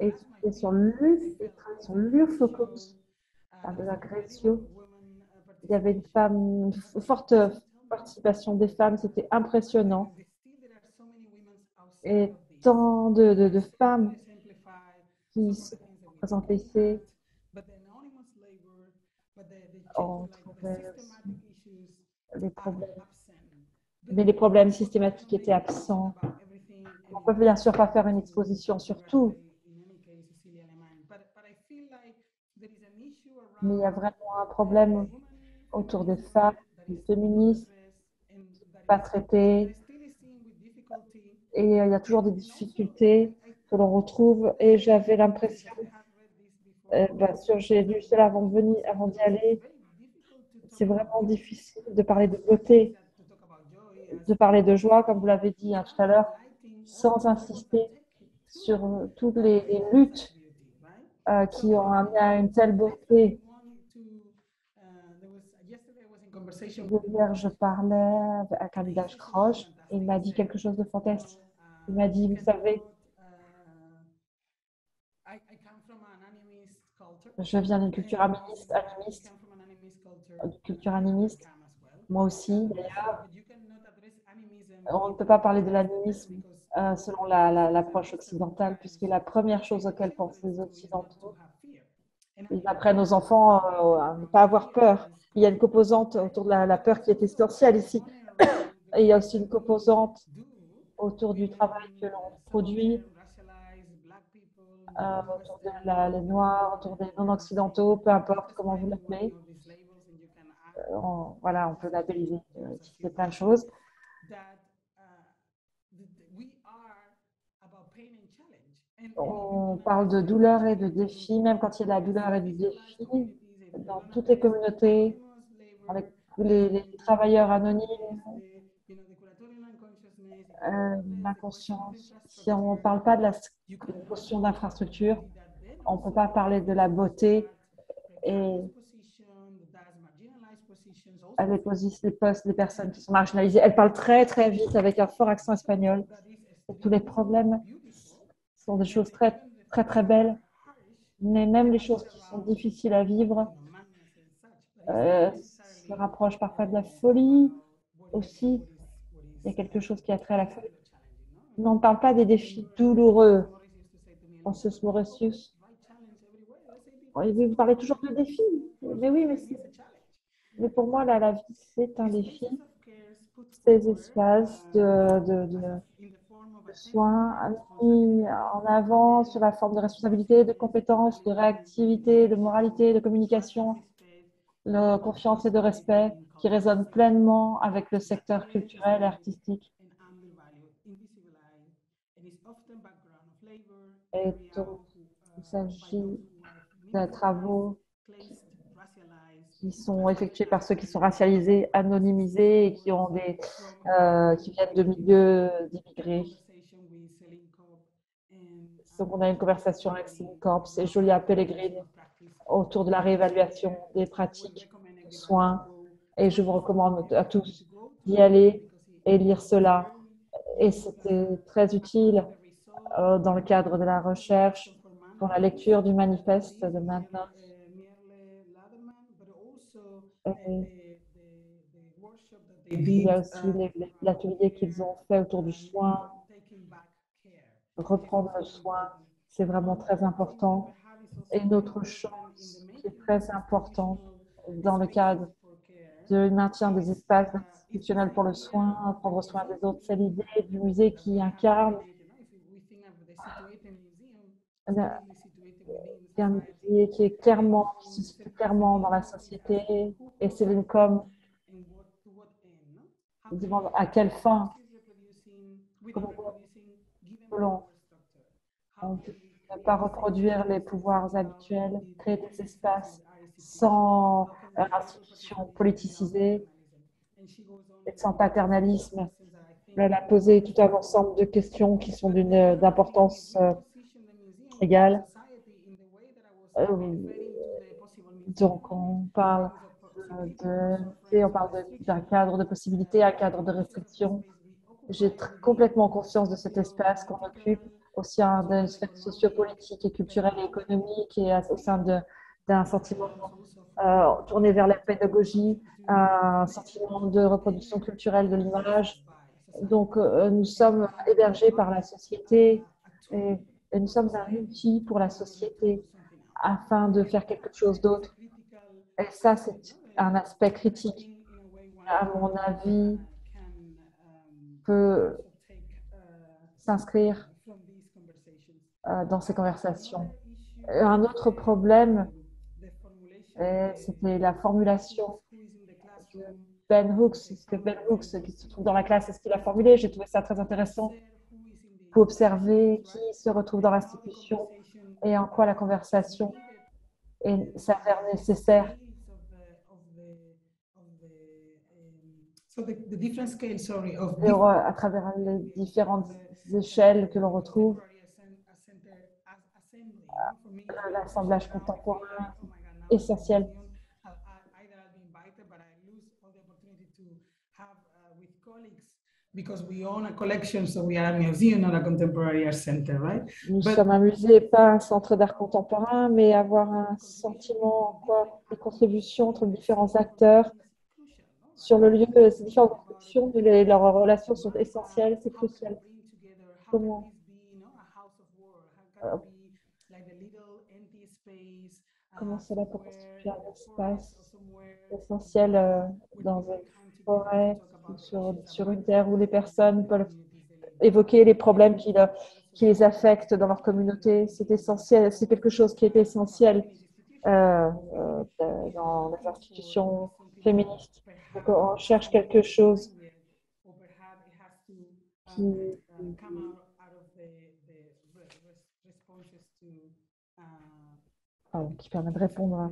Et c'était sur l'UFOCUS, de l'agression. Il y avait une femme, une forte participation des femmes, c'était impressionnant. Et tant de, de, de femmes qui se présentent ici. On trouvait les problèmes. Mais les problèmes systématiques étaient absents. On ne peut bien sûr pas faire une exposition sur tout. Mais il y a vraiment un problème autour des femmes, des féministes, pas traitées. Et il y a toujours des difficultés que l'on retrouve. Et j'avais l'impression, euh, bien sûr, j'ai lu cela avant d'y aller. C'est vraiment difficile de parler de beauté, de parler de joie, comme vous l'avez dit hein, tout à l'heure, sans insister sur toutes les, luttes euh, qui ont amené à une telle beauté. Hier, je parlais un visage croche et il m'a dit quelque chose de fantastique. Il m'a dit, vous savez, je viens d'une culture animiste, culture animiste. Moi aussi, d'ailleurs. On ne peut pas parler de l'animisme euh, selon l'approche la, occidentale, puisque la première chose auquel pensent les Occidentaux, ils apprennent aux enfants euh, à ne pas avoir peur. Il y a une composante autour de la, la peur qui est essentielle ici. Il y a aussi une composante autour du travail que l'on produit, euh, autour de la, les Noirs, autour des non-occidentaux, peu importe comment vous l'appelez. Euh, voilà, on peut labelliser euh, plein de choses. On parle de douleur et de défi, même quand il y a de la douleur et du défi, dans toutes les communautés, avec les, les travailleurs anonymes, euh, l'inconscience. Si on ne parle pas de la notion d'infrastructure, on ne peut pas parler de la beauté et elle posent les postes des personnes qui sont marginalisées. Elle parle très très vite avec un fort accent espagnol. Tous les problèmes sont des choses très très très belles, mais même les choses qui sont difficiles à vivre euh, se rapprochent parfois de la folie aussi. Il y a quelque chose qui a trait à la folie. On ne parle pas des défis douloureux. Francis Mauritius. Vous parlez toujours de défis. Mais oui, mais, mais pour moi, là, la vie, c'est un défi. Ces espaces de, de, de, de soins mis en avant sur la forme de responsabilité, de compétences, de réactivité, de moralité, de communication, de confiance et de respect qui résonne pleinement avec le secteur culturel et artistique. Et donc, il s'agit de travaux qui sont effectués par ceux qui sont racialisés, anonymisés et qui, ont des, euh, qui viennent de milieux d'immigrés. Donc, on a une conversation avec Céline Corps et Julia Pellegrini autour de la réévaluation des pratiques de soins. Et je vous recommande à tous d'y aller et lire cela. Et c'était très utile euh, dans le cadre de la recherche pour la lecture du manifeste de maintenant. Il y a aussi l'atelier qu'ils ont fait autour du soin, reprendre le soin, c'est vraiment très important. Et une autre chose qui est très importante dans le cadre du maintien des espaces institutionnels pour le soin, prendre soin des autres, c'est l'idée du musée qui incarne qui est clairement, qui se clairement dans la société. Et c'est comme demande à quelle fin? On ne pas reproduire les pouvoirs habituels, créer des espaces sans institutions politisées et sans paternalisme. Elle a posé tout un ensemble de questions qui sont d'importance euh, égale. Euh, donc, on parle de, on parle d'un cadre de possibilités, un cadre de restrictions. J'ai complètement conscience de cet espace qu'on occupe au sein d'une sphère sociopolitique et culturelle et économique et au sein d'un sentiment euh, tourné vers la pédagogie, un sentiment de reproduction culturelle de l'image. Donc, euh, nous sommes hébergés par la société et nous sommes un outil pour la société afin de faire quelque chose d'autre. Et ça, c'est un aspect critique, à mon avis, peut s'inscrire euh, dans ces conversations. Un autre problème, c'était la formulation de Ben Hooks. Ce que Ben Hooks, qui se trouve dans la classe, est ce qu'il a formulé. J'ai trouvé ça très intéressant pour observer qui se retrouve dans l'institution et en quoi la conversation s'avère nécessaire? À travers les différentes échelles que l'on retrouve, l'assemblage contemporain essentiel. Nous sommes un musée, pas un centre d'art contemporain, mais avoir un sentiment, quoi, des contributions entre différents acteurs sur le lieu, ces différentes constructions, leurs relations sont essentielles, c'est crucial. Comment? Euh, Comment cela peut constituer un espace essentiel euh, dans une sur, une terre où les personnes peuvent évoquer les problèmes qui, qui les affectent dans leur communauté. C'est essentiel, c'est quelque chose qui est essentiel euh, dans les institutions féministes. Donc, on cherche quelque chose qui, qui permet de répondre à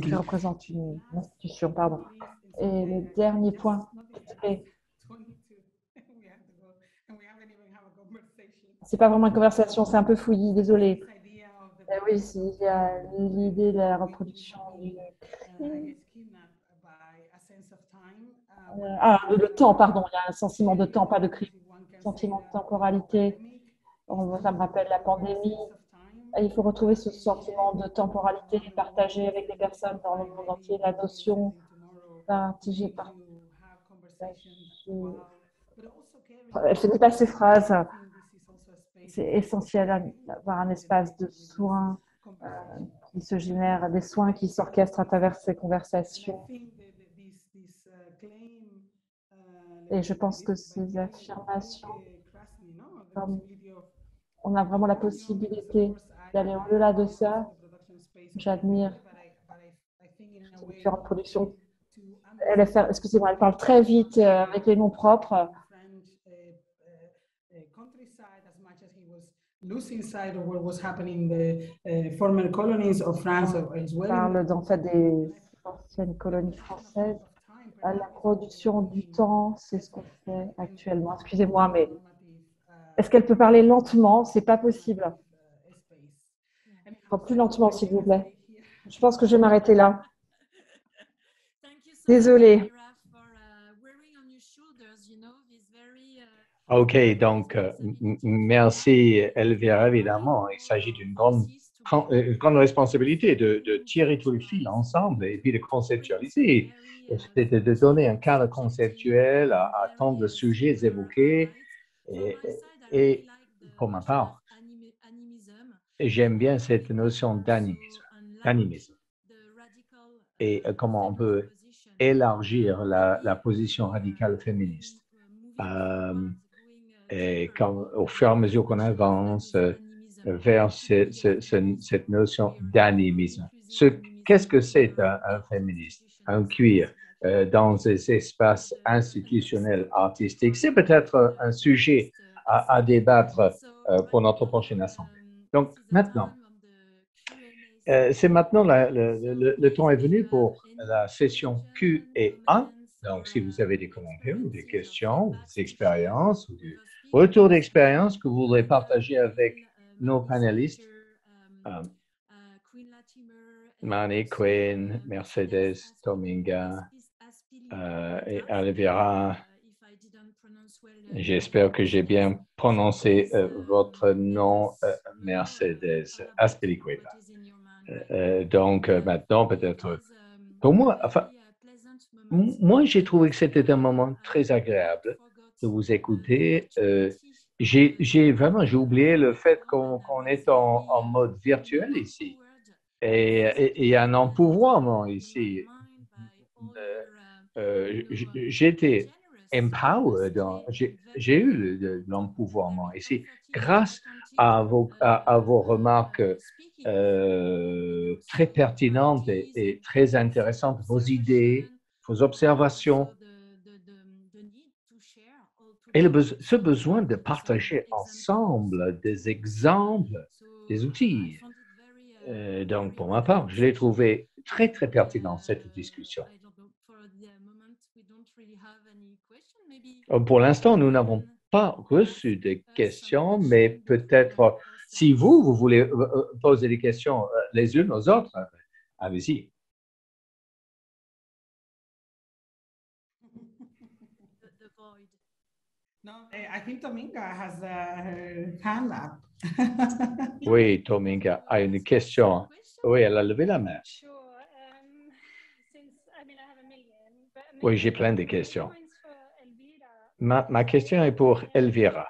qui représente une institution, pardon. Et le dernier point, c'est pas vraiment une conversation, c'est un peu fouillis, désolé. Eh oui, il y a l'idée de la reproduction du... Ah, le temps, pardon, il y a un sentiment de temps, pas de crime, sentiment de temporalité. Ça me rappelle la pandémie. il faut retrouver ce sentiment de temporalité partagé avec les personnes dans le monde entier, la notion d'un. Elle ne fait pas ces phrases c'est essentiel d'avoir un espace de soins euh, qui se génère, des soins qui s'orchestrent à travers ces conversations. Et je pense que ces affirmations, on a vraiment la possibilité d'aller au-delà de ça. J'admire différentes productions. Elle, excusez-moi, elle parle très vite euh, avec les noms propres. well. parle d'en fait des anciennes colonies françaises. À la production du temps, c'est ce qu'on fait actuellement. Excusez-moi, mais est-ce qu'elle peut parler lentement? C'est pas possible. Plus lentement, s'il vous plaît. Je pense que je vais m'arrêter là. Désolée. OK, donc euh, merci Elvira, évidemment. Il s'agit d'une grande, euh, grande responsabilité de, de, tirer tout le fil ensemble et puis de conceptualiser. C'était de donner un cadre conceptuel à, tant de sujets évoqués. Et, et pour ma part, j'aime bien cette notion d'animisme. Et euh, comment on peut élargir la, position radicale féministe. Euh, et quand, au fur et à mesure qu'on avance euh, vers cette notion d'animisme. Qu'est-ce que c'est un, féministe, un cuir dans ces espaces institutionnels artistiques C'est peut-être un sujet à, débattre euh, pour notre prochaine assemblée. Donc maintenant, c'est maintenant le, temps est venu pour la session Q et A Donc, si vous avez des commentaires ou des questions, des expériences ou des retours d'expérience que vous voudrez partager avec nos panélistes, euh, Manny, Quinn, Mercedes, Dominga euh, et Alvira. J'espère que j'ai bien prononcé euh, votre nom, euh, Mercedes Aspilicueta. Euh, donc, maintenant, peut-être, pour moi, enfin, moi, j'ai trouvé que c'était un moment très agréable de vous écouter. j'ai vraiment, j'ai oublié le fait qu'on est en, mode virtuel ici. Et il y a un empouvoirment ici. J'étais empowered, j'ai eu l'empouvoirment. Et c'est grâce à vos, à, vos remarques euh, très pertinentes et, très intéressantes, vos idées, vos observations, et le ce besoin de partager ensemble des exemples, des outils. Euh, donc, pour ma part, je l'ai trouvé très, très pertinent, cette discussion. Euh, pour l'instant, nous n'avons pas reçu de questions, mais peut-être si vous, vous voulez euh, euh, poser des questions les unes aux autres, allez-y. I think Tominga has a hand up. oui, Tominga a une question. Oui, elle a levé la main. Um, oui, j'ai plein de questions. Ma, ma, question est pour Elvira.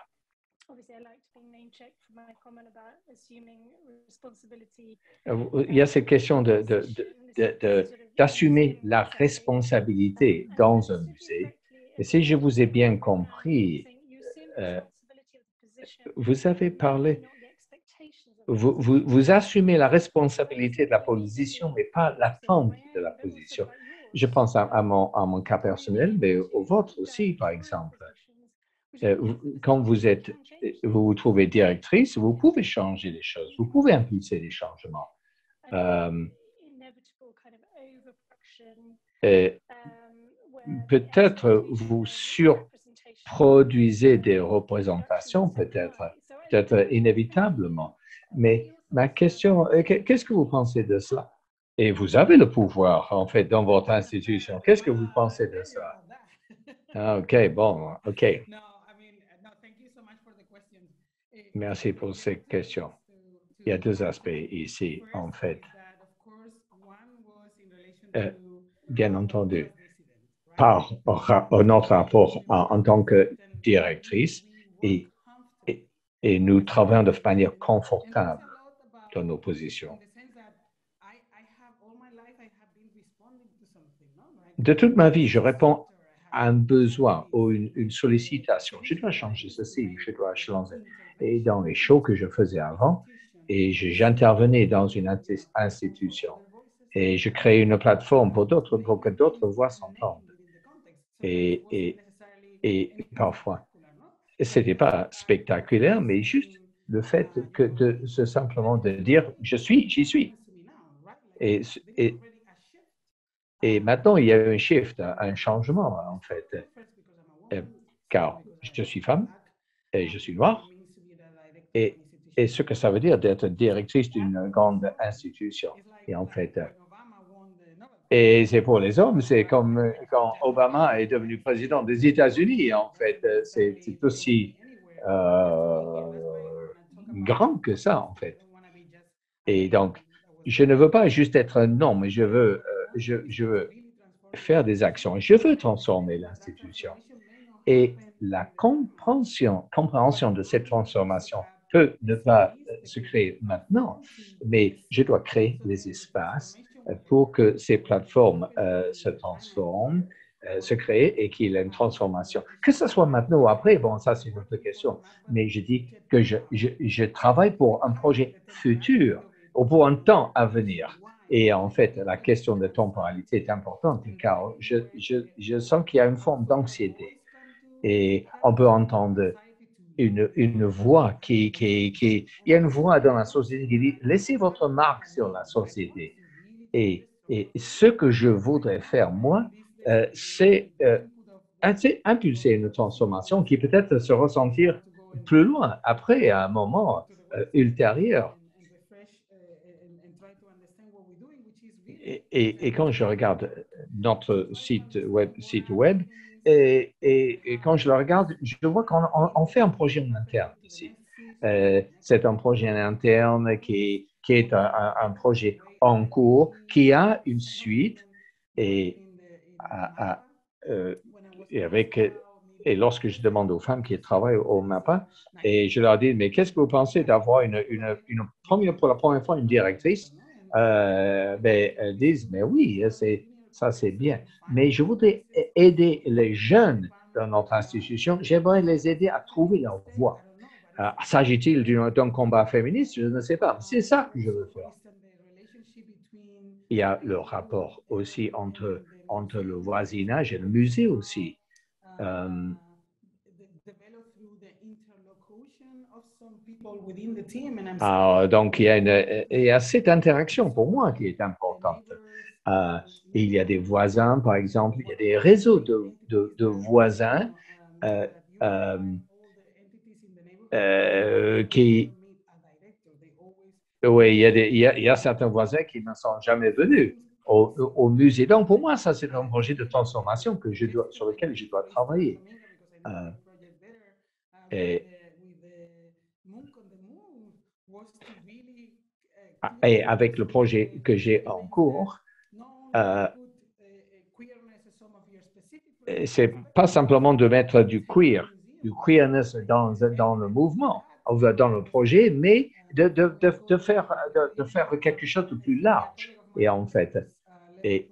Il y a cette question d'assumer de, de, de, la responsabilité dans un musée. Et si je vous ai bien compris, euh, vous avez parlé, vous, vous, vous, assumez la responsabilité de la position, mais pas l'attente de la position. Je pense à, mon, cas personnel, mais au vôtre aussi, par exemple. Euh, quand vous êtes, vous vous trouvez directrice, vous pouvez changer les choses, vous pouvez impulser des changements. Euh, peut-être vous surproduisez des représentations, peut-être, peut-être inévitablement. Mais ma question, qu'est-ce que vous pensez de cela? Et vous avez le pouvoir, en fait, dans votre institution. Qu'est-ce que vous pensez de ça? Ah, OK, bon, OK. Merci pour cette question. Il y a deux aspects ici, en fait. Euh, bien entendu, par notre rapport en, tant que directrice, et nous travaillons de manière confortable dans nos positions. De toute ma vie, je réponds à un besoin ou une, sollicitation. Je dois changer ceci, je dois changer. Et dans les shows que je faisais avant, et j'intervenais dans une institution et je créais une plateforme pour, d'autres, pour que d'autres voix s'entendent. Et, et, et parfois, ce n'était pas spectaculaire, mais juste le fait que de simplement de dire je suis, j'y suis. Et, et maintenant, il y a un shift, un changement, en fait. Euh, car je suis femme et je suis noire. Et, ce que ça veut dire d'être directrice d'une grande institution. Et en fait, et c'est pour les hommes, c'est comme quand Obama est devenu président des États-Unis, en fait. C'est aussi euh, grand que ça, en fait. Et donc, je ne veux pas juste être un homme, je veux euh, je, veux faire des actions, je veux transformer l'institution. Et la compréhension, de cette transformation peut ne pas euh, se créer maintenant, mais je dois créer les espaces euh, pour que ces plateformes euh, se transforment, se créent et qu'il y ait une transformation. Que ce soit maintenant ou après, bon, ça c'est une autre question, mais je dis que je travaille pour un projet futur ou pour un temps à venir. Et en fait, la question de temporalité est importante car je, je, je sens qu'il y a une forme d'anxiété. Et on peut entendre une, une voix qui, qui, qui, Il y a une voix dans la société qui dit laissez votre marque sur la société. Et, et ce que je voudrais faire, moi, euh, c'est euh, assez impulser une transformation qui peut-être se ressentir plus loin, après, à un moment euh, ultérieur. Et, quand je regarde notre site web, site web et, quand je le regarde, je vois qu'on on- on fait un projet en interne ici. Euh, c'est un projet en interne qui, est un, projet en cours, qui a une suite euh, et avec et lorsque je demande aux femmes qui travaillent au MAPA, et je leur dis, mais qu'est-ce que vous pensez d'avoir une première, pour la première fois une directrice euh, ben, disent, mais oui, c'est, ça c'est bien. Mais je voudrais aider les jeunes dans notre institution. J'aimerais les aider à trouver leur voie. Euh, S'agit-il d'un d'un combat féministe? Je ne sais pas. C'est ça que je veux faire. Il y a le rapport aussi entre, entre le voisinage et le musée aussi. Euh, ah, donc, il y, a une, il y a cette interaction pour moi qui est importante. Euh, il y a des voisins, par exemple, il y a des réseaux de, de, de voisins euh, euh, qui... Oui, il y, a des, il, y a, il y a certains voisins qui ne sont jamais venus au, au musée. Donc, pour moi, ça, c'est un projet de transformation que je dois, sur lequel je dois travailler. Et, et avec le projet que j'ai en cours, euh, c'est pas simplement de mettre du queer, du queerness dans, dans le mouvement, dans le projet, mais de, de, de, faire, de, faire quelque chose de plus large. Et en fait, et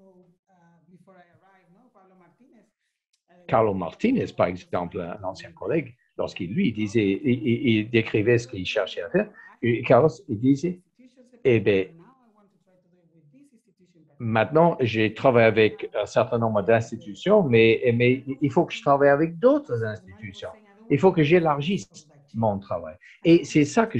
Carlo Martinez, par exemple, un ancien collègue, lorsqu'il lui disait, il, décrivait ce qu'il cherchait à faire, Carlos, il disait, eh bien, maintenant, j'ai travaillé avec un certain nombre d'institutions, mais, il faut que je travaille avec d'autres institutions. Il faut que j'élargisse mon travail. Et c'est ça que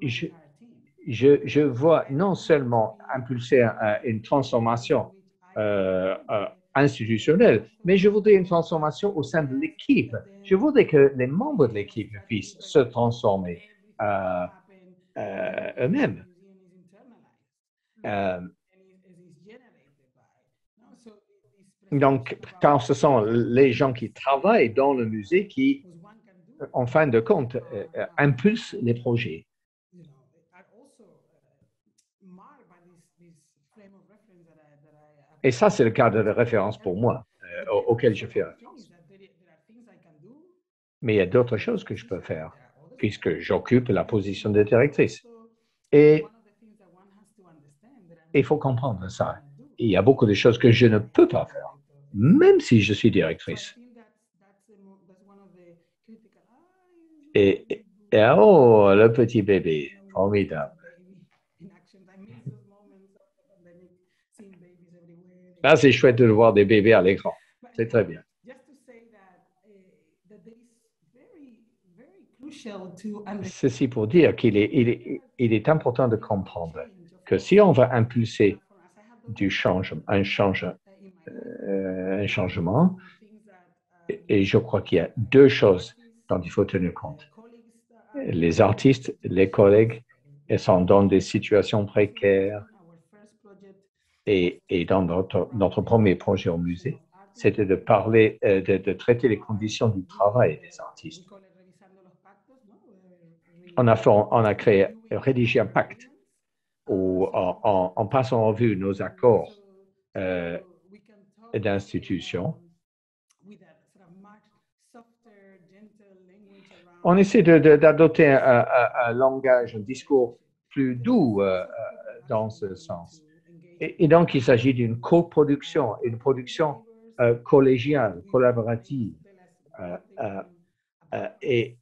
je, vois non seulement impulser une transformation euh, euh, institutionnelle, mais je voudrais une transformation au sein de l'équipe. Je voudrais que les membres de l'équipe puissent se transformer euh, eux-mêmes. Euh, donc, car ce sont les gens qui travaillent dans le musée qui, en fin de compte, euh, impulsent les projets. Et ça, c'est le cadre de référence pour moi, euh, auquel je fais référence. Mais il y a d'autres choses que je peux faire, puisque j'occupe la position de directrice. Et il faut comprendre ça. Il y a beaucoup de choses que je ne peux pas faire, même si je suis directrice. Et, oh, le petit bébé, formidable. Là, c'est chouette de voir des bébés à l'écran. C'est très bien. Ceci pour dire qu'il est, il est, il est important de comprendre que si on va impulser euh, un changement, et je crois qu'il y a deux choses dont il faut tenir compte. Les artistes, les collègues, sont dans des situations précaires. Et, dans notre, premier projet au musée, c'était de parler, euh, de, traiter les conditions du travail des artistes. On a, on a créé, rédigé un pacte où, en, passant en vue nos accords euh, d'institution, on essaie d'adopter un, langage, un discours plus doux euh, dans ce sens. Et, donc, il s'agit d'une coproduction, une production euh, collégiale, collaborative. Euh, et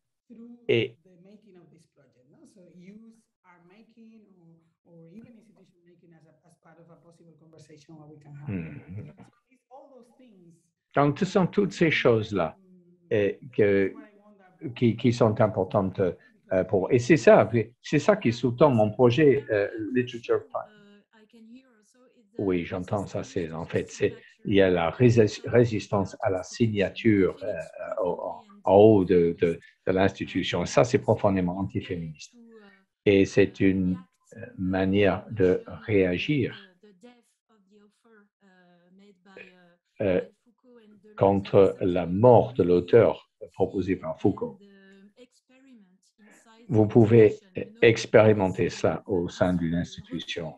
Donc, ce sont toutes ces choses-là que, qui, qui, sont importantes euh, pour. Et c'est ça, c'est ça qui sous-tend mon projet euh, Literature Prime. Oui, j'entends ça. C'est en fait c'est il y a la résistance à la signature euh, en, haut de, de, de l'institution. Ça, c'est profondément antiféministe. Et c'est une manière de réagir euh, contre la mort de l'auteur proposé par Foucault. Vous pouvez expérimenter ça au sein d'une institution.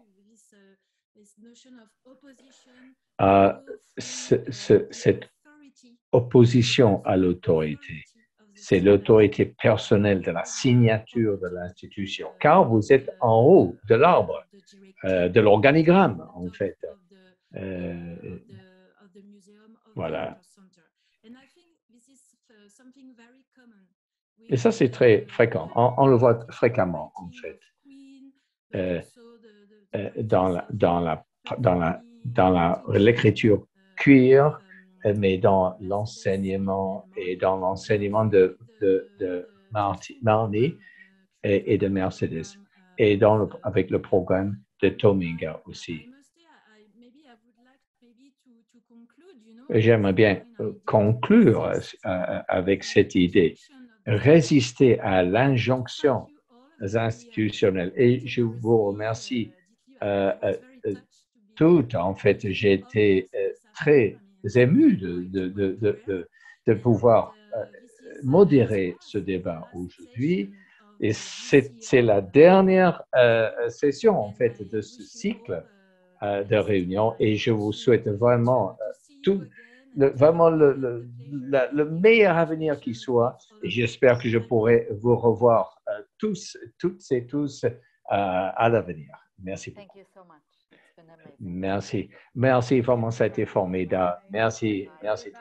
Euh, cette opposition à l'autorité, c'est l'autorité personnelle de la signature de l'institution, car vous êtes en haut de l'arbre, euh, de l'organigramme, en fait. Euh, voilà. Et ça, c'est très fréquent. On, le voit fréquemment, en fait, euh, euh, dans la, dans la, dans la, dans l'écriture queer, euh, mais dans l'enseignement et dans l'enseignement de, de, de Marnie et, de Mercedes, et dans avec le programme de Tominga aussi. J'aimerais bien conclure avec cette idée résister à l'injonction institutionnelle. Et je vous remercie euh, euh, euh toutes. En fait, j'ai été euh, très ému de, de, de, de pouvoir modérer ce débat aujourd'hui. Et c'est la dernière session, en fait, de ce cycle de réunions. Et je vous souhaite vraiment tout, vraiment le, le, meilleur avenir qui soit. Et j'espère que je pourrai vous revoir euh, tous, toutes et tous euh, à l'avenir. Merci beaucoup. Merci. Merci, vraiment, ça a été formidable. Merci, merci.